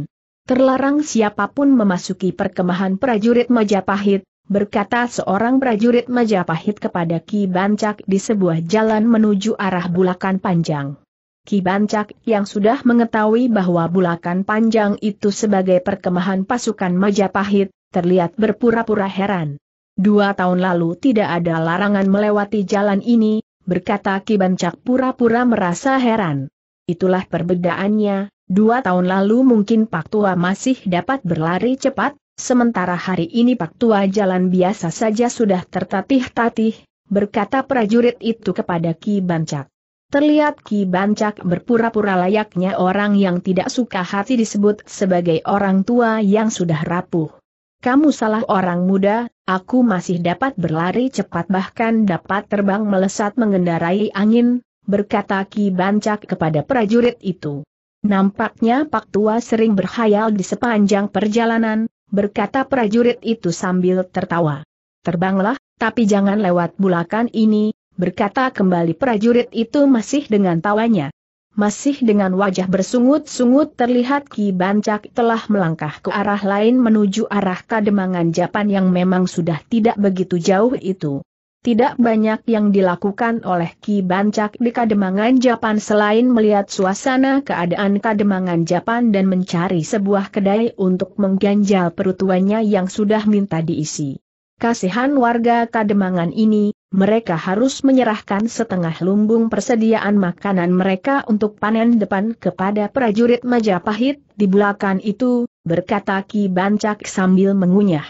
Terlarang siapa pun memasuki perkemahan prajurit Majapahit, berkata seorang prajurit Majapahit kepada Ki Bancak di sebuah jalan menuju arah Bulakan Panjang. Ki Bancak yang sudah mengetahui bahwa Bulakan Panjang itu sebagai perkemahan pasukan Majapahit, terlihat berpura-pura heran. Dua tahun lalu tidak ada larangan melewati jalan ini, berkata Ki Bancak pura-pura merasa heran. Itulah perbedaannya, dua tahun lalu mungkin Pak Tua masih dapat berlari cepat, sementara hari ini Pak Tua jalan biasa saja sudah tertatih-tatih, berkata prajurit itu kepada Ki Bancak. Terlihat Ki Bancak berpura-pura layaknya orang yang tidak suka hati disebut sebagai orang tua yang sudah rapuh. Kamu salah orang muda, aku masih dapat berlari cepat bahkan dapat terbang melesat mengendarai angin, berkata Ki Bancak kepada prajurit itu. Nampaknya Pak Tua sering berhayal di sepanjang perjalanan, berkata prajurit itu sambil tertawa. Terbanglah, tapi jangan lewat bulakan ini, berkata kembali prajurit itu masih dengan tawanya. Masih dengan wajah bersungut-sungut terlihat Ki Bancak telah melangkah ke arah lain menuju arah Kademangan Japan yang memang sudah tidak begitu jauh itu. Tidak banyak yang dilakukan oleh Ki Bancak di Kademangan Japan selain melihat suasana keadaan Kademangan Japan dan mencari sebuah kedai untuk mengganjal perutuannya yang sudah minta diisi. Kasihan warga Kademangan ini, mereka harus menyerahkan setengah lumbung persediaan makanan mereka untuk panen depan kepada prajurit Majapahit di belakang itu, berkata Ki Bancak sambil mengunyah.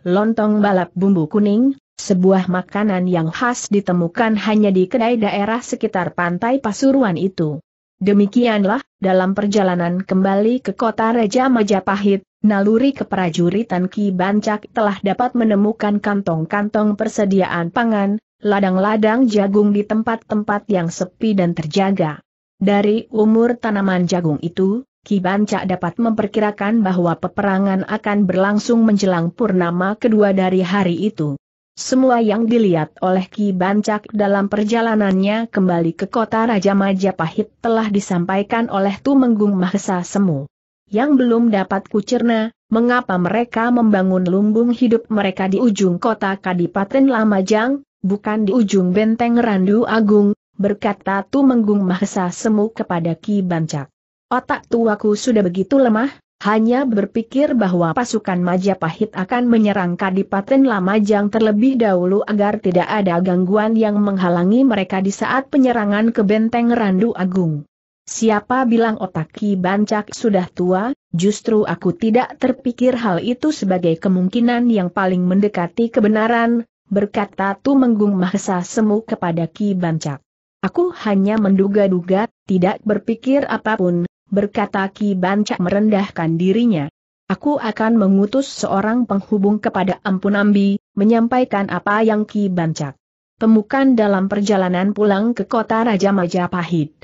Lontong balap bumbu kuning, sebuah makanan yang khas ditemukan hanya di kedai daerah sekitar pantai Pasuruan itu. Demikianlah, dalam perjalanan kembali ke kota Raja Majapahit, naluri keprajuritan Ki Bancak telah dapat menemukan kantong-kantong persediaan pangan, ladang-ladang jagung di tempat-tempat yang sepi dan terjaga. Dari umur tanaman jagung itu, Ki Bancak dapat memperkirakan bahwa peperangan akan berlangsung menjelang purnama kedua dari hari itu. Semua yang dilihat oleh Ki Bancak dalam perjalanannya kembali ke kota Raja Majapahit telah disampaikan oleh Tumenggung Mahesa Semu yang belum dapat kucerna, mengapa mereka membangun lumbung hidup mereka di ujung kota Kadipaten Lamajang, bukan di ujung benteng Randu Agung, berkata Tumenggung Mahesa Semu kepada Ki Bancak. Otak tuaku sudah begitu lemah, hanya berpikir bahwa pasukan Majapahit akan menyerang Kadipaten Lamajang terlebih dahulu agar tidak ada gangguan yang menghalangi mereka di saat penyerangan ke benteng Randu Agung. Siapa bilang otak Ki Bancak sudah tua, justru aku tidak terpikir hal itu sebagai kemungkinan yang paling mendekati kebenaran, berkata Tumenggung Mahesa Semu kepada Ki Bancak. Aku hanya menduga-duga, tidak berpikir apa pun, berkata Ki Bancak merendahkan dirinya. Aku akan mengutus seorang penghubung kepada Ampun Ambi, menyampaikan apa yang Ki Bancak temukan dalam perjalanan pulang ke kota Raja Majapahit.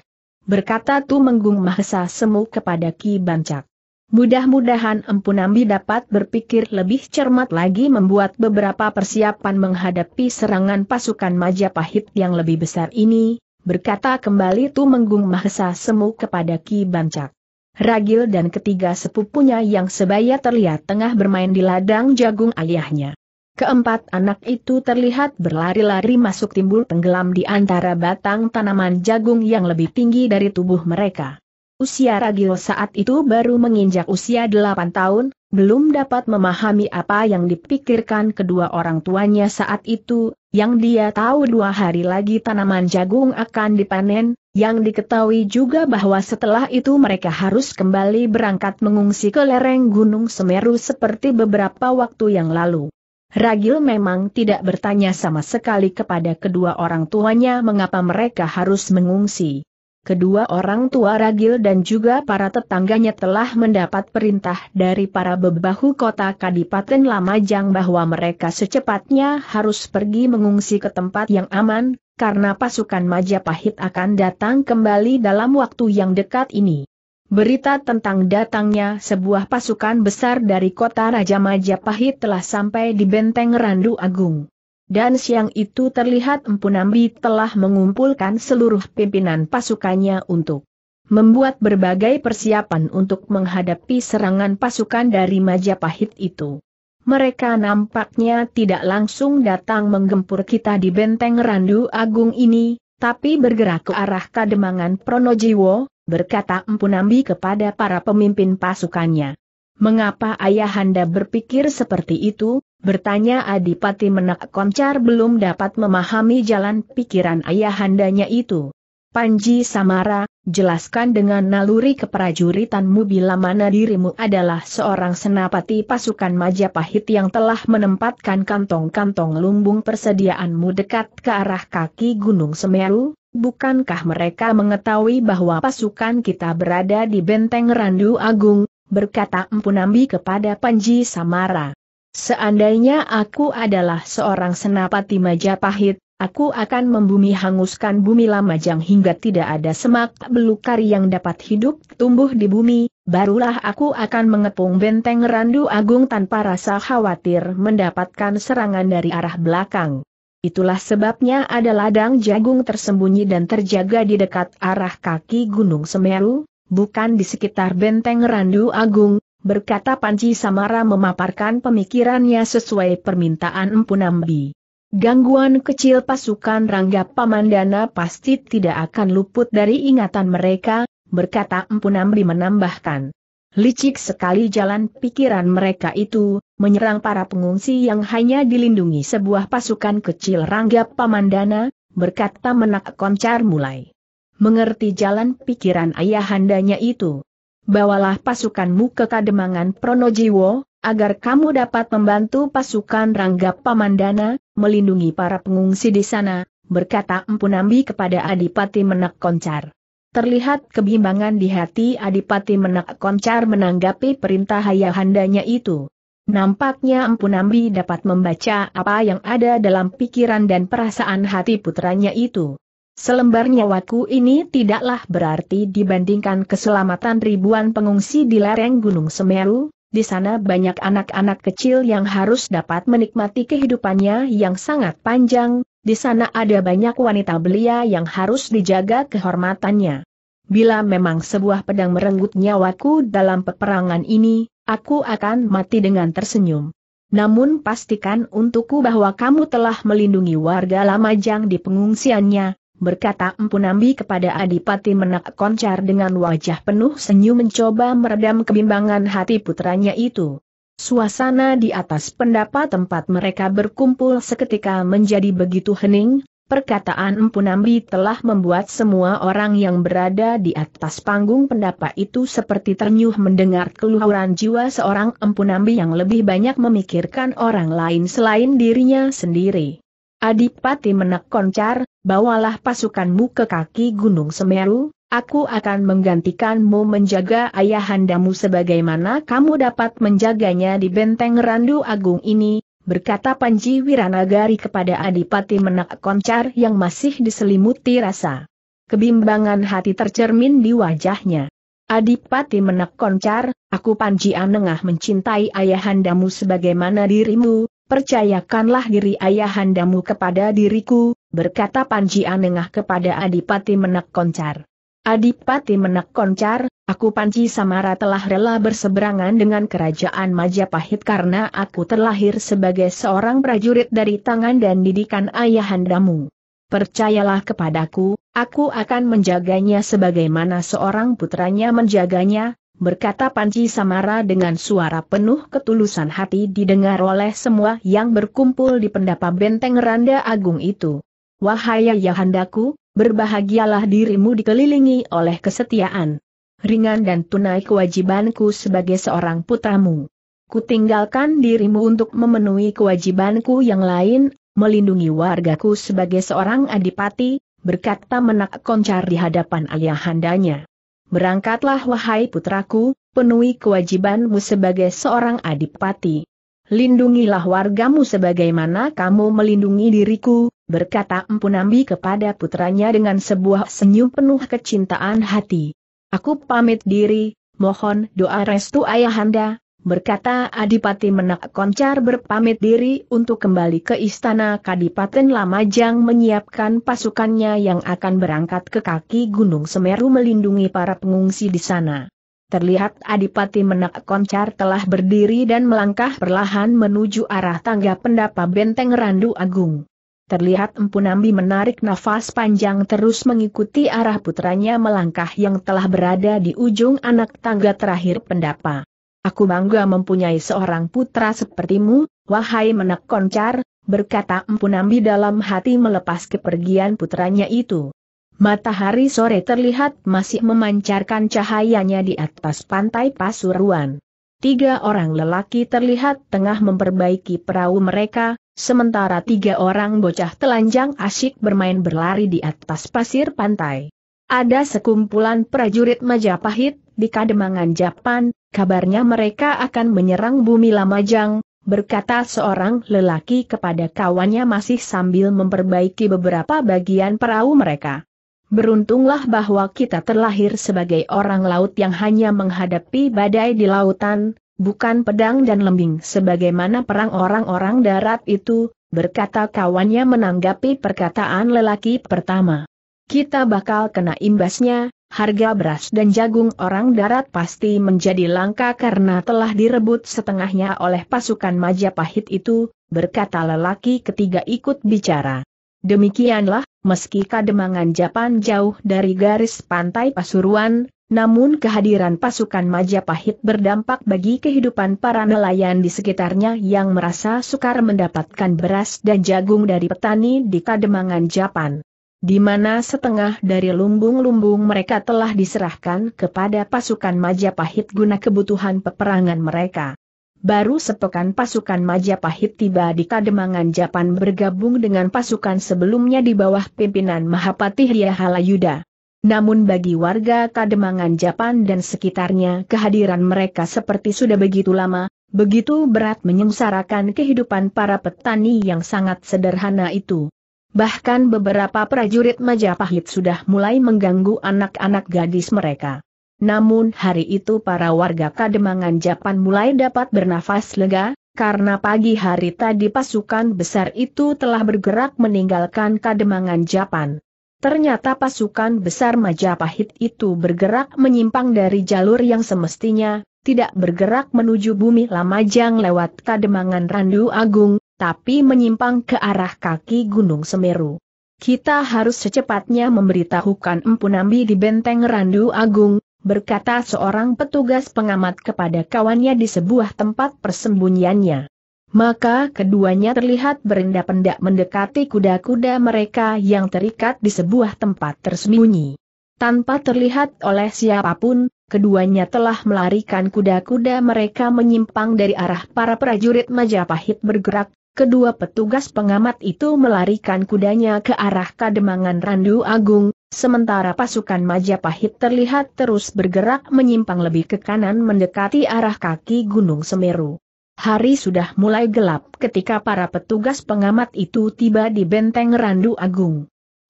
Berkata Tu Menggung Mahesa Semu kepada Ki Bancak. Mudah-mudahan Empu Nambi dapat berpikir lebih cermat lagi membuat beberapa persiapan menghadapi serangan pasukan Majapahit yang lebih besar ini, berkata kembali Tu Menggung Mahesa Semu kepada Ki Bancak. Ragil dan ketiga sepupunya yang sebaya terlihat tengah bermain di ladang jagung ayahnya. Keempat anak itu terlihat berlari-lari masuk timbul tenggelam di antara batang tanaman jagung yang lebih tinggi dari tubuh mereka. Usia Ragil saat itu baru menginjak usia delapan tahun, belum dapat memahami apa yang dipikirkan kedua orang tuanya saat itu, yang dia tahu dua hari lagi tanaman jagung akan dipanen, yang diketahui juga bahwa setelah itu mereka harus kembali berangkat mengungsi ke lereng Gunung Semeru seperti beberapa waktu yang lalu. Ragil memang tidak bertanya sama sekali kepada kedua orang tuanya mengapa mereka harus mengungsi. Kedua orang tua Ragil dan juga para tetangganya telah mendapat perintah dari para bebahu kota Kadipaten Lamajang bahwa mereka secepatnya harus pergi mengungsi ke tempat yang aman, karena pasukan Majapahit akan datang kembali dalam waktu yang dekat ini. Berita tentang datangnya sebuah pasukan besar dari kota Raja Majapahit telah sampai di benteng Randu Agung. Dan siang itu terlihat Empu Nambi telah mengumpulkan seluruh pimpinan pasukannya untuk membuat berbagai persiapan untuk menghadapi serangan pasukan dari Majapahit itu. Mereka nampaknya tidak langsung datang menggempur kita di benteng Randu Agung ini, tapi bergerak ke arah Kademangan Pronojiwo, berkata Empu Nambi kepada para pemimpin pasukannya. Mengapa ayahanda berpikir seperti itu? Bertanya Adipati Menak Koncar belum dapat memahami jalan pikiran ayahandanya itu. Panji Samara, jelaskan dengan naluri keprajuritanmu bila mana dirimu adalah seorang senapati pasukan Majapahit yang telah menempatkan kantong-kantong lumbung persediaanmu dekat ke arah kaki Gunung Semeru, Bukankah mereka mengetahui bahwa pasukan kita berada di benteng Randu Agung, berkata Empu Nambi kepada Panji Samara. Seandainya aku adalah seorang senapati Majapahit, aku akan membumi hanguskan bumi Lamajang hingga tidak ada semak belukar yang dapat hidup tumbuh di bumi, barulah aku akan mengepung benteng Randu Agung tanpa rasa khawatir mendapatkan serangan dari arah belakang. Itulah sebabnya ada ladang jagung tersembunyi dan terjaga di dekat arah kaki Gunung Semeru, bukan di sekitar benteng Randu Agung, berkata Panji Samara memaparkan pemikirannya sesuai permintaan Empu Nambi. Gangguan kecil pasukan Rangga Pamandana pasti tidak akan luput dari ingatan mereka, berkata Empu Nambi menambahkan. Licik sekali jalan pikiran mereka itu, menyerang para pengungsi yang hanya dilindungi sebuah pasukan kecil Rangga Pamandana, berkata menak koncar mulai. Mengerti jalan pikiran ayahandanya itu. Bawalah pasukanmu ke Kademangan Pronojiwo, agar kamu dapat membantu pasukan Rangga Pamandana, melindungi para pengungsi di sana, berkata Empu Nambi kepada Adipati Menak Koncar. Terlihat kebimbangan di hati Adipati Menak Koncar menanggapi perintah ayahandanya itu. Nampaknya Empu Nambi dapat membaca apa yang ada dalam pikiran dan perasaan hati putranya itu. Selembar nyawaku ini tidaklah berarti dibandingkan keselamatan ribuan pengungsi di lereng Gunung Semeru, di sana banyak anak-anak kecil yang harus dapat menikmati kehidupannya yang sangat panjang, di sana ada banyak wanita belia yang harus dijaga kehormatannya. Bila memang sebuah pedang merenggut nyawaku dalam peperangan ini, aku akan mati dengan tersenyum. Namun pastikan untukku bahwa kamu telah melindungi warga Lamajang di pengungsiannya, berkata Empu Nambi kepada Adipati Menak Koncar dengan wajah penuh senyum mencoba meredam kebimbangan hati putranya itu. Suasana di atas pendapat tempat mereka berkumpul seketika menjadi begitu hening, perkataan Empu Nambi telah membuat semua orang yang berada di atas panggung pendapat itu seperti ternyuh mendengar keluhuran jiwa seorang Empu Nambi yang lebih banyak memikirkan orang lain selain dirinya sendiri. Adipati menek koncar, bawalah pasukanmu ke kaki Gunung Semeru, Aku akan menggantikanmu menjaga ayahandamu sebagaimana kamu dapat menjaganya di benteng Randu Agung ini, berkata Panji Wiranagari kepada Adipati Menak Koncar yang masih diselimuti rasa. Kebimbangan hati tercermin di wajahnya. Adipati Menak Koncar, aku Panji Anengah mencintai ayahandamu sebagaimana dirimu, percayakanlah diri ayahandamu kepada diriku, berkata Panji Anengah kepada Adipati Menak Koncar. Adipati Menak Koncar, aku Panci Samara telah rela berseberangan dengan kerajaan Majapahit karena aku terlahir sebagai seorang prajurit dari tangan dan didikan ayahandamu. Percayalah kepadaku, aku akan menjaganya sebagaimana seorang putranya menjaganya, berkata Panci Samara dengan suara penuh ketulusan hati didengar oleh semua yang berkumpul di pendapa benteng Randa Agung itu. Wahai ayahandaku, berbahagialah dirimu dikelilingi oleh kesetiaan. Ringan dan tunai kewajibanku sebagai seorang putramu. Kutinggalkan dirimu untuk memenuhi kewajibanku yang lain, melindungi wargaku sebagai seorang adipati, berkata menak koncar di hadapan ayahandanya. Berangkatlah wahai putraku, penuhi kewajibanmu sebagai seorang adipati. Lindungilah wargamu sebagaimana kamu melindungi diriku, berkata Empu Nambi kepada putranya dengan sebuah senyum penuh kecintaan hati. Aku pamit diri, mohon doa restu ayahanda, berkata Adipati Menak Koncar berpamit diri untuk kembali ke istana Kadipaten Lamajang menyiapkan pasukannya yang akan berangkat ke kaki Gunung Semeru melindungi para pengungsi di sana. Terlihat Adipati Menak Koncar telah berdiri dan melangkah perlahan menuju arah tangga pendapa benteng Randu Agung. Terlihat Empu Nambi menarik nafas panjang terus mengikuti arah putranya melangkah yang telah berada di ujung anak tangga terakhir pendapa. Aku bangga mempunyai seorang putra sepertimu, wahai menak koncar, berkata Empu Nambi dalam hati melepas kepergian putranya itu. Matahari sore terlihat masih memancarkan cahayanya di atas pantai Pasuruan. Tiga orang lelaki terlihat tengah memperbaiki perahu mereka, sementara tiga orang bocah telanjang asyik bermain berlari di atas pasir pantai. Ada sekumpulan prajurit Majapahit di Kademangan Japan, kabarnya mereka akan menyerang bumi Lamajang, berkata seorang lelaki kepada kawannya masih sambil memperbaiki beberapa bagian perahu mereka. Beruntunglah bahwa kita terlahir sebagai orang laut yang hanya menghadapi badai di lautan, bukan pedang dan lembing sebagaimana perang orang-orang darat itu, berkata kawannya menanggapi perkataan lelaki pertama. Kita bakal kena imbasnya, harga beras dan jagung orang darat pasti menjadi langka karena telah direbut setengahnya oleh pasukan Majapahit itu, berkata lelaki ketiga ikut bicara. Demikianlah, meski kademangan Japan jauh dari garis pantai Pasuruan, namun kehadiran pasukan Majapahit berdampak bagi kehidupan para nelayan di sekitarnya yang merasa sukar mendapatkan beras dan jagung dari petani di Kademangan Japan. Di mana setengah dari lumbung-lumbung mereka telah diserahkan kepada pasukan Majapahit guna kebutuhan peperangan mereka. Baru sepekan pasukan Majapahit tiba di Kademangan Japan bergabung dengan pasukan sebelumnya di bawah pimpinan Mahapati Halayuda. Namun bagi warga Kademangan Japan dan sekitarnya kehadiran mereka seperti sudah begitu lama, begitu berat menyengsarakan kehidupan para petani yang sangat sederhana itu. Bahkan beberapa prajurit Majapahit sudah mulai mengganggu anak-anak gadis mereka. Namun hari itu para warga Kademangan Japan mulai dapat bernafas lega, karena pagi hari tadi pasukan besar itu telah bergerak meninggalkan Kademangan Japan. Ternyata pasukan besar Majapahit itu bergerak menyimpang dari jalur yang semestinya, tidak bergerak menuju bumi Lamajang lewat Kademangan Randu Agung, tapi menyimpang ke arah kaki Gunung Semeru. Kita harus secepatnya memberitahukan Empu Nambi di benteng Randu Agung, berkata seorang petugas pengamat kepada kawannya di sebuah tempat persembunyiannya. Maka keduanya terlihat berendah-pendak mendekati kuda-kuda mereka yang terikat di sebuah tempat tersembunyi. Tanpa terlihat oleh siapa pun, keduanya telah melarikan kuda-kuda mereka menyimpang dari arah para prajurit Majapahit bergerak, kedua petugas pengamat itu melarikan kudanya ke arah Kademangan Randu Agung, sementara pasukan Majapahit terlihat terus bergerak menyimpang lebih ke kanan mendekati arah kaki Gunung Semeru. Hari sudah mulai gelap ketika para petugas pengamat itu tiba di benteng Randu Agung.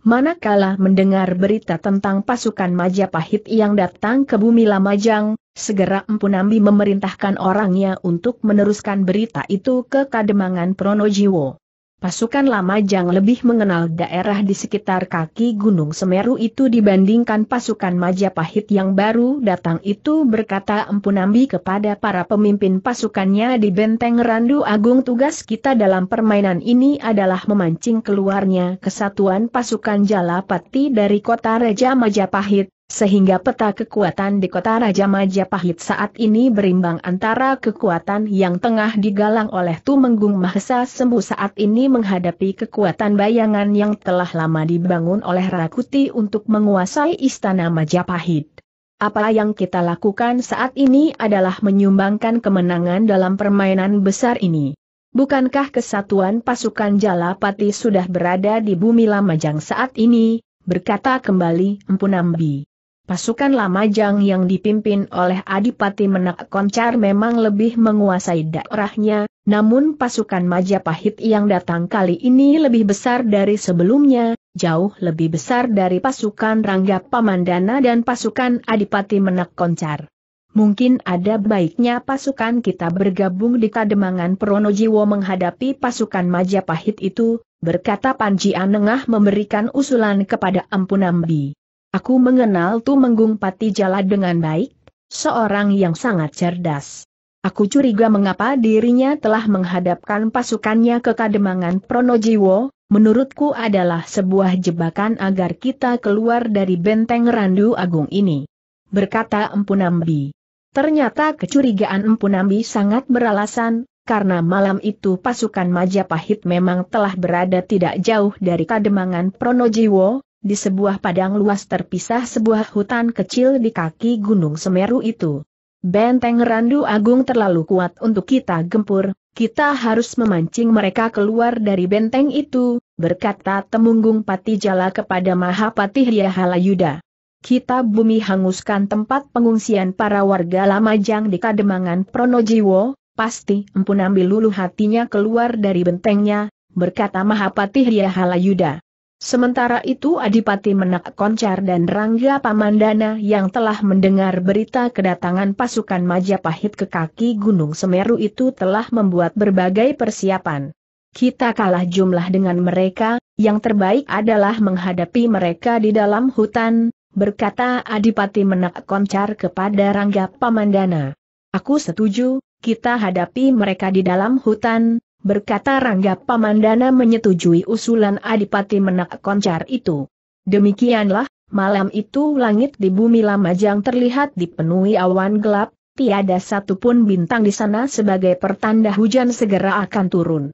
Manakala mendengar berita tentang pasukan Majapahit yang datang ke bumi Lamajang, segera Empu Nambi memerintahkan orangnya untuk meneruskan berita itu ke Kademangan Pronojiwo. Pasukan Lamajang lebih mengenal daerah di sekitar kaki Gunung Semeru itu dibandingkan pasukan Majapahit yang baru datang itu berkata Empu Nambi kepada para pemimpin pasukannya di Benteng Randu Agung tugas kita dalam permainan ini adalah memancing keluarnya kesatuan pasukan Jalapati dari kota Raja Majapahit, sehingga peta kekuatan di kota Raja Majapahit saat ini berimbang antara kekuatan yang tengah digalang oleh Tumenggung Mahesa Sembuh saat ini menghadapi kekuatan bayangan yang telah lama dibangun oleh Rakuti untuk menguasai istana Majapahit. Apa yang kita lakukan saat ini adalah menyumbangkan kemenangan dalam permainan besar ini. Bukankah kesatuan pasukan Jalapati sudah berada di bumi Lamajang saat ini? Berkata kembali Empu Nambi. Pasukan Lamajang yang dipimpin oleh Adipati Menak Koncar memang lebih menguasai daerahnya, namun pasukan Majapahit yang datang kali ini lebih besar dari sebelumnya, jauh lebih besar dari pasukan Rangga Pamandana dan pasukan Adipati Menak Koncar. Mungkin ada baiknya pasukan kita bergabung di Kademangan Pronojiwo menghadapi pasukan Majapahit itu, berkata Panji Anengah memberikan usulan kepada Ampunambi. Aku mengenal Tumenggung Pati Jala dengan baik, seorang yang sangat cerdas. Aku curiga mengapa dirinya telah menghadapkan pasukannya ke Kademangan Pronojiwo, menurutku adalah sebuah jebakan agar kita keluar dari benteng Randu Agung ini. Berkata Empu Nambi. Ternyata kecurigaan Empu Nambi sangat beralasan, karena malam itu pasukan Majapahit memang telah berada tidak jauh dari Kademangan Pronojiwo, di sebuah padang luas terpisah sebuah hutan kecil di kaki Gunung Semeru itu. Benteng Randu Agung terlalu kuat untuk kita gempur, kita harus memancing mereka keluar dari benteng itu, berkata Temunggung Patijala kepada Mahapati Halayuda. Kita bumi hanguskan tempat pengungsian para warga Lamajang di Kademangan Pronojiwo, pasti Empu ambil lulu hatinya keluar dari bentengnya, berkata Mahapati Halayuda. Sementara itu Adipati Menak Koncar dan Rangga Pamandana yang telah mendengar berita kedatangan pasukan Majapahit ke kaki Gunung Semeru itu telah membuat berbagai persiapan. Kita kalah jumlah dengan mereka, yang terbaik adalah menghadapi mereka di dalam hutan, berkata Adipati Menak Koncar kepada Rangga Pamandana. Aku setuju, kita hadapi mereka di dalam hutan, berkata Rangga Pamandana menyetujui usulan Adipati Menak Koncar itu. Demikianlah, malam itu langit di bumi Lamajang terlihat dipenuhi awan gelap, tiada satupun bintang di sana sebagai pertanda hujan segera akan turun.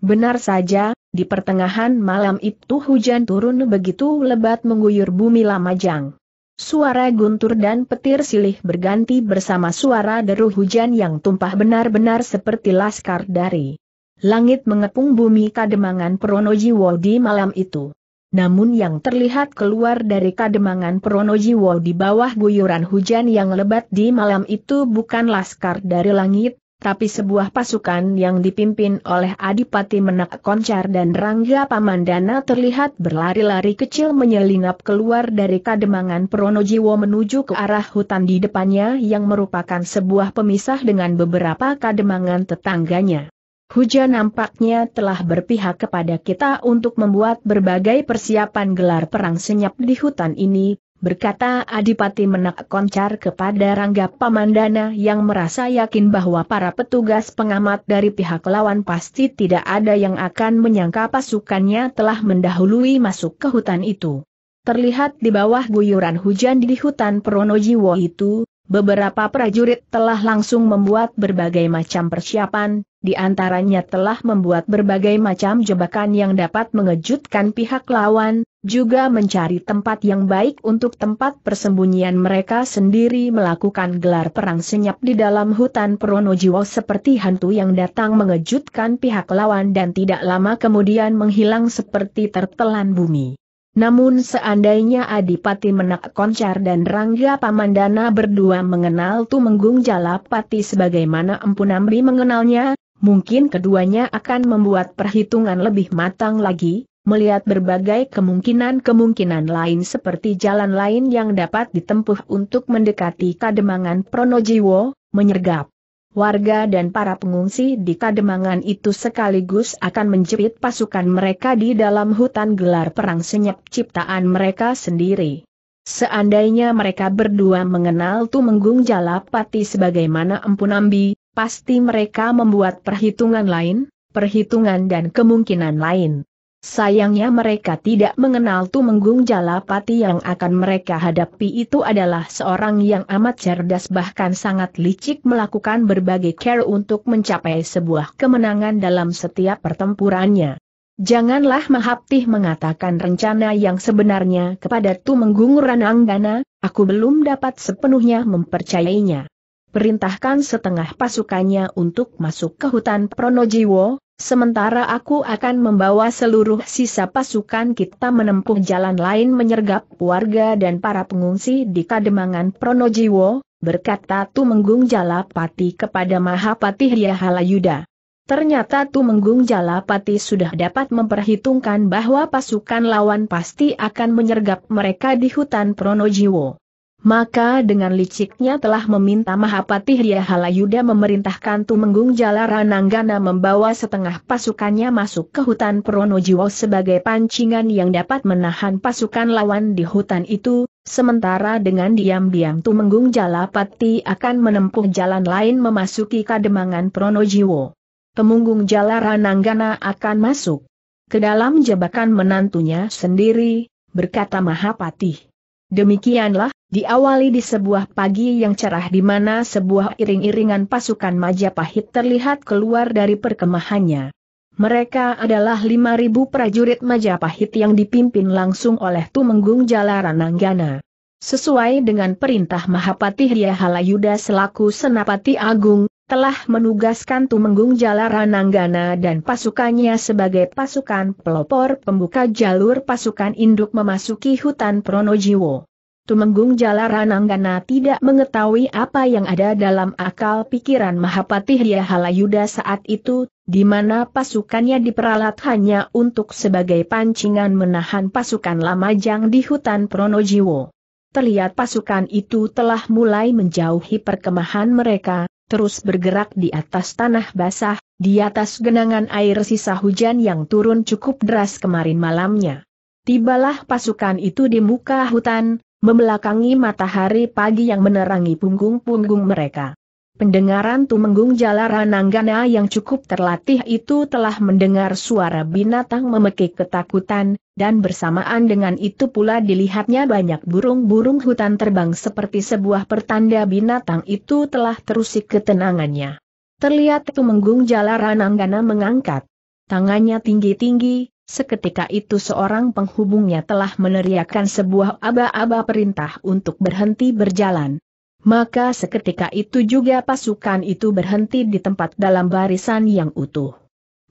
Benar saja, di pertengahan malam itu hujan turun begitu lebat mengguyur bumi Lamajang. Suara guntur dan petir silih berganti bersama suara deru hujan yang tumpah benar-benar seperti laskar dari Langit mengepung bumi Kademangan Pronojiwo di malam itu. Namun yang terlihat keluar dari Kademangan Pronojiwo di bawah guyuran hujan yang lebat di malam itu bukan laskar dari langit, tapi sebuah pasukan yang dipimpin oleh Adipati Menak Koncar dan Rangga Pamandana terlihat berlari-lari kecil menyelinap keluar dari Kademangan Pronojiwo menuju ke arah hutan di depannya yang merupakan sebuah pemisah dengan beberapa kademangan tetangganya. Hujan nampaknya telah berpihak kepada kita untuk membuat berbagai persiapan gelar perang senyap di hutan ini, berkata Adipati Menak Koncar kepada Rangga Pamandana yang merasa yakin bahwa para petugas pengamat dari pihak lawan pasti tidak ada yang akan menyangka pasukannya telah mendahului masuk ke hutan itu. Terlihat di bawah guyuran hujan di hutan Pronojiwo itu, beberapa prajurit telah langsung membuat berbagai macam persiapan, di antaranya telah membuat berbagai macam jebakan yang dapat mengejutkan pihak lawan, juga mencari tempat yang baik untuk tempat persembunyian mereka sendiri melakukan gelar perang senyap di dalam hutan Pronojiwo seperti hantu yang datang mengejutkan pihak lawan dan tidak lama kemudian menghilang seperti tertelan bumi. Namun seandainya Adipati Menak Koncar dan Rangga Pamandana berdua mengenal Tumenggung Jalapati sebagaimana Empu Nambi mengenalnya, mungkin keduanya akan membuat perhitungan lebih matang lagi, melihat berbagai kemungkinan-kemungkinan lain seperti jalan lain yang dapat ditempuh untuk mendekati Kademangan Pronojiwo, menyergap warga dan para pengungsi di Kademangan itu sekaligus akan menjepit pasukan mereka di dalam hutan gelar perang senyap ciptaan mereka sendiri. Seandainya mereka berdua mengenal Tumenggung Jalapati sebagaimana Empu Nambi, pasti mereka membuat perhitungan lain, perhitungan dan kemungkinan lain. Sayangnya mereka tidak mengenal Tumenggung Jalapati yang akan mereka hadapi itu adalah seorang yang amat cerdas bahkan sangat licik melakukan berbagai care untuk mencapai sebuah kemenangan dalam setiap pertempurannya. Janganlah Mahaptih mengatakan rencana yang sebenarnya kepada Tumenggung Rananggana, aku belum dapat sepenuhnya mempercayainya. Perintahkan setengah pasukannya untuk masuk ke hutan Pronojiwo, Sementara aku akan membawa seluruh sisa pasukan kita menempuh jalan lain menyergap warga dan para pengungsi di Kademangan Pronojiwo, berkata Tumenggung Jalapati kepada Mahapati Ryahalayuda. Ternyata Tumenggung Jalapati sudah dapat memperhitungkan bahwa pasukan lawan pasti akan menyergap mereka di hutan Pronojiwo. Maka dengan liciknya telah meminta Mahapati Halayuda memerintahkan Tumenggung Jalarananggana membawa setengah pasukannya masuk ke hutan Pronojiwo sebagai pancingan yang dapat menahan pasukan lawan di hutan itu, sementara dengan diam-diam Tumenggung Jalapati akan menempuh jalan lain memasuki Kademangan Pronojiwo. Temunggung Jalarananggana akan masuk ke dalam jebakan menantunya sendiri, berkata Mahapati. Demikianlah, diawali di sebuah pagi yang cerah di mana sebuah iring-iringan pasukan Majapahit terlihat keluar dari perkemahannya. Mereka adalah 5.000 prajurit Majapahit yang dipimpin langsung oleh Tumenggung Jalarananggana. Sesuai dengan perintah Mahapati Halayuda selaku Senapati Agung, telah menugaskan Tumenggung Jalarananggana dan pasukannya sebagai pasukan pelopor pembuka jalur pasukan induk memasuki hutan Pronojiwo. Tumenggung Jalarananggana tidak mengetahui apa yang ada dalam akal pikiran Mahapati Halayuda saat itu, di mana pasukannya diperalat hanya untuk sebagai pancingan menahan pasukan Lamajang di hutan Pronojiwo. Terlihat pasukan itu telah mulai menjauhi perkemahan mereka, terus bergerak di atas tanah basah, di atas genangan air sisa hujan yang turun cukup deras kemarin malamnya. Tibalah pasukan itu di muka hutan, membelakangi matahari pagi yang menerangi punggung-punggung mereka. Pendengaran Tumenggung Jalarananggana yang cukup terlatih itu telah mendengar suara binatang memekik ketakutan, dan bersamaan dengan itu pula dilihatnya banyak burung-burung hutan terbang seperti sebuah pertanda binatang itu telah terusik ketenangannya. Terlihat Tumenggung Jalarananggana mengangkat tangannya tinggi-tinggi, seketika itu seorang penghubungnya telah meneriakkan sebuah aba-aba perintah untuk berhenti berjalan. Maka seketika itu juga pasukan itu berhenti di tempat dalam barisan yang utuh.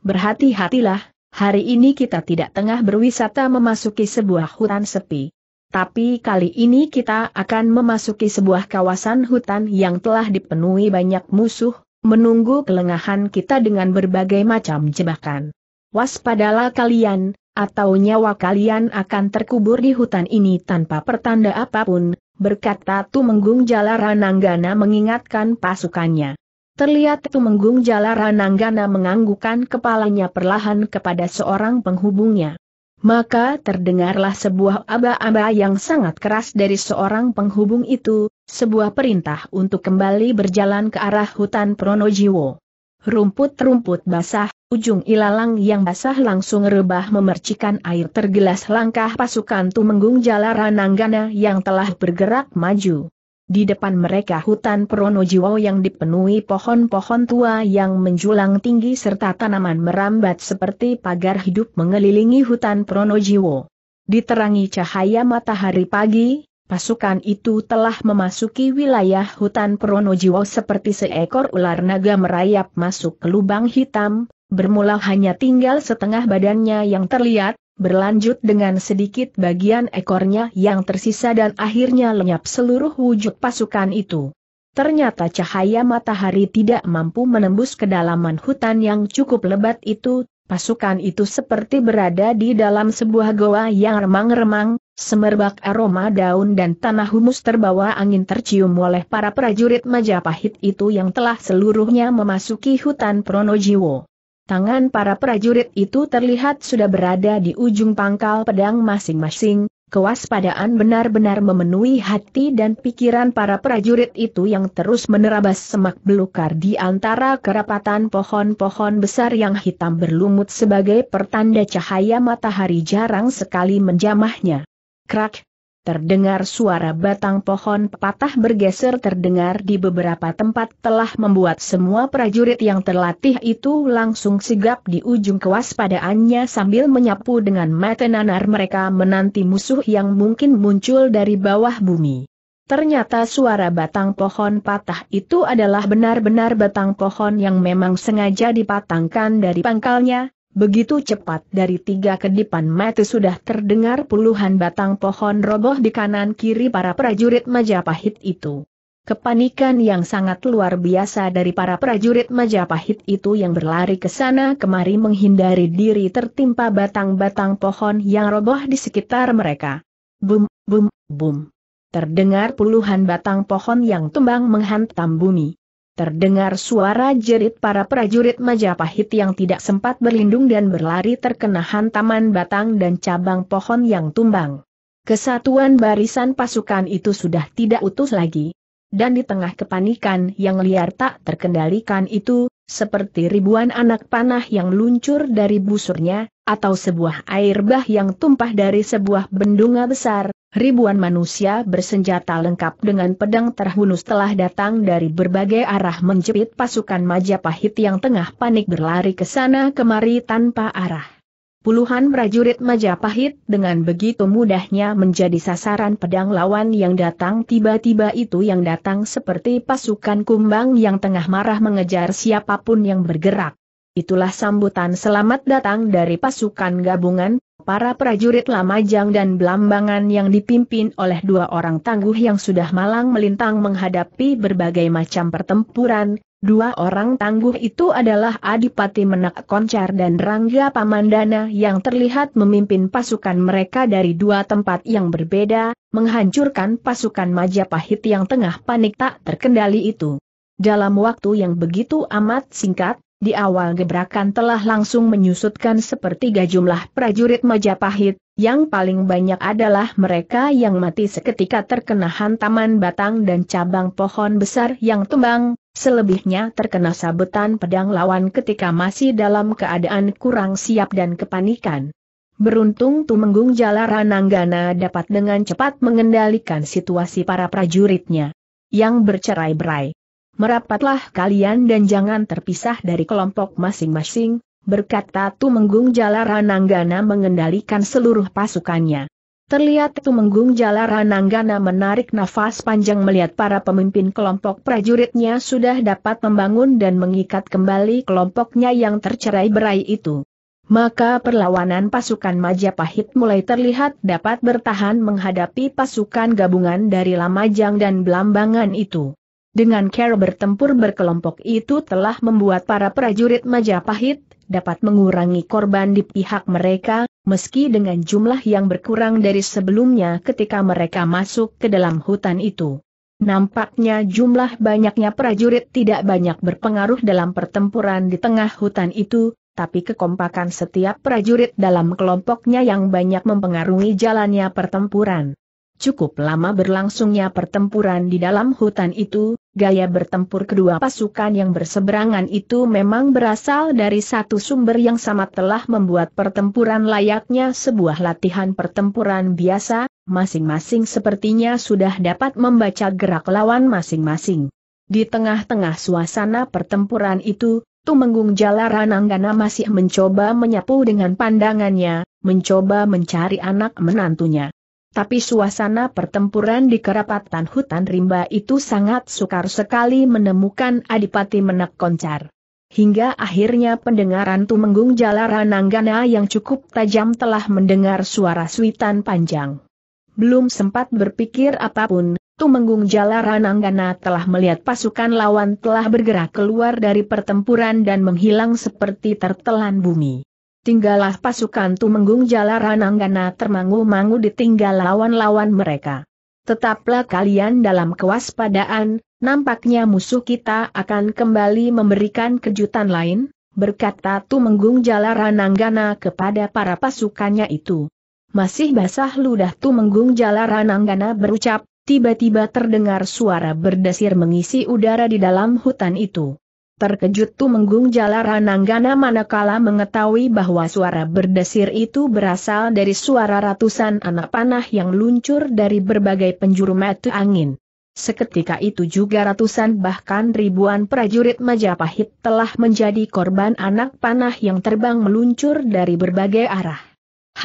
Berhati-hatilah, hari ini kita tidak tengah berwisata memasuki sebuah hutan sepi. Tapi kali ini kita akan memasuki sebuah kawasan hutan yang telah dipenuhi banyak musuh, menunggu kelengahan kita dengan berbagai macam jebakan. Waspadalah kalian, atau nyawa kalian akan terkubur di hutan ini tanpa pertanda apa pun, berkata Tumenggung Jalarananggana mengingatkan pasukannya. Terlihat Tumenggung Jalarananggana menganggukkan kepalanya perlahan kepada seorang penghubungnya. Maka terdengarlah sebuah aba-aba yang sangat keras dari seorang penghubung itu, sebuah perintah untuk kembali berjalan ke arah hutan Pronojiwo. Rumput-rumput basah, ujung ilalang yang basah langsung rebah memercikan air tergelas langkah pasukan Tumenggung Jalarananggana yang telah bergerak maju. Di depan mereka hutan Pronojiwo yang dipenuhi pohon-pohon tua yang menjulang tinggi serta tanaman merambat seperti pagar hidup mengelilingi hutan Pronojiwo. Diterangi cahaya matahari pagi, pasukan itu telah memasuki wilayah hutan Pronojiwo seperti seekor ular naga merayap masuk ke lubang hitam, bermula hanya tinggal setengah badannya yang terlihat, berlanjut dengan sedikit bagian ekornya yang tersisa dan akhirnya lenyap seluruh wujud pasukan itu. Ternyata cahaya matahari tidak mampu menembus kedalaman hutan yang cukup lebat itu, pasukan itu seperti berada di dalam sebuah goa yang remang-remang, semerbak aroma daun dan tanah humus terbawa angin tercium oleh para prajurit Majapahit itu yang telah seluruhnya memasuki hutan Pronojiwo. Tangan para prajurit itu terlihat sudah berada di ujung pangkal pedang masing-masing, kewaspadaan benar-benar memenuhi hati dan pikiran para prajurit itu yang terus menerabas semak belukar di antara kerapatan pohon-pohon besar yang hitam berlumut sebagai pertanda cahaya matahari jarang sekali menjamahnya. Krak, Terdengar suara batang pohon patah bergeser terdengar di beberapa tempat telah membuat semua prajurit yang terlatih itu langsung sigap di ujung kewaspadaannya sambil menyapu dengan mata nanar mereka menanti musuh yang mungkin muncul dari bawah bumi. Ternyata suara batang pohon patah itu adalah benar-benar batang pohon yang memang sengaja dipatangkan dari pangkalnya, Begitu cepat dari tiga kedipan mata sudah terdengar puluhan batang pohon roboh di kanan kiri para prajurit Majapahit itu. Kepanikan yang sangat luar biasa dari para prajurit Majapahit itu yang berlari ke sana kemari menghindari diri tertimpa batang-batang pohon yang roboh di sekitar mereka. Bum, bum, bum. Terdengar puluhan batang pohon yang tumbang menghantam bumi. Terdengar suara jerit para prajurit Majapahit yang tidak sempat berlindung dan berlari terkena hantaman batang dan cabang pohon yang tumbang. Kesatuan barisan pasukan itu sudah tidak utuh lagi. Dan di tengah kepanikan yang liar tak terkendalikan itu, seperti ribuan anak panah yang luncur dari busurnya, atau sebuah air bah yang tumpah dari sebuah bendunga besar, ribuan manusia bersenjata lengkap dengan pedang terhunus telah datang dari berbagai arah menjepit pasukan Majapahit yang tengah panik berlari ke sana kemari tanpa arah. Puluhan prajurit Majapahit dengan begitu mudahnya menjadi sasaran pedang lawan yang datang tiba-tiba itu yang datang seperti pasukan kumbang yang tengah marah mengejar siapa pun yang bergerak. Itulah sambutan selamat datang dari pasukan gabungan, para prajurit Lamajang dan Belambangan yang dipimpin oleh dua orang tangguh yang sudah malang melintang menghadapi berbagai macam pertempuran, Dua orang tangguh itu adalah Adipati Menak Koncar dan Rangga Pamandana yang terlihat memimpin pasukan mereka dari dua tempat yang berbeda, menghancurkan pasukan Majapahit yang tengah panik tak terkendali itu. Dalam waktu yang begitu amat singkat, di awal gebrakan telah langsung menyusutkan sepertiga jumlah prajurit Majapahit, yang paling banyak adalah mereka yang mati seketika terkena hantaman batang dan cabang pohon besar yang tumbang, Selebihnya terkena sabetan pedang lawan ketika masih dalam keadaan kurang siap dan kepanikan. Beruntung Tumenggung Jalarananggana dapat dengan cepat mengendalikan situasi para prajuritnya. Yang bercerai-berai. Merapatlah kalian dan jangan terpisah dari kelompok masing-masing, berkata Tumenggung Jalarananggana mengendalikan seluruh pasukannya. Terlihat Tumenggung Jalarananggana menarik nafas panjang melihat para pemimpin kelompok prajuritnya sudah dapat membangun dan mengikat kembali kelompoknya yang tercerai-berai itu. Maka perlawanan pasukan Majapahit mulai terlihat dapat bertahan menghadapi pasukan gabungan dari Lamajang dan Belambangan itu. Dengan cara bertempur berkelompok itu telah membuat para prajurit Majapahit dapat mengurangi korban di pihak mereka, meski dengan jumlah yang berkurang dari sebelumnya ketika mereka masuk ke dalam hutan itu. Nampaknya jumlah banyaknya prajurit tidak banyak berpengaruh dalam pertempuran di tengah hutan itu, tapi kekompakan setiap prajurit dalam kelompoknya yang banyak mempengaruhi jalannya pertempuran. Cukup lama berlangsungnya pertempuran di dalam hutan itu, gaya bertempur kedua pasukan yang berseberangan itu memang berasal dari satu sumber yang sama telah membuat pertempuran layaknya sebuah latihan pertempuran biasa, masing-masing sepertinya sudah dapat membaca gerak lawan masing-masing. Di tengah-tengah suasana pertempuran itu, Tumenggung Jalarananggana masih mencoba menyapu dengan pandangannya, mencoba mencari anak menantunya. Tapi suasana pertempuran di kerapatan hutan rimba itu sangat sukar sekali menemukan Adipati Menak Koncar. hingga akhirnya pendengaran Tumenggung Jalarananggana yang cukup tajam telah mendengar suara suitan panjang. Belum sempat berpikir apa pun, Tumenggung Jalarananggana telah melihat pasukan lawan telah bergerak keluar dari pertempuran dan menghilang seperti tertelan bumi. Tinggallah pasukan Tumenggung Jalarananggana termangu-mangu ditinggal lawan-lawan mereka. Tetaplah kalian dalam kewaspadaan, nampaknya musuh kita akan kembali memberikan kejutan lain, berkata Tumenggung Jalarananggana kepada para pasukannya itu. Masih basah ludah Tumenggung Jalarananggana berucap, tiba-tiba terdengar suara berdesir mengisi udara di dalam hutan itu. Terkejut Tumenggung Jalarananggana manakala mengetahui bahwa suara berdesir itu berasal dari suara ratusan anak panah yang luncur dari berbagai penjuru mata angin. Seketika itu juga ratusan bahkan ribuan prajurit Majapahit telah menjadi korban anak panah yang terbang meluncur dari berbagai arah.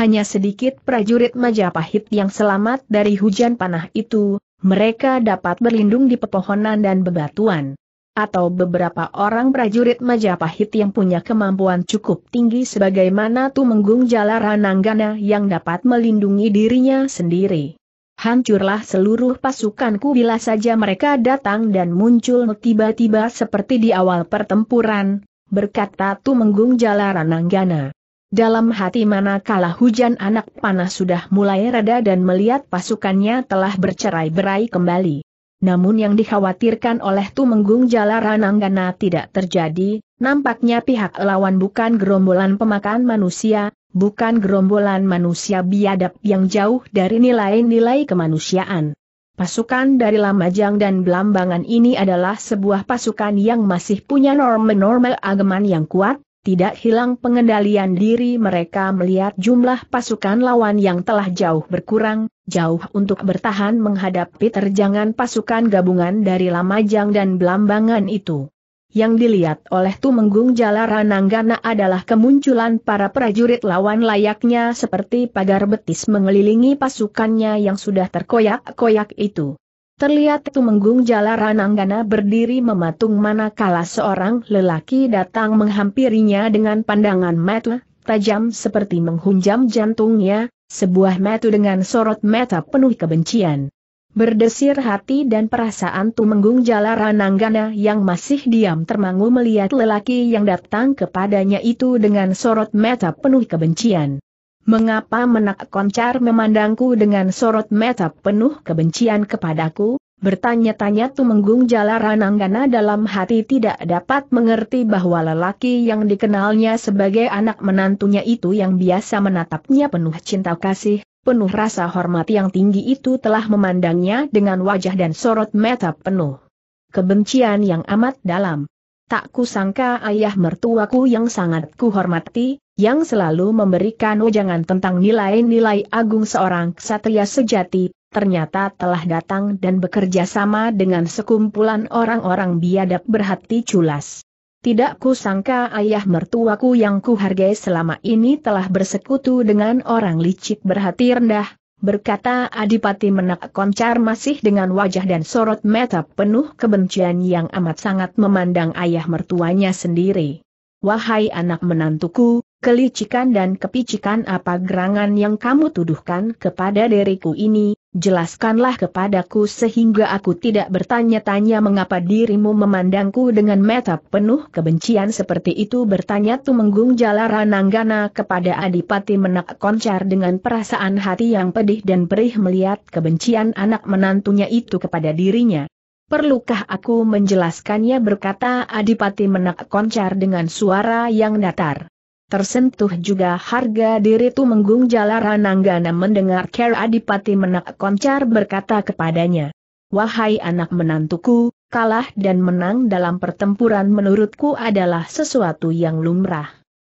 Hanya sedikit prajurit Majapahit yang selamat dari hujan panah itu, mereka dapat berlindung di pepohonan dan bebatuan atau beberapa orang prajurit Majapahit yang punya kemampuan cukup tinggi sebagaimana Tumenggung Jalarananggana yang dapat melindungi dirinya sendiri. Hancurlah seluruh pasukanku bila saja mereka datang dan muncul tiba-tiba seperti di awal pertempuran, berkata Tumenggung Jalarananggana. Dalam hati manakala hujan anak panas sudah mulai reda dan melihat pasukannya telah bercerai-berai kembali. Namun yang dikhawatirkan oleh Tumenggung Jalarananggana tidak terjadi, nampaknya pihak lawan bukan gerombolan pemakan manusia, bukan gerombolan manusia biadab yang jauh dari nilai-nilai kemanusiaan. Pasukan dari Lamajang dan Belambangan ini adalah sebuah pasukan yang masih punya norma-norma agaman yang kuat, tidak hilang pengendalian diri mereka melihat jumlah pasukan lawan yang telah jauh berkurang, jauh untuk bertahan menghadapi terjangan pasukan gabungan dari Lamajang dan Belambangan itu. Yang dilihat oleh Tumenggung Jalarananggana adalah kemunculan para prajurit lawan layaknya seperti pagar betis mengelilingi pasukannya yang sudah terkoyak-koyak itu. Terlihat Tumenggung Jalarananggana berdiri mematung manakala seorang lelaki datang menghampirinya dengan pandangan mata, tajam seperti menghunjam jantungnya, sebuah mata dengan sorot mata penuh kebencian. Berdesir hati dan perasaan Tumenggung Jalarananggana yang masih diam termangu melihat lelaki yang datang kepadanya itu dengan sorot mata penuh kebencian. Mengapa menak koncar memandangku dengan sorot mata penuh kebencian kepadaku? Bertanya-tanya Tumenggung Jalarananggana dalam hati tidak dapat mengerti bahwa lelaki yang dikenalnya sebagai anak menantunya itu yang biasa menatapnya penuh cinta kasih, penuh rasa hormat yang tinggi itu telah memandangnya dengan wajah dan sorot mata penuh kebencian yang amat dalam. Tak kusangka ayah mertuaku yang sangat kuhormati, yang selalu memberikan ujangan tentang nilai-nilai agung seorang ksatria sejati, ternyata telah datang dan bekerja sama dengan sekumpulan orang-orang biadab berhati culas. Tidak kusangka ayah mertuaku yang kuhargai selama ini telah bersekutu dengan orang licik berhati rendah, berkata Adipati Menak Koncar masih dengan wajah dan sorot mata penuh kebencian yang amat sangat memandang ayah mertuanya sendiri. Wahai anak menantuku, kelicikan dan kepicikan apa gerangan yang kamu tuduhkan kepada diriku ini, jelaskanlah kepadaku sehingga aku tidak bertanya-tanya mengapa dirimu memandangku dengan mata penuh kebencian seperti itu bertanya Tumenggung Jalarananggana kepada Adipati Menak Koncar dengan perasaan hati yang pedih dan perih melihat kebencian anak menantunya itu kepada dirinya. Perlukah aku menjelaskannya berkata Adipati Menak Koncar dengan suara yang datar. Tersentuh juga harga diri Tumenggung Jalarananggana mendengar Ker Adipati Menak Koncar berkata kepadanya. Wahai anak menantuku, kalah dan menang dalam pertempuran menurutku adalah sesuatu yang lumrah.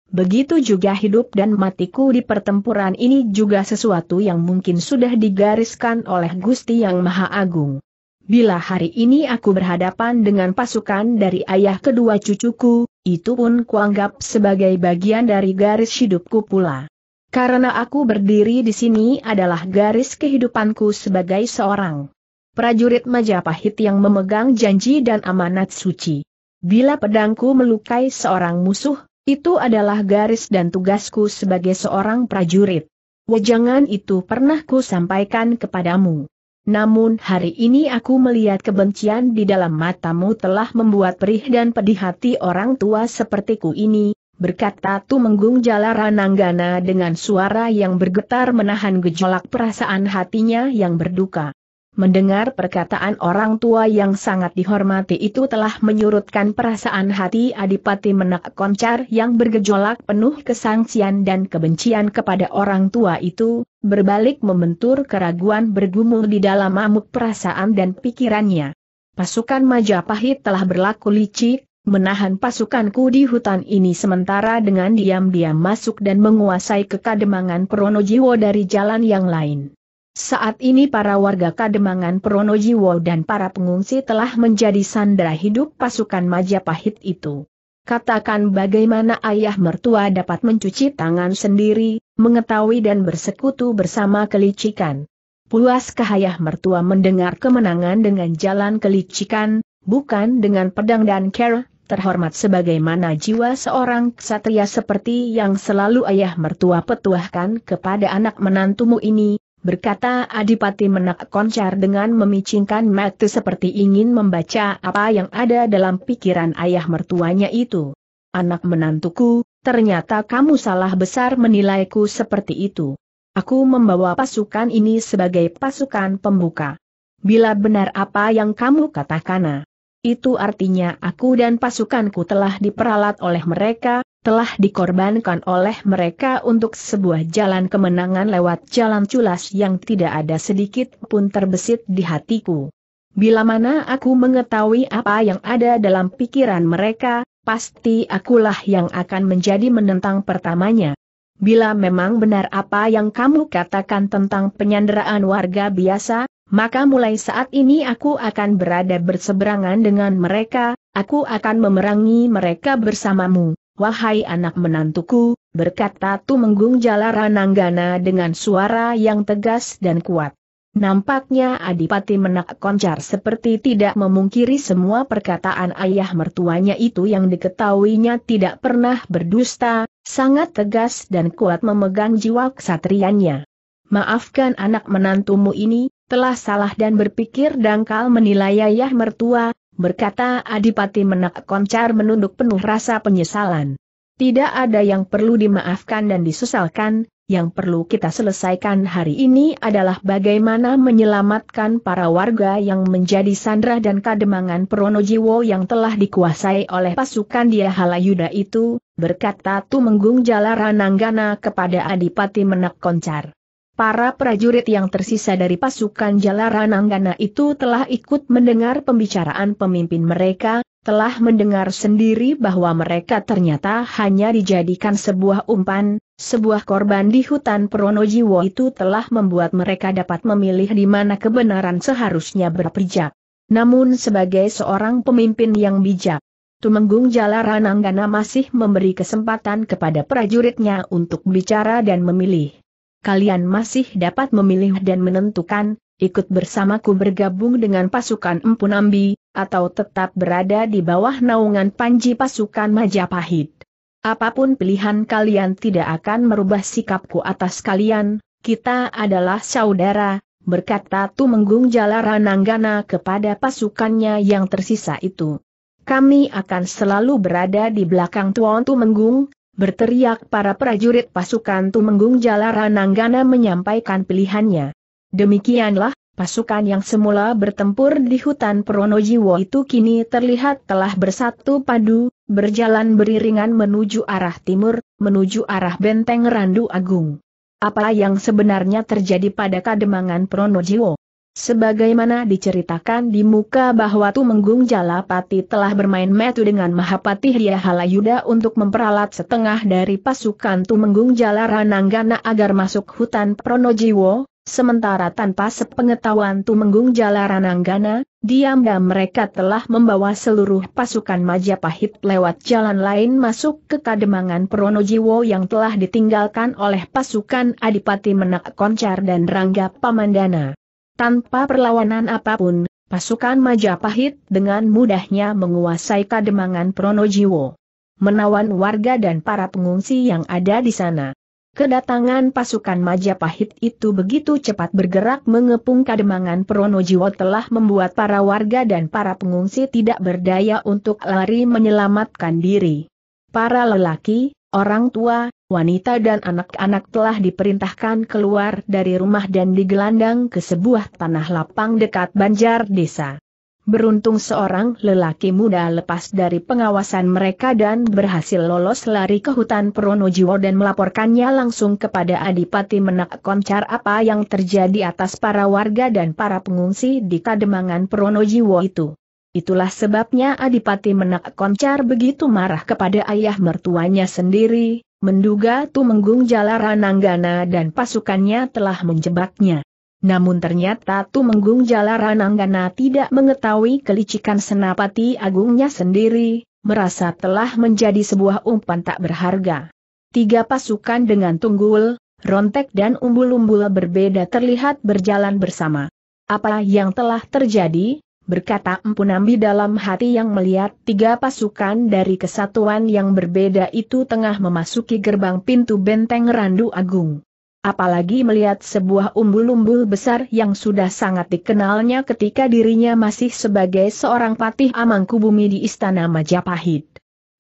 Begitu juga hidup dan matiku di pertempuran ini juga sesuatu yang mungkin sudah digariskan oleh Gusti Yang Maha Agung. Bila hari ini aku berhadapan dengan pasukan dari ayah kedua cucuku, itu pun kuanggap sebagai bagian dari garis hidupku pula. Karena aku berdiri di sini adalah garis kehidupanku sebagai seorang prajurit Majapahit yang memegang janji dan amanat suci. Bila pedangku melukai seorang musuh, itu adalah garis dan tugasku sebagai seorang prajurit. Wejangan itu pernah ku sampaikan kepadamu. Namun hari ini aku melihat kebencian di dalam matamu telah membuat perih dan pedih hati orang tua sepertiku ini, berkata Tumenggung Jalarananggana dengan suara yang bergetar menahan gejolak perasaan hatinya yang berduka. Mendengar perkataan orang tua yang sangat dihormati itu telah menyurutkan perasaan hati Adipati Menak Koncar yang bergejolak penuh kesangsian dan kebencian kepada orang tua itu, berbalik membentur keraguan bergumul di dalam amuk perasaan dan pikirannya. Pasukan Majapahit telah berlaku licik, menahan pasukanku di hutan ini sementara dengan diam-diam masuk dan menguasai kekademangan Pronojiwo dari jalan yang lain. Saat ini para warga Kademangan Pronojiwo dan para pengungsi telah menjadi sandera hidup pasukan Majapahit itu. Katakan bagaimana ayah mertua dapat mencuci tangan sendiri, mengetahui dan bersekutu bersama kelicikan. Puaskah ayah mertua mendengar kemenangan dengan jalan kelicikan, bukan dengan pedang dan care, terhormat sebagaimana jiwa seorang ksatria seperti yang selalu ayah mertua petuahkan kepada anak menantumu ini, berkata Adipati Menak Koncar dengan memicingkan mata seperti ingin membaca apa yang ada dalam pikiran ayah mertuanya itu. Anak menantuku, ternyata kamu salah besar menilaiku seperti itu. Aku membawa pasukan ini sebagai pasukan pembuka. Bila benar apa yang kamu katakan, itu artinya aku dan pasukanku telah diperalat oleh mereka, telah dikorbankan oleh mereka untuk sebuah jalan kemenangan lewat jalan culas yang tidak ada sedikit pun terbesit di hatiku. Bila mana aku mengetahui apa yang ada dalam pikiran mereka, pasti akulah yang akan menjadi menentang pertamanya. Bila memang benar apa yang kamu katakan tentang penyanderaan warga biasa, maka mulai saat ini aku akan berada berseberangan dengan mereka, aku akan memerangi mereka bersamamu, wahai anak menantuku, berkata Tumenggung Jalarananggana dengan suara yang tegas dan kuat. Nampaknya Adipati Menak Koncar seperti tidak memungkiri semua perkataan ayah mertuanya itu yang diketahuinya tidak pernah berdusta, sangat tegas dan kuat memegang jiwa kesatriannya. Maafkan anak menantumu ini, telah salah dan berpikir dangkal menilai ayah mertua, berkata Adipati Menak Koncar menunduk penuh rasa penyesalan. Tidak ada yang perlu dimaafkan dan disesalkan, yang perlu kita selesaikan hari ini adalah bagaimana menyelamatkan para warga yang menjadi sandra dan kademangan Pronojiwo yang telah dikuasai oleh pasukan Dia Halayuda itu, berkata Tumenggung Jalarananggana kepada Adipati Menak Koncar. Para prajurit yang tersisa dari pasukan Jalarananggana itu telah ikut mendengar pembicaraan pemimpin mereka, telah mendengar sendiri bahwa mereka ternyata hanya dijadikan sebuah umpan, sebuah korban di hutan Pronojiwo itu telah membuat mereka dapat memilih di mana kebenaran seharusnya berpijak. Namun sebagai seorang pemimpin yang bijak, Tumenggung Jalarananggana masih memberi kesempatan kepada prajuritnya untuk bicara dan memilih kalian masih dapat memilih dan menentukan, ikut bersamaku bergabung dengan pasukan Empu Nambi, atau tetap berada di bawah naungan panji pasukan Majapahit. Apa pun pilihan kalian tidak akan merubah sikapku atas kalian, kita adalah saudara, berkata Tumenggung Jalarananggana kepada pasukannya yang tersisa itu. Kami akan selalu berada di belakang Tuan Tumenggung, berteriak para prajurit pasukan Tumenggung Jalarananggana menyampaikan pilihannya. Demikianlah, pasukan yang semula bertempur di hutan Pronojiwo itu kini terlihat telah bersatu padu, berjalan beriringan menuju arah timur, menuju arah benteng Randu Agung. Apa yang sebenarnya terjadi pada kademangan Pronojiwo? Sebagaimana diceritakan di muka bahwa Tumenggung Jalapati telah bermain metu dengan Mahapati Ria Halayuda untuk memperalat setengah dari pasukan Tumenggung Jalarananggana agar masuk hutan Pronojiwo, sementara tanpa sepengetahuan Tumenggung Jalarananggana, diam-diam mereka telah membawa seluruh pasukan Majapahit lewat jalan lain masuk ke Kademangan Pronojiwo yang telah ditinggalkan oleh pasukan Adipati Menak Koncar dan Rangga Pamandana. Tanpa perlawanan apa pun, pasukan Majapahit dengan mudahnya menguasai Kademangan Pronojiwo. Menawan warga dan para pengungsi yang ada di sana. Kedatangan pasukan Majapahit itu begitu cepat bergerak mengepung Kademangan Pronojiwo telah membuat para warga dan para pengungsi tidak berdaya untuk lari menyelamatkan diri. Para lelaki, orang tua, wanita dan anak-anak telah diperintahkan keluar dari rumah dan digelandang ke sebuah tanah lapang dekat banjar desa. Beruntung seorang lelaki muda lepas dari pengawasan mereka dan berhasil lolos lari ke hutan Pronojiwo dan melaporkannya langsung kepada Adipati Menak Koncar apa yang terjadi atas para warga dan para pengungsi di Kademangan Pronojiwo itu. Itulah sebabnya Adipati Menak Koncar begitu marah kepada ayah mertuanya sendiri, menduga Tumenggung Jalarananggana dan pasukannya telah menjebaknya. Namun ternyata Tumenggung Jalarananggana tidak mengetahui kelicikan senapati agungnya sendiri, merasa telah menjadi sebuah umpan tak berharga. Tiga pasukan dengan tunggul, rontek dan umbul-umbul berbeda terlihat berjalan bersama. Apa yang telah terjadi, berkata Empu Nambi dalam hati yang melihat tiga pasukan dari kesatuan yang berbeda itu tengah memasuki gerbang pintu benteng Randu Agung. Apalagi melihat sebuah umbul-umbul besar yang sudah sangat dikenalnya ketika dirinya masih sebagai seorang patih Amangkubumi di Istana Majapahit.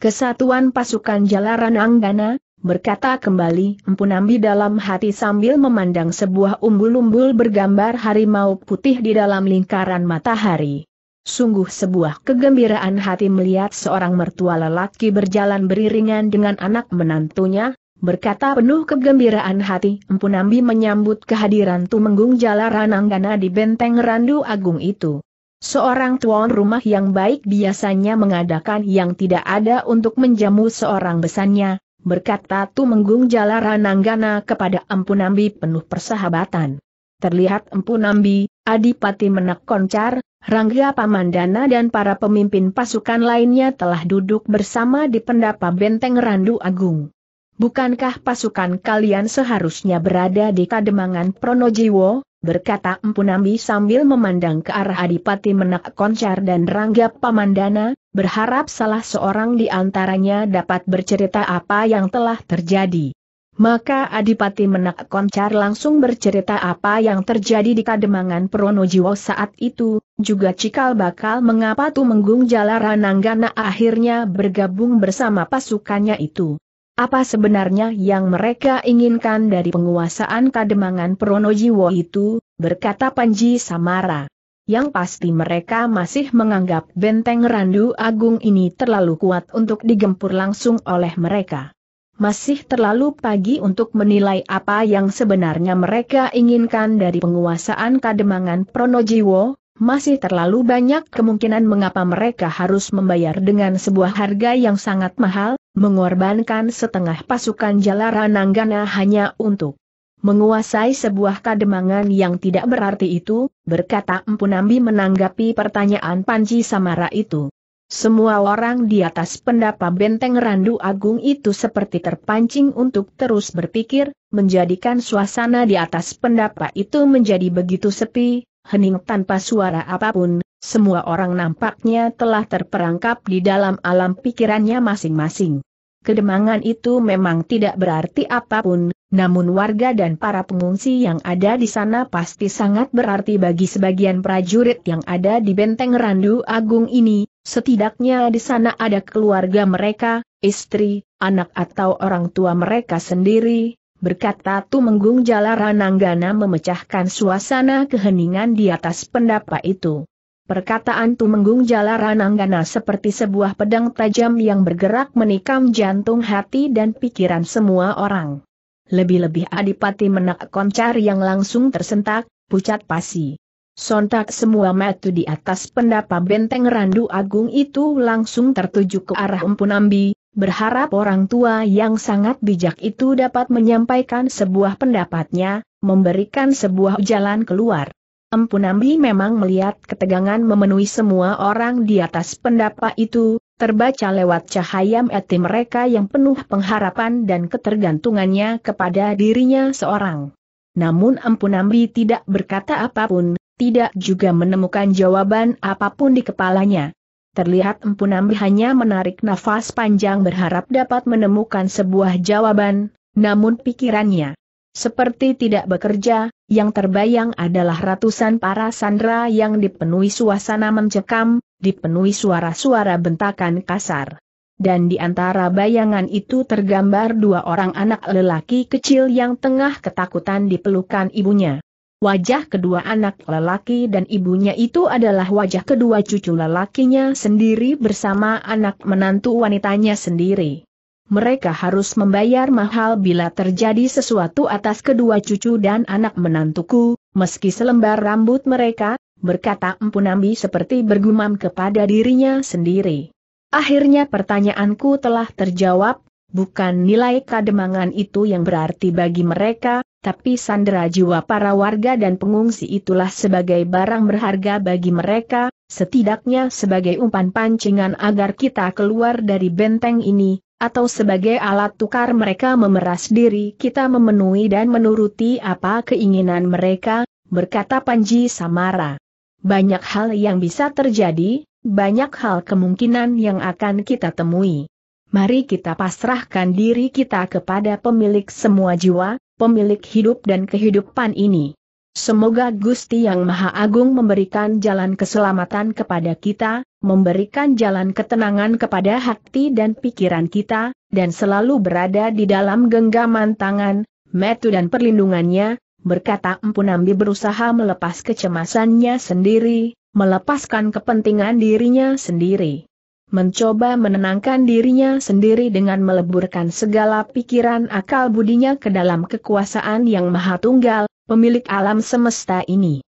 Kesatuan pasukan Jalaran Anggana, berkata kembali Empu Nambi dalam hati sambil memandang sebuah umbul-umbul bergambar harimau putih di dalam lingkaran matahari. Sungguh sebuah kegembiraan hati melihat seorang mertua lelaki berjalan beriringan dengan anak menantunya, berkata penuh kegembiraan hati Empu Nambi menyambut kehadiran Tumenggung Jalaran Anggana di benteng Randu Agung itu. Seorang tuan rumah yang baik biasanya mengadakan yang tidak ada untuk menjamu seorang besannya, berkata Tumenggung Jalarananggana kepada Empu Nambi penuh persahabatan. Terlihat Empu Nambi, Adipati Menak Koncar, Rangga Pamandana dan para pemimpin pasukan lainnya telah duduk bersama di pendapa benteng Randu Agung. Bukankah pasukan kalian seharusnya berada di Kademangan Pronojiwo? berkata Empu Nambi sambil memandang ke arah Adipati Menak Koncar dan Rangga Pamandana, berharap salah seorang di antaranya dapat bercerita apa yang telah terjadi. Maka Adipati Menak Koncar langsung bercerita apa yang terjadi di Kademangan Pronojiwo saat itu, juga cikal bakal mengapa Tumenggung Jalarananggana akhirnya bergabung bersama pasukannya itu. Apa sebenarnya yang mereka inginkan dari penguasaan Kademangan Pronojiwo itu, berkata Panji Samara. Yang pasti mereka masih menganggap benteng Randu Agung ini terlalu kuat untuk digempur langsung oleh mereka. Masih terlalu pagi untuk menilai apa yang sebenarnya mereka inginkan dari penguasaan Kademangan Pronojiwo, masih terlalu banyak kemungkinan mengapa mereka harus membayar dengan sebuah harga yang sangat mahal, mengorbankan setengah pasukan Jalarananggana hanya untuk menguasai sebuah kademangan yang tidak berarti itu, berkata Empu Nambi menanggapi pertanyaan Panji Samara itu. Semua orang di atas pendapa benteng Randu Agung itu seperti terpancing untuk terus berpikir, menjadikan suasana di atas pendapa itu menjadi begitu sepi, hening tanpa suara apa pun, semua orang nampaknya telah terperangkap di dalam alam pikirannya masing-masing. Kedemangan itu memang tidak berarti apa pun, namun warga dan para pengungsi yang ada di sana pasti sangat berarti bagi sebagian prajurit yang ada di benteng Randu Agung ini, setidaknya di sana ada keluarga mereka, istri, anak atau orang tua mereka sendiri, berkata Tumenggung Jalarananggana memecahkan suasana keheningan di atas pendapa itu. Perkataan Tumenggung Jalarananggana seperti sebuah pedang tajam yang bergerak menikam jantung hati dan pikiran semua orang. Lebih-lebih Adipati Menak Koncar yang langsung tersentak, pucat pasi. Sontak semua mata di atas pendapa benteng Randu Agung itu langsung tertuju ke arah Empu Nambi, berharap orang tua yang sangat bijak itu dapat menyampaikan sebuah pendapatnya, memberikan sebuah jalan keluar. Empu Nambi memang melihat ketegangan memenuhi semua orang di atas pendapat itu, terbaca lewat cahaya mati mereka yang penuh pengharapan dan ketergantungannya kepada dirinya seorang. Namun Empu Nambi tidak berkata apa pun, tidak juga menemukan jawaban apa pun di kepalanya. Terlihat Empu Nambi hanya menarik nafas panjang berharap dapat menemukan sebuah jawaban, namun pikirannya seperti tidak bekerja, yang terbayang adalah ratusan para sandera yang dipenuhi suasana mencekam, dipenuhi suara-suara bentakan kasar. Dan di antara bayangan itu tergambar dua orang anak lelaki kecil yang tengah ketakutan di pelukan ibunya. Wajah kedua anak lelaki dan ibunya itu adalah wajah kedua cucu lelakinya sendiri bersama anak menantu wanitanya sendiri mereka harus membayar mahal bila terjadi sesuatu atas kedua cucu dan anak menantuku, meski selembar rambut mereka, berkata Empu Nambi seperti bergumam kepada dirinya sendiri. Akhirnya pertanyaanku telah terjawab, bukan nilai kademangan itu yang berarti bagi mereka, tapi sandera jiwa para warga dan pengungsi itulah sebagai barang berharga bagi mereka, setidaknya sebagai umpan pancingan agar kita keluar dari benteng ini, atau sebagai alat tukar mereka memeras diri kita memenuhi dan menuruti apa keinginan mereka, berkata Panji Samara. Banyak hal yang bisa terjadi, banyak hal kemungkinan yang akan kita temui. Mari kita pasrahkan diri kita kepada pemilik semua jiwa, pemilik hidup dan kehidupan ini. Semoga Gusti Yang Maha Agung memberikan jalan keselamatan kepada kita, memberikan jalan ketenangan kepada hati dan pikiran kita, dan selalu berada di dalam genggaman tangan, metu dan perlindungannya, berkata Empu Nambi berusaha melepas kecemasannya sendiri, melepaskan kepentingan dirinya sendiri. Mencoba menenangkan dirinya sendiri dengan meleburkan segala pikiran akal budinya ke dalam kekuasaan yang maha tunggal, pemilik alam semesta ini.